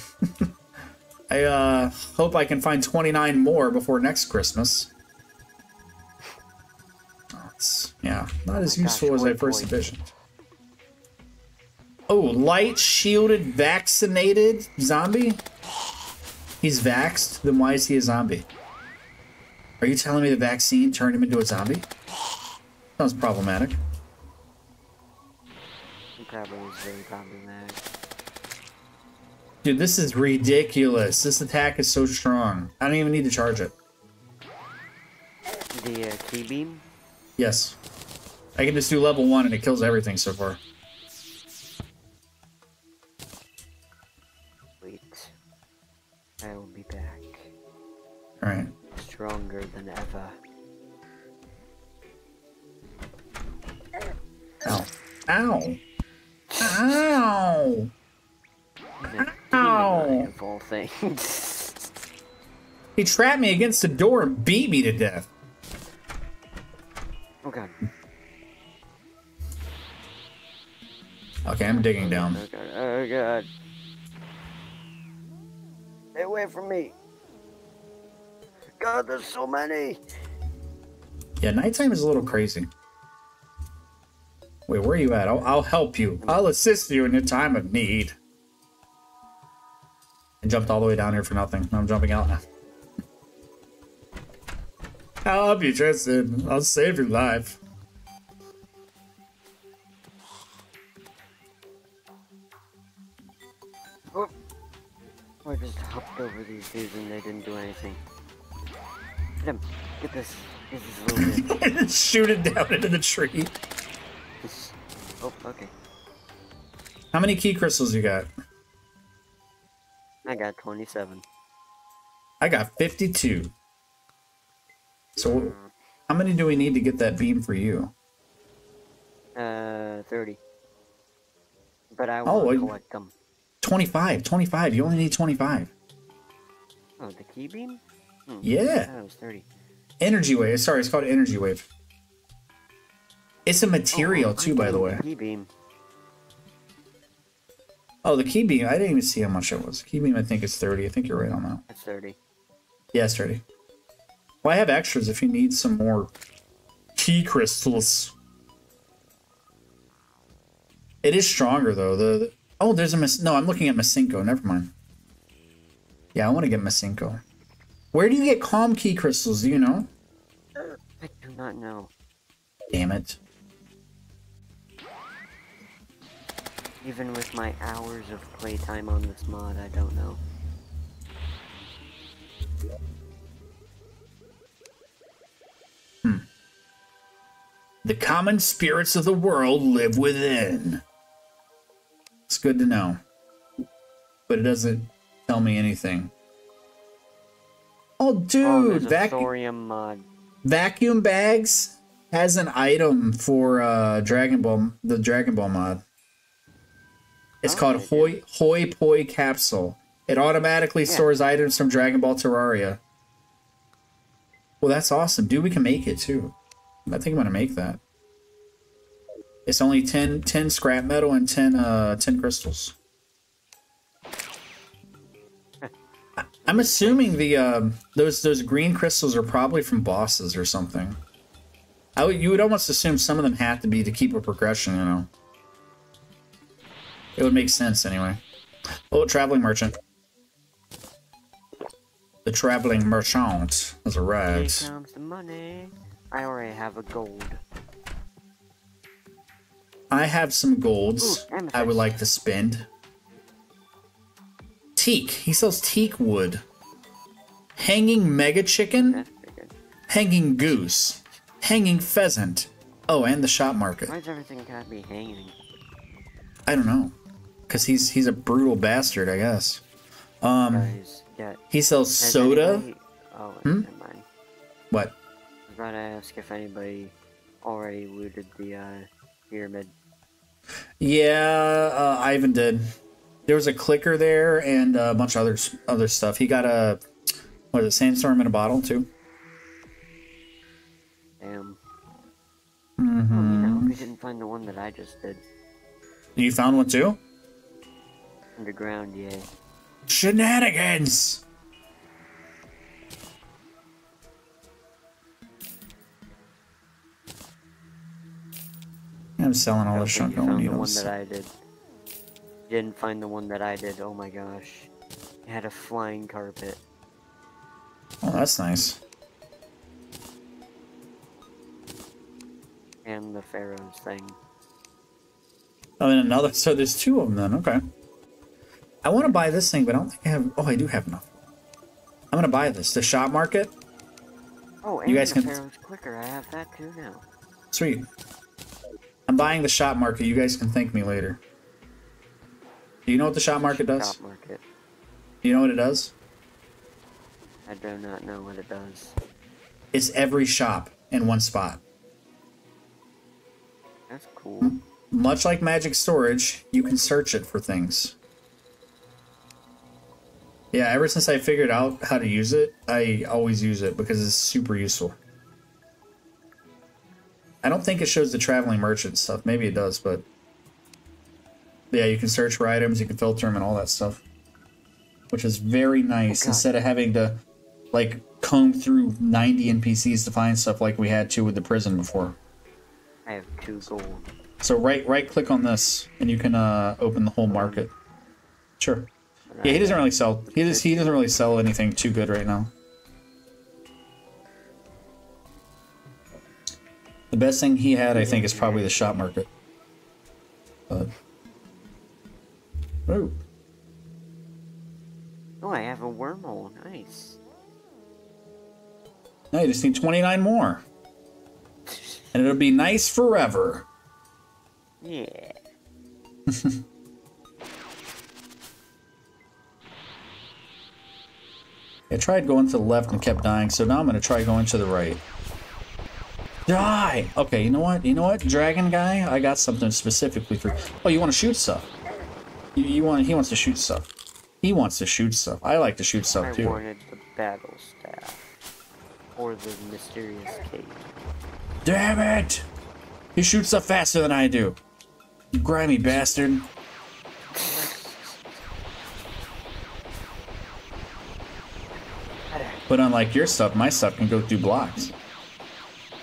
I uh, hope I can find 29 more before next Christmas. Oh, it's, yeah, not as useful gosh, as I first envisioned. Oh, light shielded vaccinated zombie? He's vaxxed? Then why is he a zombie? Are you telling me the vaccine turned him into a zombie? Sounds problematic. Probably very problematic. Dude, this is ridiculous. This attack is so strong. I don't even need to charge it. The uh, Ki beam? Yes. I can just do level one and it kills everything so far. Wait. I will be back. Alright stronger than ever. Ow. Ow. Ow. Ow. Of all things. he trapped me against the door and beat me to death. Oh god. Okay, I'm digging oh, down. Oh god. Oh god. Stay away from me. God, there's so many. Yeah, nighttime is a little crazy. Wait, where are you at? I'll, I'll help you. I'll assist you in your time of need. I jumped all the way down here for nothing. I'm jumping out now. I'll help you, Tristan. I'll save your life. Oh, I just hopped over these dudes and they didn't do anything. Get. Get this. Get this. Shoot it down into the tree. Oh, okay. How many Ki crystals you got? I got 27. I got 52. So, how many do we need to get that beam for you? Uh, 30. But I Oh, to collect them. 25. 25. You only need 25. Oh, the Ki beam? Hmm. Yeah. it was 30. Energy wave. Sorry, it's called energy wave. It's a material Oh, too, by the way. Ki beam. Oh, the Ki beam. I didn't even see how much it was. Ki beam, I think is 30. I think you're right on that. That's 30. Yeah, it's 30. Well, I have extras if you need some more Ki crystals. It is stronger though. The, the- oh, there's a Mas- no. I'm looking at Masenko. Never mind. Yeah, I want to get Masenko. Where do you get calm Ki crystals? Do you know? I do not know. Damn it. Even with my hours of playtime on this mod, I don't know. Hmm. The common spirits of the world live within. It's good to know. But it doesn't tell me anything. Oh, oh, dude, there's a vac- thorium mod. vacuum bags has an item for uh Dragon Ball, the Dragon Ball mod. It's Oh, called. Hoi Hoi Poi Capsule. It automatically Yeah. stores items from Dragon Ball Terraria. Well, that's awesome, dude. We can make it too. I think I'm gonna make that. It's only 10, 10 scrap metal and 10, uh, 10 crystals. I'm assuming the um, those those green crystals are probably from bosses or something. I would, you would almost assume some of them have to be to keep a progression, you know. It would make sense anyway. Oh, traveling merchant. The traveling merchant has arrived. Here comes the money. I already have a gold. I have some golds Ooh. I would like to spend. Teak. He sells teak wood. Hanging mega chicken. That's pretty good. Hanging goose. Hanging pheasant. Oh, and the shop market. Why does everything gotta be hanging? I don't know. Cause he's he's a brutal bastard, I guess. Um, Guys, yeah. he sells has soda. anybody- Oh, Hmm? never mind. What? I was about to ask if anybody already looted the uh, pyramid. Yeah, uh, Ivan did. There was a clicker there and a bunch of other other stuff. He got a what is it, sandstorm in a bottle too. Damn. Mm-hmm. Oh, you know, we didn't find the one that I just did. You found one too? Underground, yeah. Shenanigans! I'm selling all I the don't think shunk you found the one that I did. Didn't find the one that I did. Oh my gosh. It had a flying carpet. Oh, that's nice. And the Pharaoh's thing. Oh, and another. So there's two of them then. Okay. I want to buy this thing, but I don't think I have. Oh, I do have enough. I'm gonna buy this. The shop market. Oh, and You guys the can- Pharaoh's clicker. I have that too now. Sweet. I'm buying the shop market. You guys can thank me later. Do you know what the shop market does? Shop market. Do you know what it does? I do not know what it does. It's every shop in one spot. That's cool. Much like Magic Storage, you can search it for things. Yeah, ever since I figured out how to use it, I always use it because it's super useful. I don't think it shows the traveling merchant stuff. Maybe it does, but yeah, you can search for items, you can filter them, and all that stuff, which is very nice. God. instead of having to like comb through 90 NPCs to find stuff like we had to with the prison before. I have two gold. So right right click on this, and you can uh, open the whole market. Sure. Yeah, he doesn't really sell. He does. He doesn't really sell anything too good right now. The best thing he had, I think, is probably the shop market. But oh, Oh, I have a wormhole. Nice. now you just need twenty nine more, and it'll be nice forever. Yeah. I tried going to the left and kept dying, so now I'm gonna try going to the right. Die! Okay, you know what? You know what, dragon guy? I got something specifically for. Oh, you want to shoot stuff? You, you want? He wants to shoot stuff. He wants to shoot stuff. I like to shoot I stuff too. wanted the battle staff. Or the mysterious cape. Damn it! He shoots stuff faster than I do. You grimy bastard. But unlike your stuff, my stuff can go through blocks.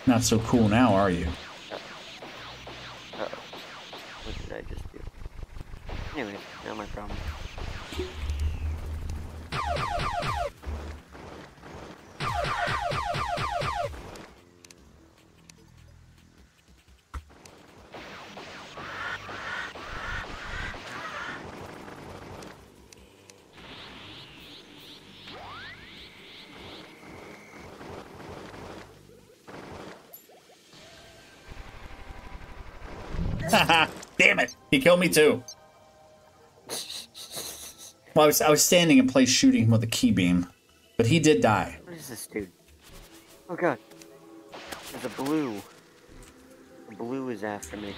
Not so cool now, are you? He killed me too. Well, I was I was standing in place shooting him with a Ki beam, but he did die. What is this dude? Oh god. There's a blue. The blue is after me.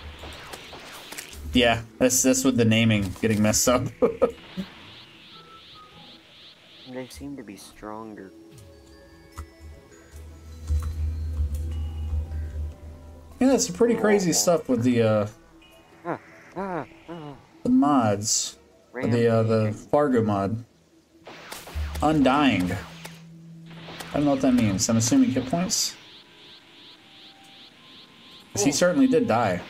Yeah, that's that's with the naming getting messed up. They seem to be stronger. yeah, that's some pretty crazy stuff with the uh mods. The uh the Fargo mod. Undying. I don't know what that means. I'm assuming hit points. he certainly did die.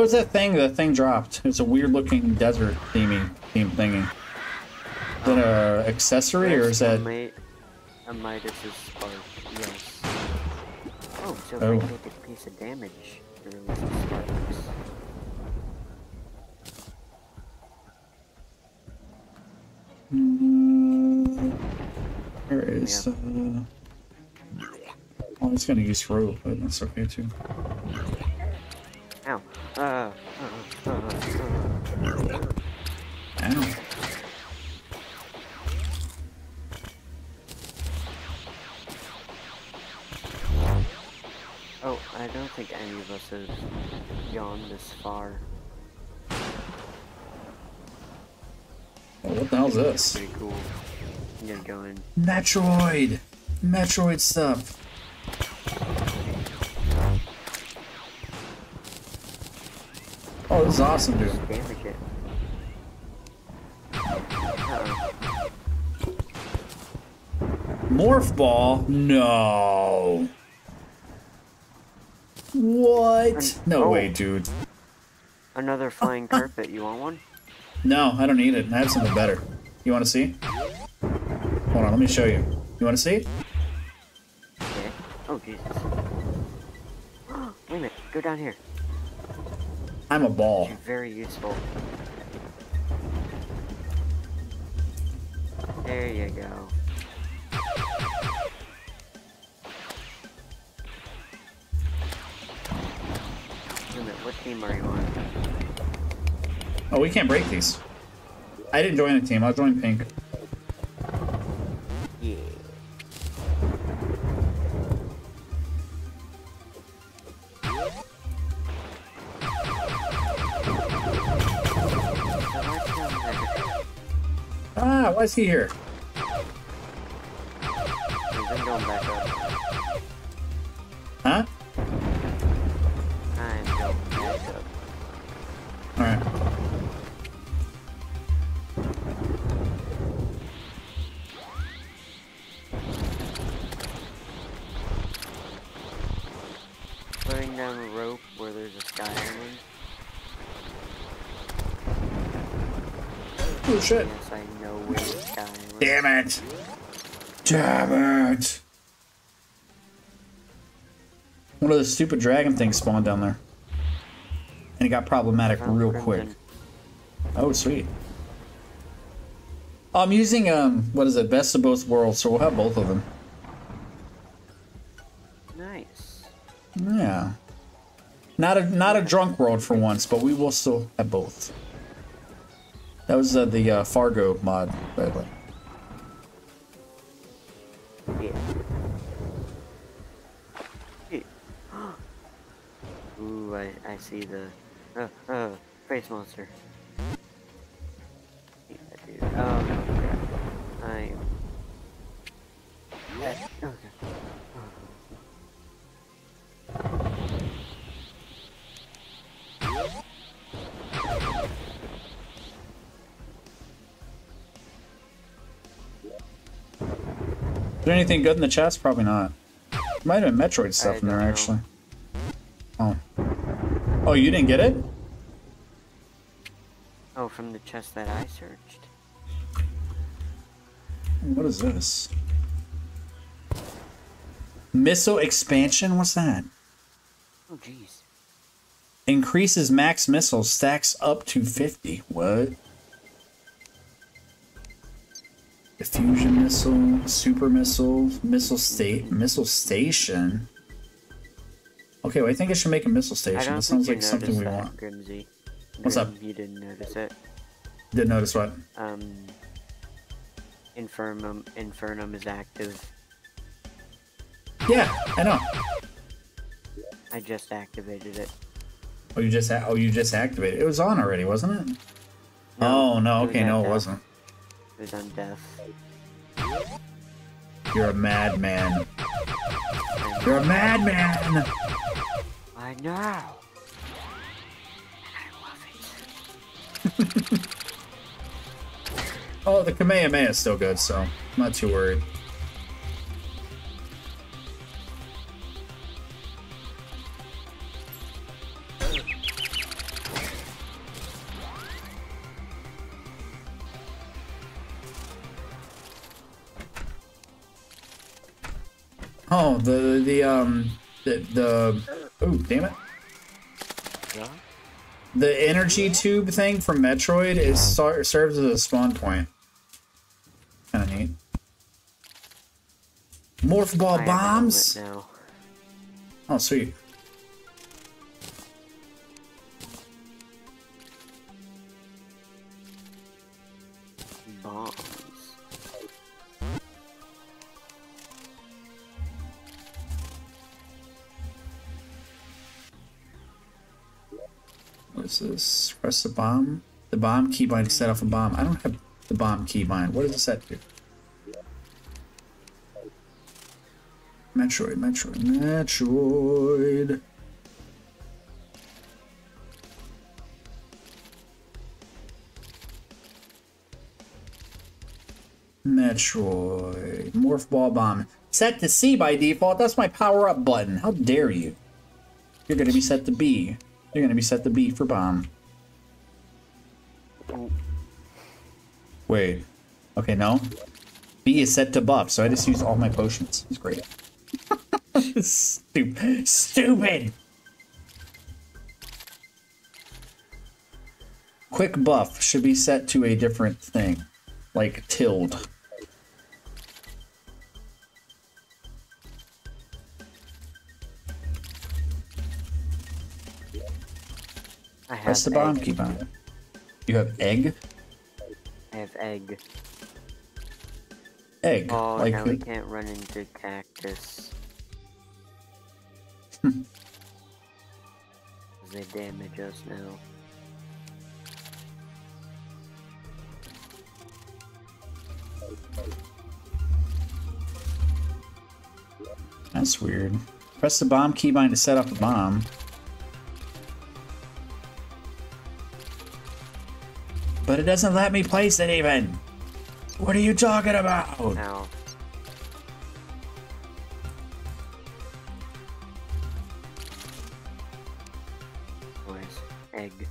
What was that thing that thing dropped? It was a weird looking desert themey theme thingy. Is that a accessory or is that a, Mi- a Midas's spark? Yes. Oh, so if Oh. I take a piece of damage, it releases sparks. There is. Uh... Oh, it's gonna use rope, but that's okay too. This far. Oh, what the hell's this? Pretty cool. I'm gonna go in. Metroid! Metroid stuff. Oh, this is awesome, dude. Damage it. Uh-oh. Morph ball? No. What? No Oh. way, dude. Another flying carpet. You want one? No, I don't need it. I have something better. You want to see? Hold on, let me show you. You want to see? Okay. Oh Jesus. Wait a minute. Go down here. I'm a ball. You're very useful. There you go. Oh, we can't break these. I didn't join a team. I'll join pink. Yeah. Ah, why is he here? Oh shit. Yes, I know where the sky island. Damn it! Damn it! One of the stupid dragon things spawned down there. And it got problematic real quick. Oh, sweet. Oh, I'm using, um, what is it? Best of both worlds, so we'll have both of them. Nice. Yeah. Not a not a drunk world for once, but we will still have both. That was uh, the uh, Fargo mod, by the way. Ooh, I, I see the uh, uh, face monster. There anything good in the chest? Probably not. Might have been Metroid stuff I in there, know. actually. Oh. Oh, you didn't get it? Oh, from the chest that I searched. What is this? Missile expansion? What's that? Oh, jeez. Increases max missile stacks up to 50. What? Diffusion missile, super missile, missile state, missile station. Okay, well, I think I should make a missile station. That sounds like something we that, want. Grimmsy. What's up? You didn't notice it. Didn't notice what? Um, Infernum, Infernum is active. Yeah, I know. I just activated it. Oh, you just oh you just activated. It It was on already, wasn't it? oh no, okay, no, it wasn't. On death. You're a madman. You're a madman. I know. I love it. Oh, the Kamehameha is still good, so I'm not too worried. Oh, the the um the the oh damn it. Yeah? The energy tube thing from Metroid is serves as a spawn point. Kind of neat. Morph ball bombs. Oh, sweet. Is this? Press the bomb. The bomb keybind to set off a bomb. I don't have the bomb keybind. What does it set to? Metroid, Metroid, Metroid. Metroid. Morph ball bomb. Set to C by default. That's my power up button. How dare you? You're gonna be set to B. You're gonna be set to B for bomb. Wait. Okay, no. B is set to buff, so I just use all my potions. It's great. Stupid. Stupid. Quick buff should be set to a different thing, like tilde. I have Press the bomb key bind. You have egg? I have egg. Egg. Oh, like now we can't run into cactus. they damage us now. That's weird. Press the bomb keybind to set off the bomb. But it doesn't let me place it even. What are you talking about? Where's egg?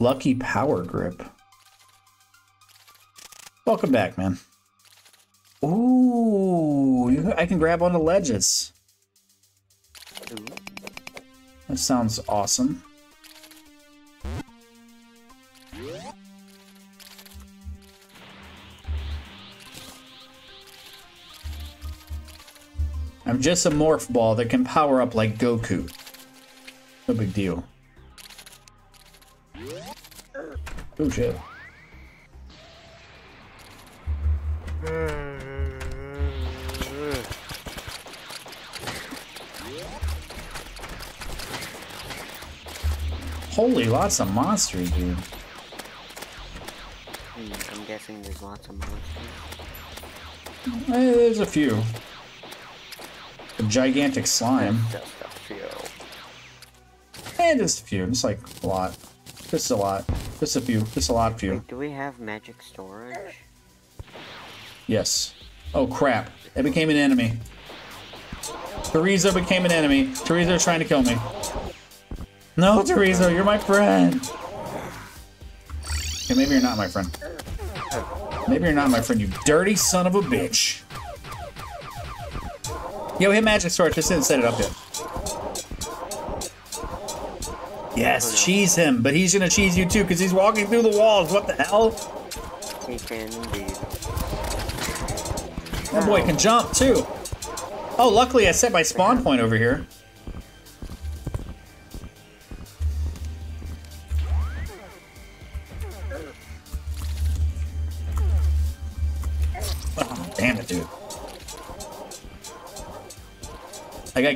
Lucky power grip. Welcome back, man. Ooh, I can grab onto ledges. That sounds awesome. I'm just a morph ball that can power up like Goku. No big deal. Oh shit. Holy, lots of monsters, dude. Hmm, I'm guessing there's lots of monsters. Eh, there's a few. A gigantic slime. Just a few. And just a few. Just like a lot. Just a lot. Just a few. Just a lot few. Wait, do we have magic storage? Yes. Oh crap. It became an enemy. Teresa became an enemy. Teresa trying to kill me. No, Teresa, you're my friend. Okay, maybe you're not my friend. Maybe you're not my friend, you dirty son of a bitch. Yo, hit magic sword. Just didn't set it up yet. Yes, cheese him, but he's gonna cheese you too because he's walking through the walls. What the hell? He can indeed. That boy can jump too. Oh, luckily I set my spawn point over here.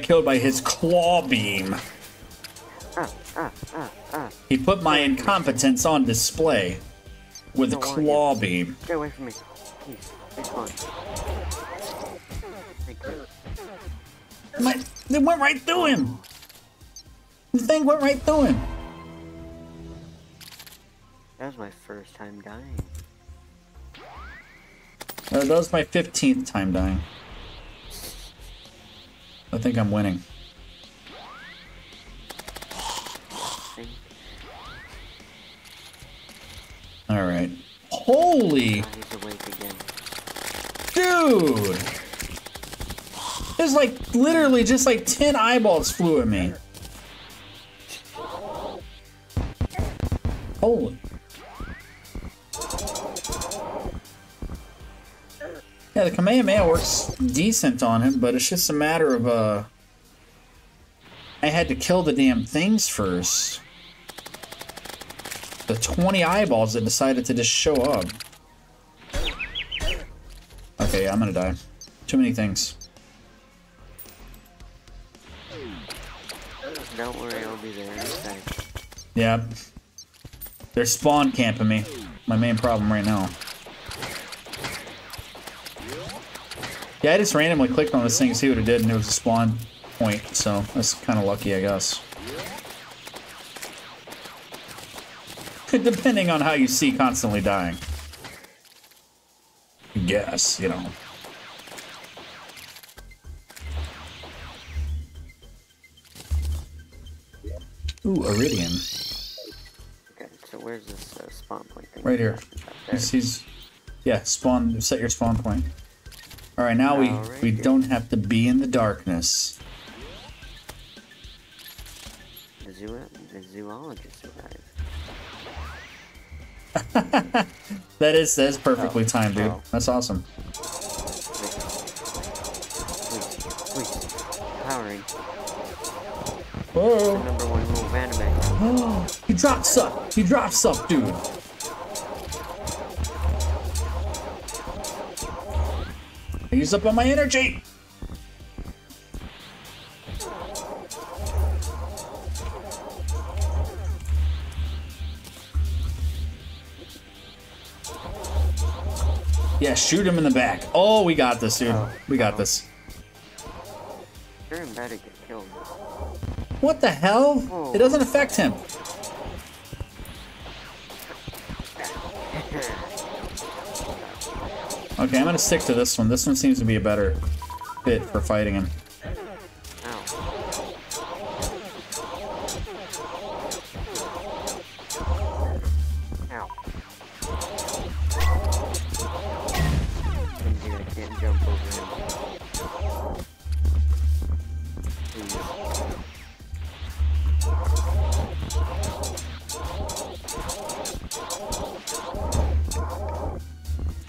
Killed by his claw beam. He put my incompetence on display with a claw beam. Get away from me. Please. Respawn. Thank you. My, it went right through him. The thing went right through him. That was my first time dying. Uh, that was my 15th time dying. I think I'm winning. Holy Ah, he's awake dude! There's like literally just like 10 eyeballs flew at me. Holy. Yeah, the Kamehameha works decent on him, but it's just a matter of, uh... I had to kill the damn things first. The 20 eyeballs that decided to just show up. Okay, yeah, I'm gonna die. Too many things. Don't worry, I'll be there in a sec. Yeah. They're spawn camping me. My main problem right now. Yeah, I just randomly clicked on this thing to see what it did, and it was a spawn point, so that's kind of lucky, I guess. Depending on how you see constantly dying. Guess, you know. Ooh, Iridium. Okay, so where's this uh, spawn point thing? Right here. Up there. He's, he's yeah, spawn set your spawn point. All right, now we we don't have to be in the darkness. The, zoo the zoologist arrived. that is that is perfectly oh, timed, dude. Oh. That's awesome. Powering. Whoa! The number one rule of anime. Oh, he drops up. He drops up, dude. I used up all my energy. Yeah, shoot him in the back. Oh, we got this, dude. Oh. We got this. You're about to get killed. What the hell? It doesn't affect him. Okay, I'm gonna stick to this one. This one seems to be a better fit for fighting him.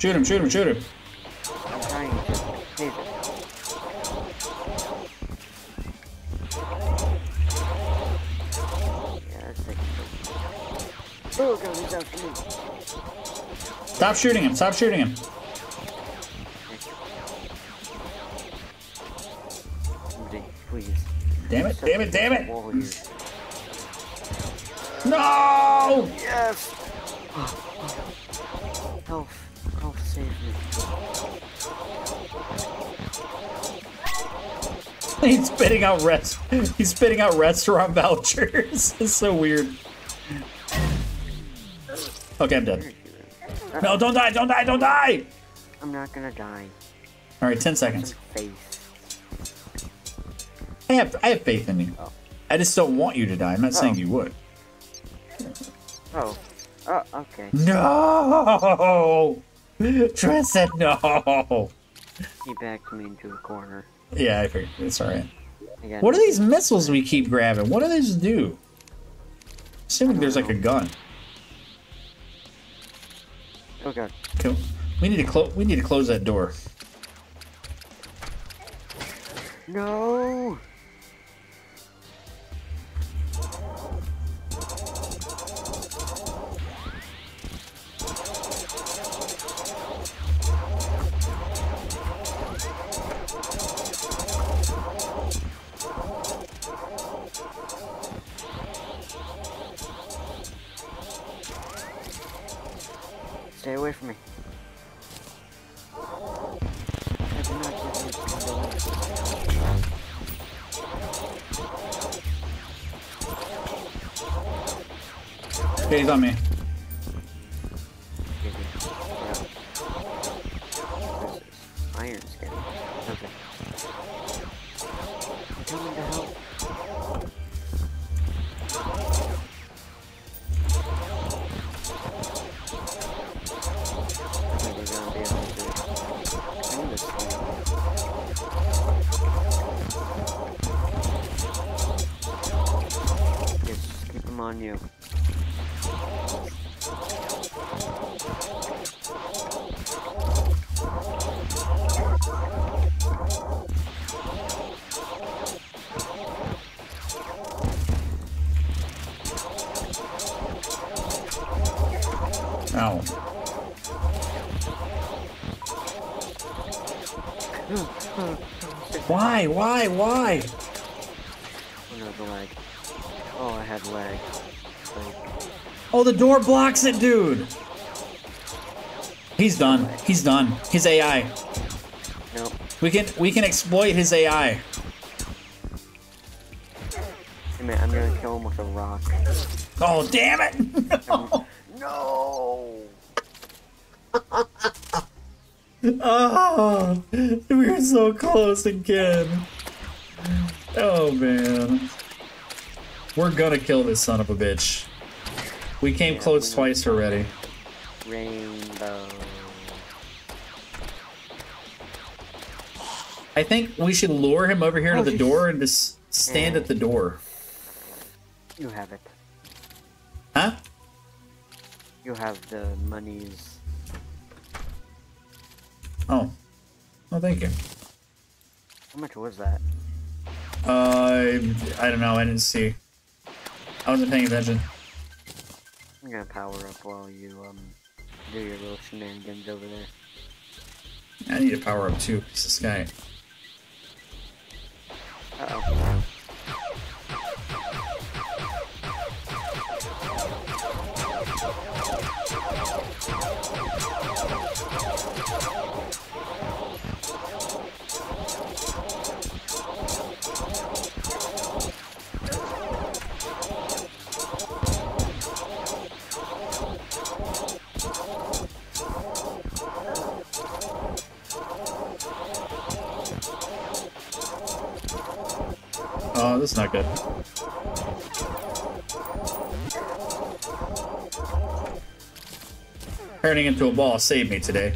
Shoot him, shoot him, shoot him. I'm trying to me. Stop shooting him, stop shooting him. Please. Damn it, damn it, damn it! Spitting out rest. He's spitting out restaurant vouchers. it's so weird. Okay, I'm dead. No, don't die, don't die, don't die! I'm not gonna die. All right, ten seconds. I have, I have faith in you. Oh. I just don't want you to die. I'm not saying oh. you would. Oh. Oh, okay. No! Tristan, no! He backed me into a corner. Yeah, I figured. It's alright. Got What are these missiles we keep grabbing? What do these do? Assuming there's like a gun. Oh god. Cool. We need to close. We need to close that door. No! Away from me. I do not get these controls. Okay, he's on me. Give me- Why? Why? Oh no, lag. Oh, I had lag. Like, Oh, the door blocks it, dude. He's done. He's done. His AI. nope. We can we can exploit his AI. Hey man, I'm gonna kill him with a rock. Oh, damn it! No! oh, we were so close again. Oh man. We're gonna kill this son of a bitch. We came Yeah, close we twice already. Rainbow. I think we should lure him over here to Oh, the jeez. door and just stand at the mm. door. You have it. Huh? You have the monies. Oh. Oh, thank you. How much was that? Uh, I don't know. I didn't see. I wasn't paying attention. I'm gonna power up while you um do your little shenanigans over there. I need to power up too. It's this guy. Uh oh. This is not good. Turning into a ball saved me today.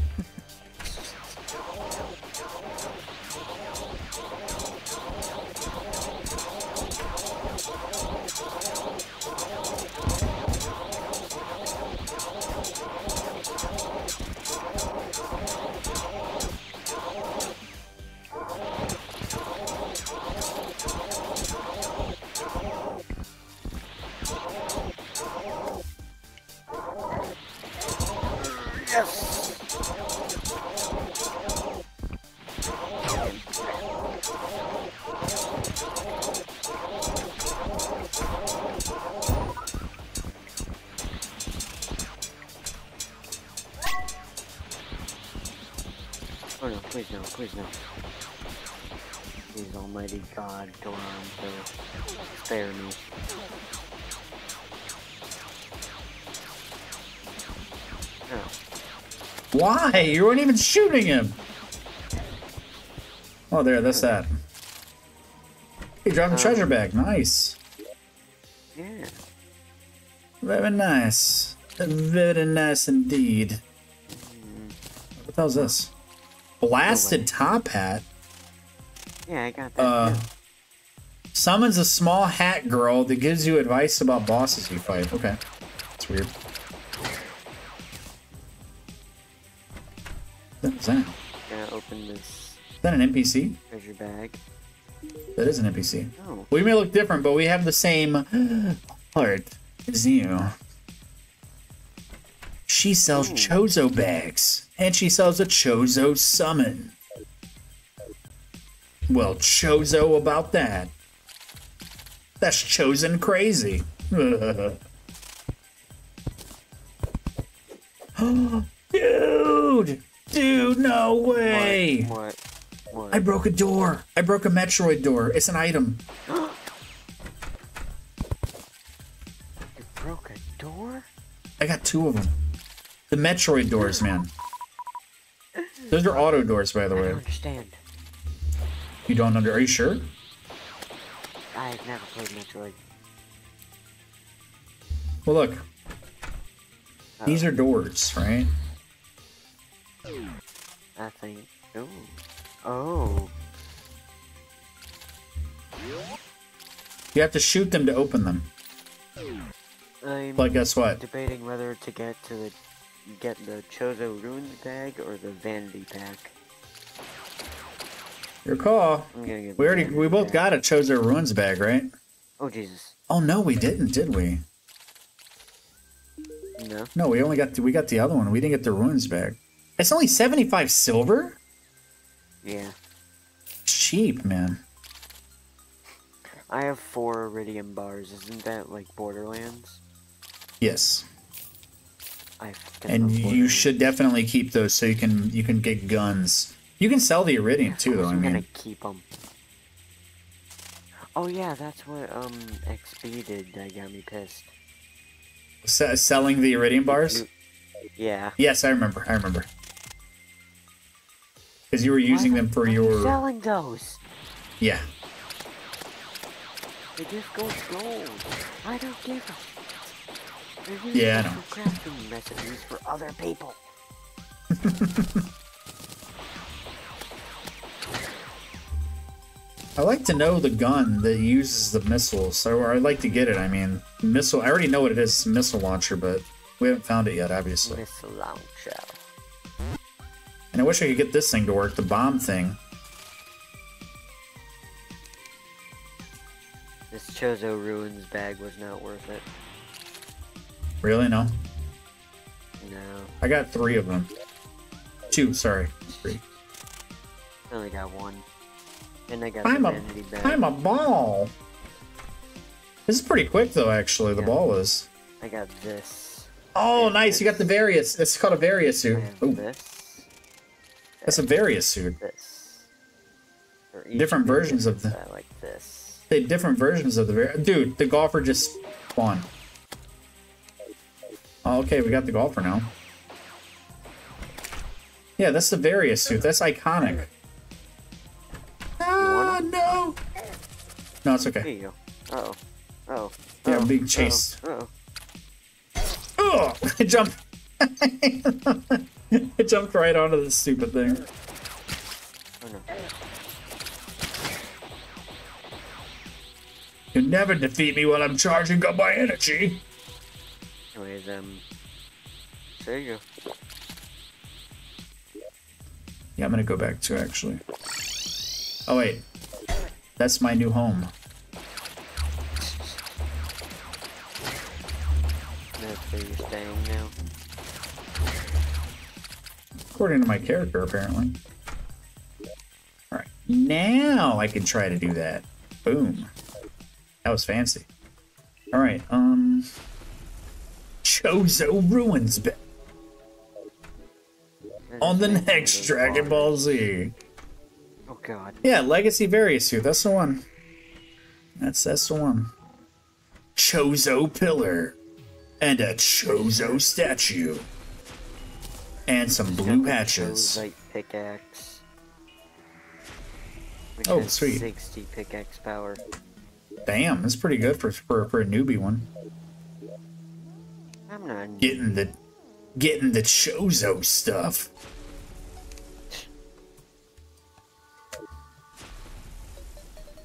You weren't even shooting him. Oh, there. That's that. He dropped the Um, treasure bag. Nice. Yeah. Very nice. Very nice indeed. What the hell's this? Blasted top hat. Yeah, I got that. Uh, summons a small hat girl that gives you advice about bosses you fight. Okay, that's weird. That? Is Gonna open this that an NPC? treasure bag. That is an NPC. Oh, We may look different, but we have the same heart as you. She sells Ooh. Chozo bags, and she sells a Chozo summon. Well, Chozo about that. That's chosen crazy. Dude! Dude, no way! what? What? I broke a door. I broke a Metroid door. It's an item. You broke a door? I got two of them. The Metroid doors, man. Those are auto doors, by the I way. don't understand. You don't under? Are you sure? I've never played Metroid. Well, look. These oh. are doors, right? I think. Ooh. Oh. You have to shoot them to open them. I'm But guess what? debating whether to get to the get the Chozo Ruins bag or the Vanity pack. Your call. I'm gonna get. We already, we both pack. got a Chozo Ruins bag, right? Oh Jesus. Oh no, we didn't, did we? No. No, we only got the, we got the other one. We didn't get the Ruins bag. It's only seventy-five silver. Yeah. Cheap, man. I have four Iridium bars. Isn't that like Borderlands? Yes, and you should definitely keep those so you can you can get guns. You can sell the Iridium too, though. I I'm gonna keep them. Oh yeah, that's what um XP did. That got me pissed. Se- selling the Iridium bars. Yeah. Yes, I remember. I remember. Because you were using Why them for fuck are you your selling those. yeah. They just go gold. I don't give a. They're used Yeah, I for know. crafting recipes for other people. I like to know the gun that uses the missiles, so I'd like to get it. I mean, missile. I already know what it is. Missile launcher, but we haven't found it yet, obviously. Missile launcher. And I wish I could get this thing to work, the bomb thing. This Chozo Ruins bag was not worth it. Really? No. No, I got three of them. Two, sorry. Three. I only got one. And I got I'm the a, bag. I'm a ball. This is pretty quick though, actually, the Yeah. ball is. I got this. Oh, nice. You got the various. It's called a Varia suit. this. That's a Varia suit. This. Different versions of the- I like this. They different versions of the var- dude. The golfer just spawned. Oh, okay, we got the golfer now. Yeah, that's the Varia suit. That's iconic. Ah, no. No, it's okay. you go. Uh oh. Oh. Yeah, I'm being chased. Oh. Oh, I jumped. I jumped right onto this stupid thing. You never defeat me while I'm charging up my energy. Anyways, um. There you go. Yeah, I'm gonna go back to actually. Oh wait, that's my new home. That's where you're staying now. According to my character, apparently. Alright, now I can try to do that. Boom. That was fancy. Alright, um... Chozo Ruins There's on the next Dragon. Ball Z. Oh god. Yeah, Legacy Varia Suit, that's the one. That's, that's the one. Chozo Pillar. And a Chozo statue. And some blue patches. Pickaxe. Which Oh, sweet. 60 pickaxe power. Damn, that's pretty good for, for, for a newbie one. I'm not. Getting the getting the Chozo stuff.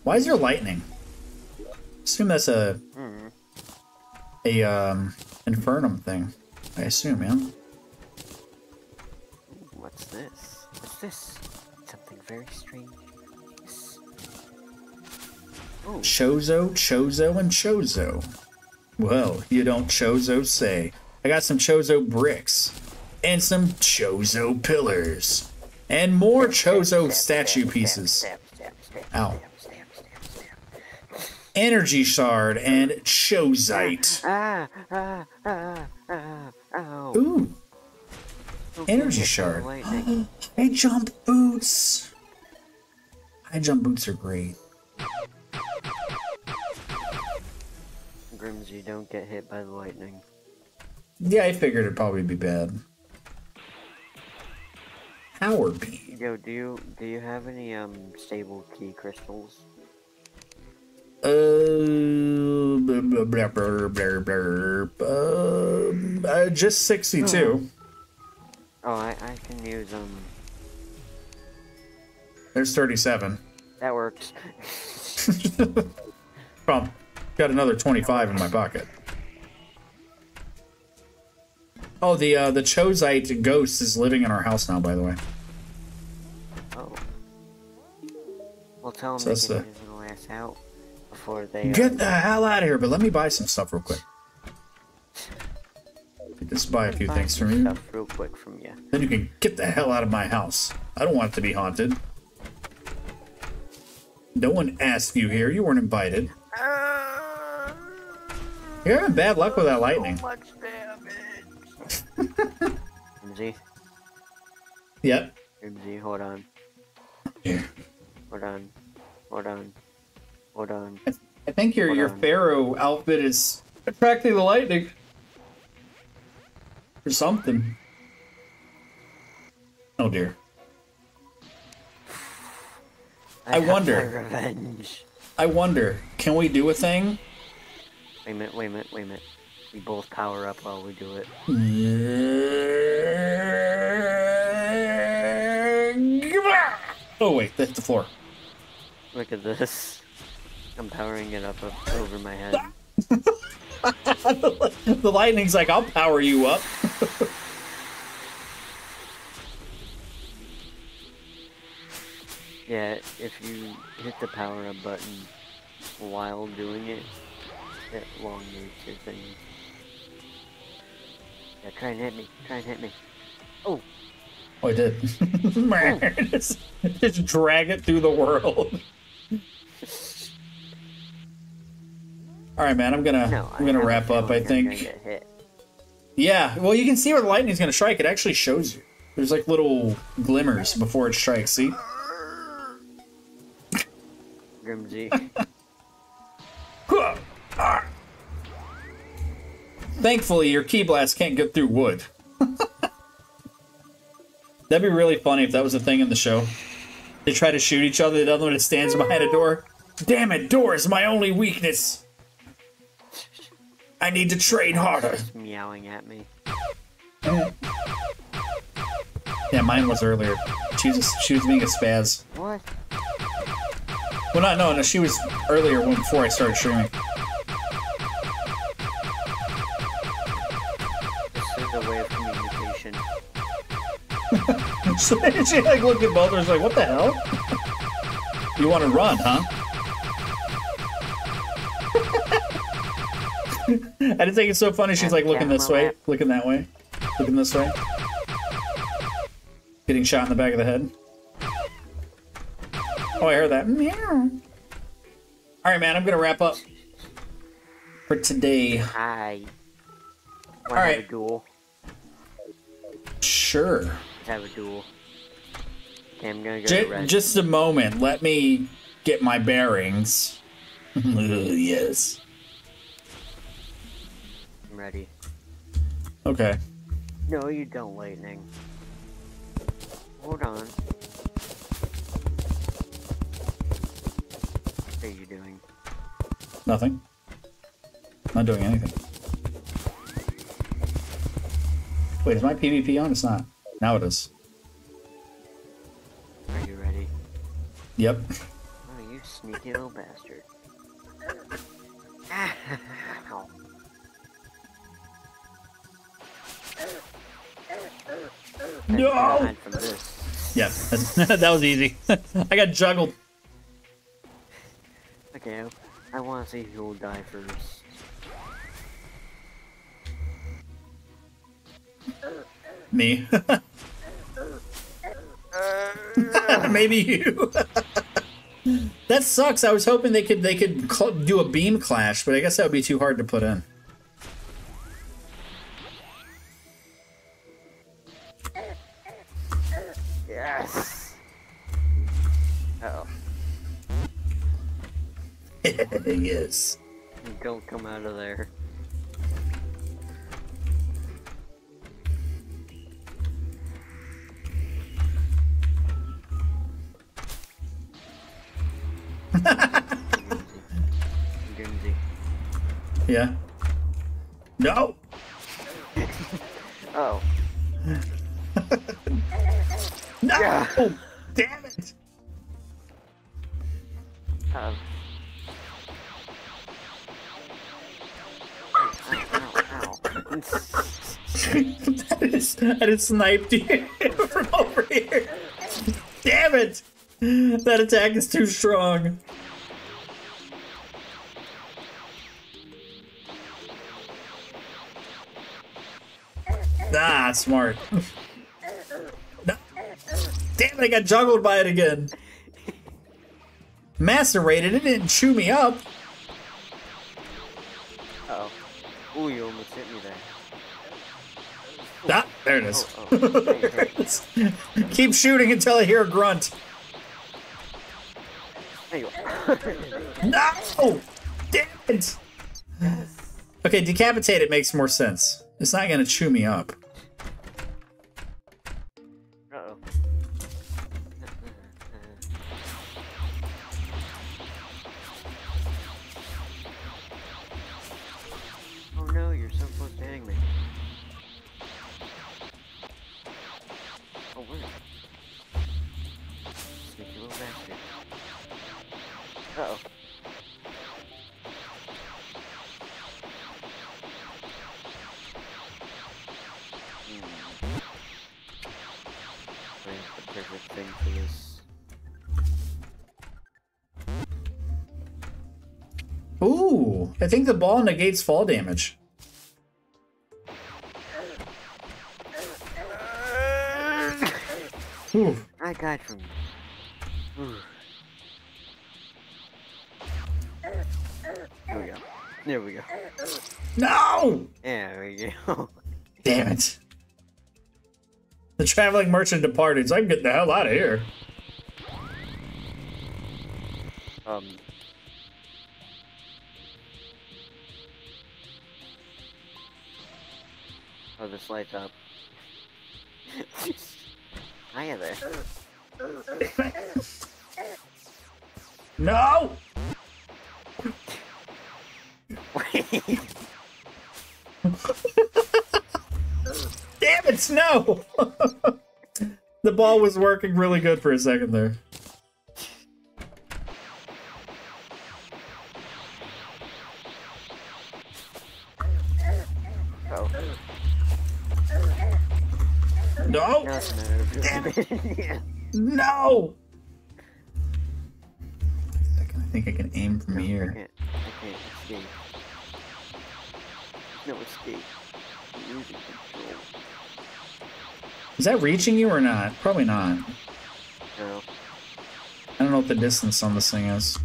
Why is there lightning? Assume that's a Hmm. a um infernum thing. I assume, yeah. What's this? What's this? Something very strange. Yes. Oh, Chozo, Chozo, and Chozo. Well, you don't Chozo say. I got some Chozo bricks. And some Chozo pillars. And more Chozo statue pieces. Ow. Energy shard and Chozite. Ah, ah, ah, ow. Ooh, energy get hit by the shard. High jump boots. High jump boots are great. Grimmsy, don't get hit by the lightning. Yeah, I figured it'd probably be bad. Power beam. Yo, do you do you have any um stable Ki crystals? Uh, blah, blah, blah, blah, blah, blah. Um, uh, just 62. Oh, I I can use um. There's 37. That works. Well, got another 25 in my pocket. Oh, the uh, the Chozite ghost is living in our house now, by the way. Oh. Well, tell him So to get the- his ass out before they. uh, Get the hell out of here, but let me buy some stuff real quick. Just buy a few buy things from you. Real quick from you. Then you can get the hell out of my house. I don't want it to be haunted. No one asked you here. You weren't invited. You're having bad luck with that lightning. So much damage. Grimmsy, Yep. Grimmsy, hold on, Here. hold on, hold on, hold on. I think your Hold your on. pharaoh outfit is attracting the lightning. Or something. Oh dear. I have wonder. Revenge. I wonder, can we do a thing? Wait a minute, wait a minute, wait a minute. We both power up while we do it. Oh wait, that's the floor. Look at this. I'm powering it up, up over my head. the lightning's like, I'll power you up. Yeah, if you hit the power up button, while doing it, it elongates your thing. Yeah, try and hit me. Try and hit me. Oh, Oh, I did. Oh. just, just drag it through the world. All right, man. I'm gonna No, I'm gonna wrap up. I feeling I'm gonna think. Yeah. Well, you can see where the lightning's gonna strike. It actually shows you. There's like little glimmers before it strikes. See? Grimmsy. Thankfully, your Ki blast can't get through wood. That'd be really funny if that was a thing in the show. They try to shoot each other, the other one stands behind a door. Damn it, door is my only weakness. I need to train harder. Just meowing at me. Yeah, mine was earlier. She was she was being a spaz. What? Well, not no, no. She was earlier when before I started streaming. This is a way of communication. So she like looked at both of us like, "What the hell? You want to run, huh?" I just think it's so funny. She's like looking this way, looking that way, looking this way, getting shot in the back of the head. Oh, I heard that. Meow. All right, man. I'm gonna wrap up for today. Hi. All have a duel? Sure. Let's have a duel. Okay, I'm gonna go J- just a moment. Let me get my bearings. yes. I'm ready. Okay. No, you don't, Lightning. Hold on. What are you doing? Nothing. Not doing anything. Wait, is my PvP on? It's not. Now it is. Are you ready? Yep. Oh, you sneaky little bastard. Ah, No! Yep. that was easy. I got juggled. Okay, I want to see who will die first. Me. Maybe you. that sucks. I was hoping they could they could do a beam clash, but I guess that would be too hard to put in. Yes! Uh oh. yes. Don't come out of there. Grimmsy. Yeah. No. Oh. No. Yeah. Damn it. Um. That is that is sniped you from over here. Damn it! That attack is too strong. Ah, smart. Damn it, I got juggled by it again. Macerated, it didn't chew me up. Uh oh. Ooh, you almost hit me there. Ah, there it is. Oh, oh. Hey. Keep shooting until I hear a grunt. There you. No! Damn it! Okay, decapitate it makes more sense. It's not gonna chew me up. I think the ball negates fall damage. Ooh. I got from. Ooh. There we go. There we go. No! There we go. Damn it. The traveling merchant departed, so I can get the hell out of here. Um. Oh, this lights up. Hiya there. No! Damn it, Snow! the ball was working really good for a second there. No! that's no. No! I think I can aim from I here. can't. I can't escape. No escape. I'm losing control. Is that reaching you or not? Probably not. No. I don't know what the distance on this thing is.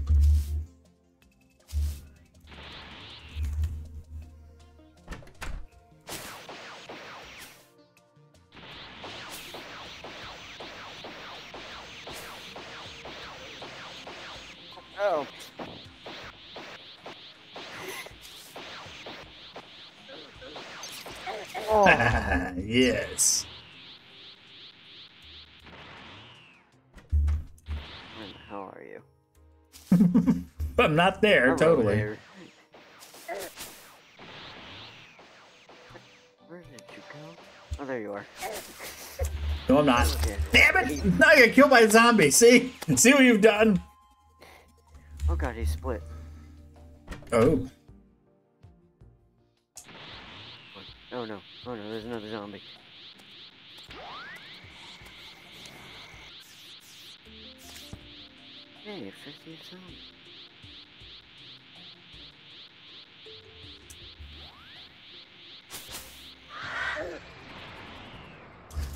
Oh. yes. Where the hell are you? I'm not there, I'm totally. there. Where did you go? Oh, there you are. No, I'm not. Yeah. Damn it! Now I got killed by a zombie. See? See what you've done? Oh god, he split. Oh. Oh no. Oh no, there's another zombie. Hey, 50th zombie.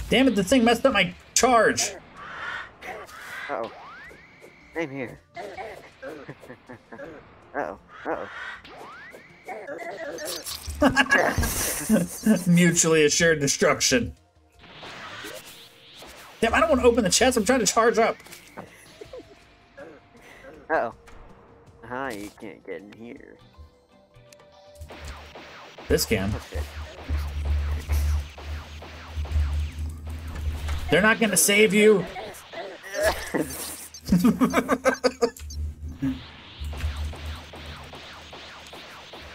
Damn it, the thing messed up my charge. Uh oh. Same here. uh oh. Uh oh. Mutually assured destruction. Damn, I don't want to open the chest. I'm trying to charge up. Uh oh. Hi, you can't get in here. This can. Oh. They're not going to save you.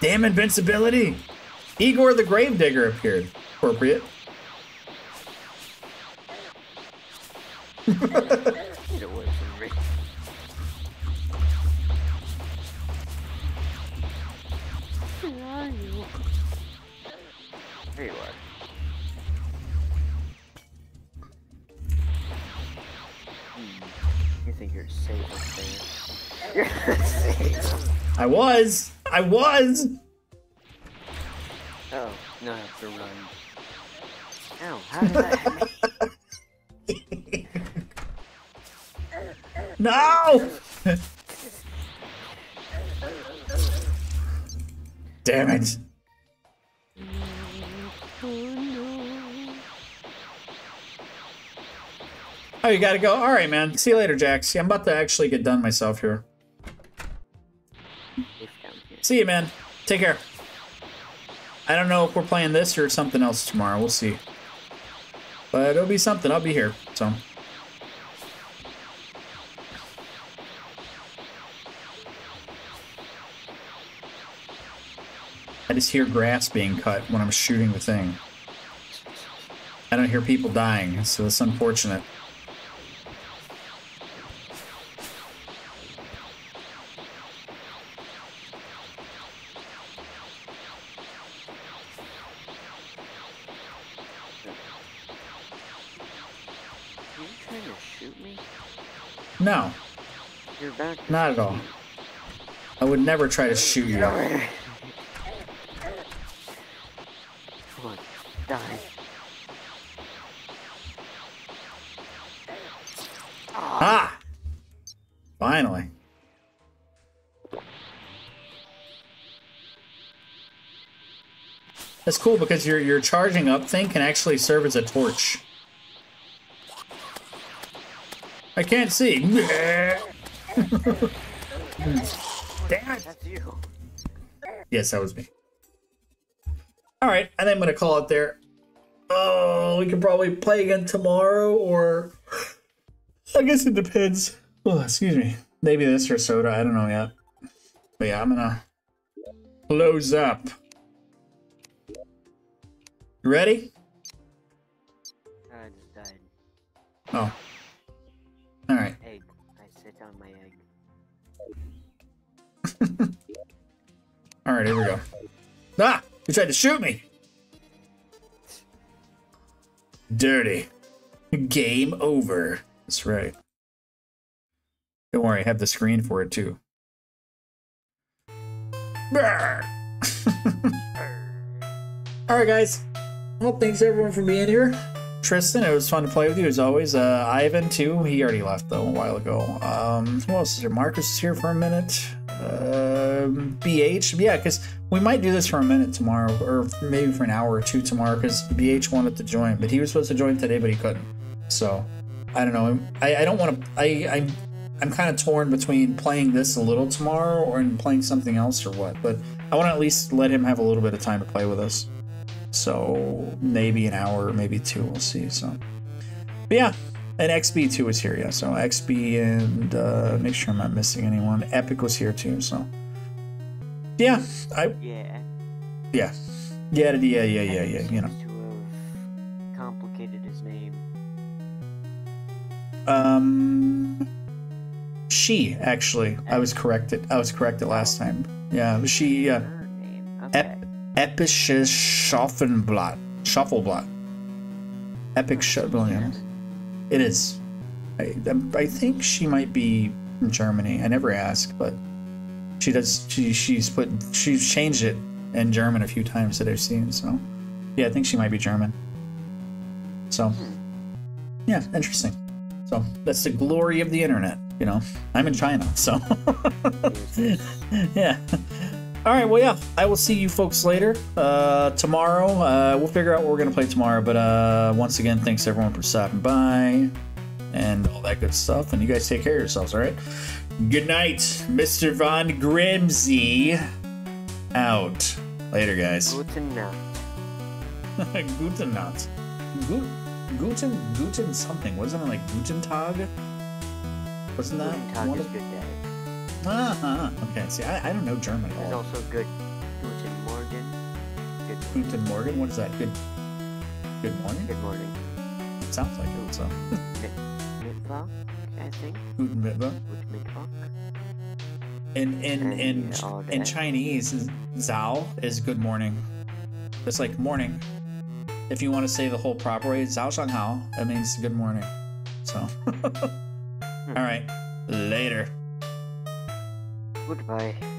Damn invincibility. Igor the Gravedigger appeared. Appropriate. Hmm. You think you're safe up? You're safe. I was. I was. Oh, now I have to run. Ow, how did that happen? No! Damn it. Oh, you gotta go. All right, man. See you later, Jack. See, I'm about to actually get done myself here. See you, man. Take care. I don't know if we're playing this or something else tomorrow. We'll see. But it'll be something. I'll be here. So. I just hear grass being cut when I'm shooting the thing. I don't hear people dying, so it's unfortunate. No, You're back. not at all. I would never try to shoot you. Come on, die. Ah! Finally. That's cool because your your charging up thing can actually serve as a torch. I can't see. Damn it. That's you. Yes, that was me. All right, I think I'm gonna call it there. Oh, we can probably play again tomorrow, or I guess it depends. Oh, excuse me. Maybe this or SotA. I don't know yet. But yeah, I'm gonna close up. You ready? I just died. Oh. All right. Here we go. Ah! You tried to shoot me. Dirty. Game over. That's right. Don't worry, I have the screen for it too. All right, guys. Well, thanks everyone for being here. Tristan, it was fun to play with you as always. Uh, Ivan too. He already left though a while ago. Um, who else is here? Marcus is here for a minute. Um, BH, yeah, because we might do this for a minute tomorrow, or maybe for an hour or two tomorrow, because BH wanted to join, but he was supposed to join today, but he couldn't. So, I don't know. I, I don't want to. I I'm I'm kind of torn between playing this a little tomorrow or in playing something else or what. But I want to at least let him have a little bit of time to play with us. So maybe an hour, maybe two. We'll see. So, but yeah. And XB2 is here, yeah. So XB and uh, make sure I'm not missing anyone. Epic was here too. So yeah, I Yeah. yeah yeah yeah yeah yeah yeah. You know. Seems To have complicated his name. Um, she actually. I was corrected. I was corrected last time. Yeah, she. Uh, Her name. Okay. Ep- Episches Schaffenblatt. Shuffleblatt. Epic Shuffleblatt. It is. I, I think she might be from Germany. I never asked, but she does. She she's put she's changed it in German a few times that I've seen. So yeah, I think she might be German. So yeah, interesting. So that's the glory of the internet. You know, I'm in China, so yeah. All right. Well, yeah. I will see you folks later. Uh, tomorrow, uh, we'll figure out what we're gonna play tomorrow. But uh, once again, thanks everyone for stopping by and all that good stuff. And you guys take care of yourselves. All right. Good night, Mr. Von Grimmsy. Out. Later, guys. Guten Nacht. Guten Nacht. Gut, Guten, Guten something. Wasn't it like Guten Tag? Wasn't that Guten Tag one is of- good day. Ah, ah, okay. See, I, I don't know German at There's also good Guten Morgen. Good, Guten Morgen. What is that? Good. Good morning. good morning. It sounds like it. So. Mittwoch, I think. Guten Mittwoch. Guten Mittwoch. In in in in. Chinese, Zao is good morning. It's like morning. If you want to say the whole proper way, Zao Shang Hao, that means good morning. So. all right. Later. Goodbye.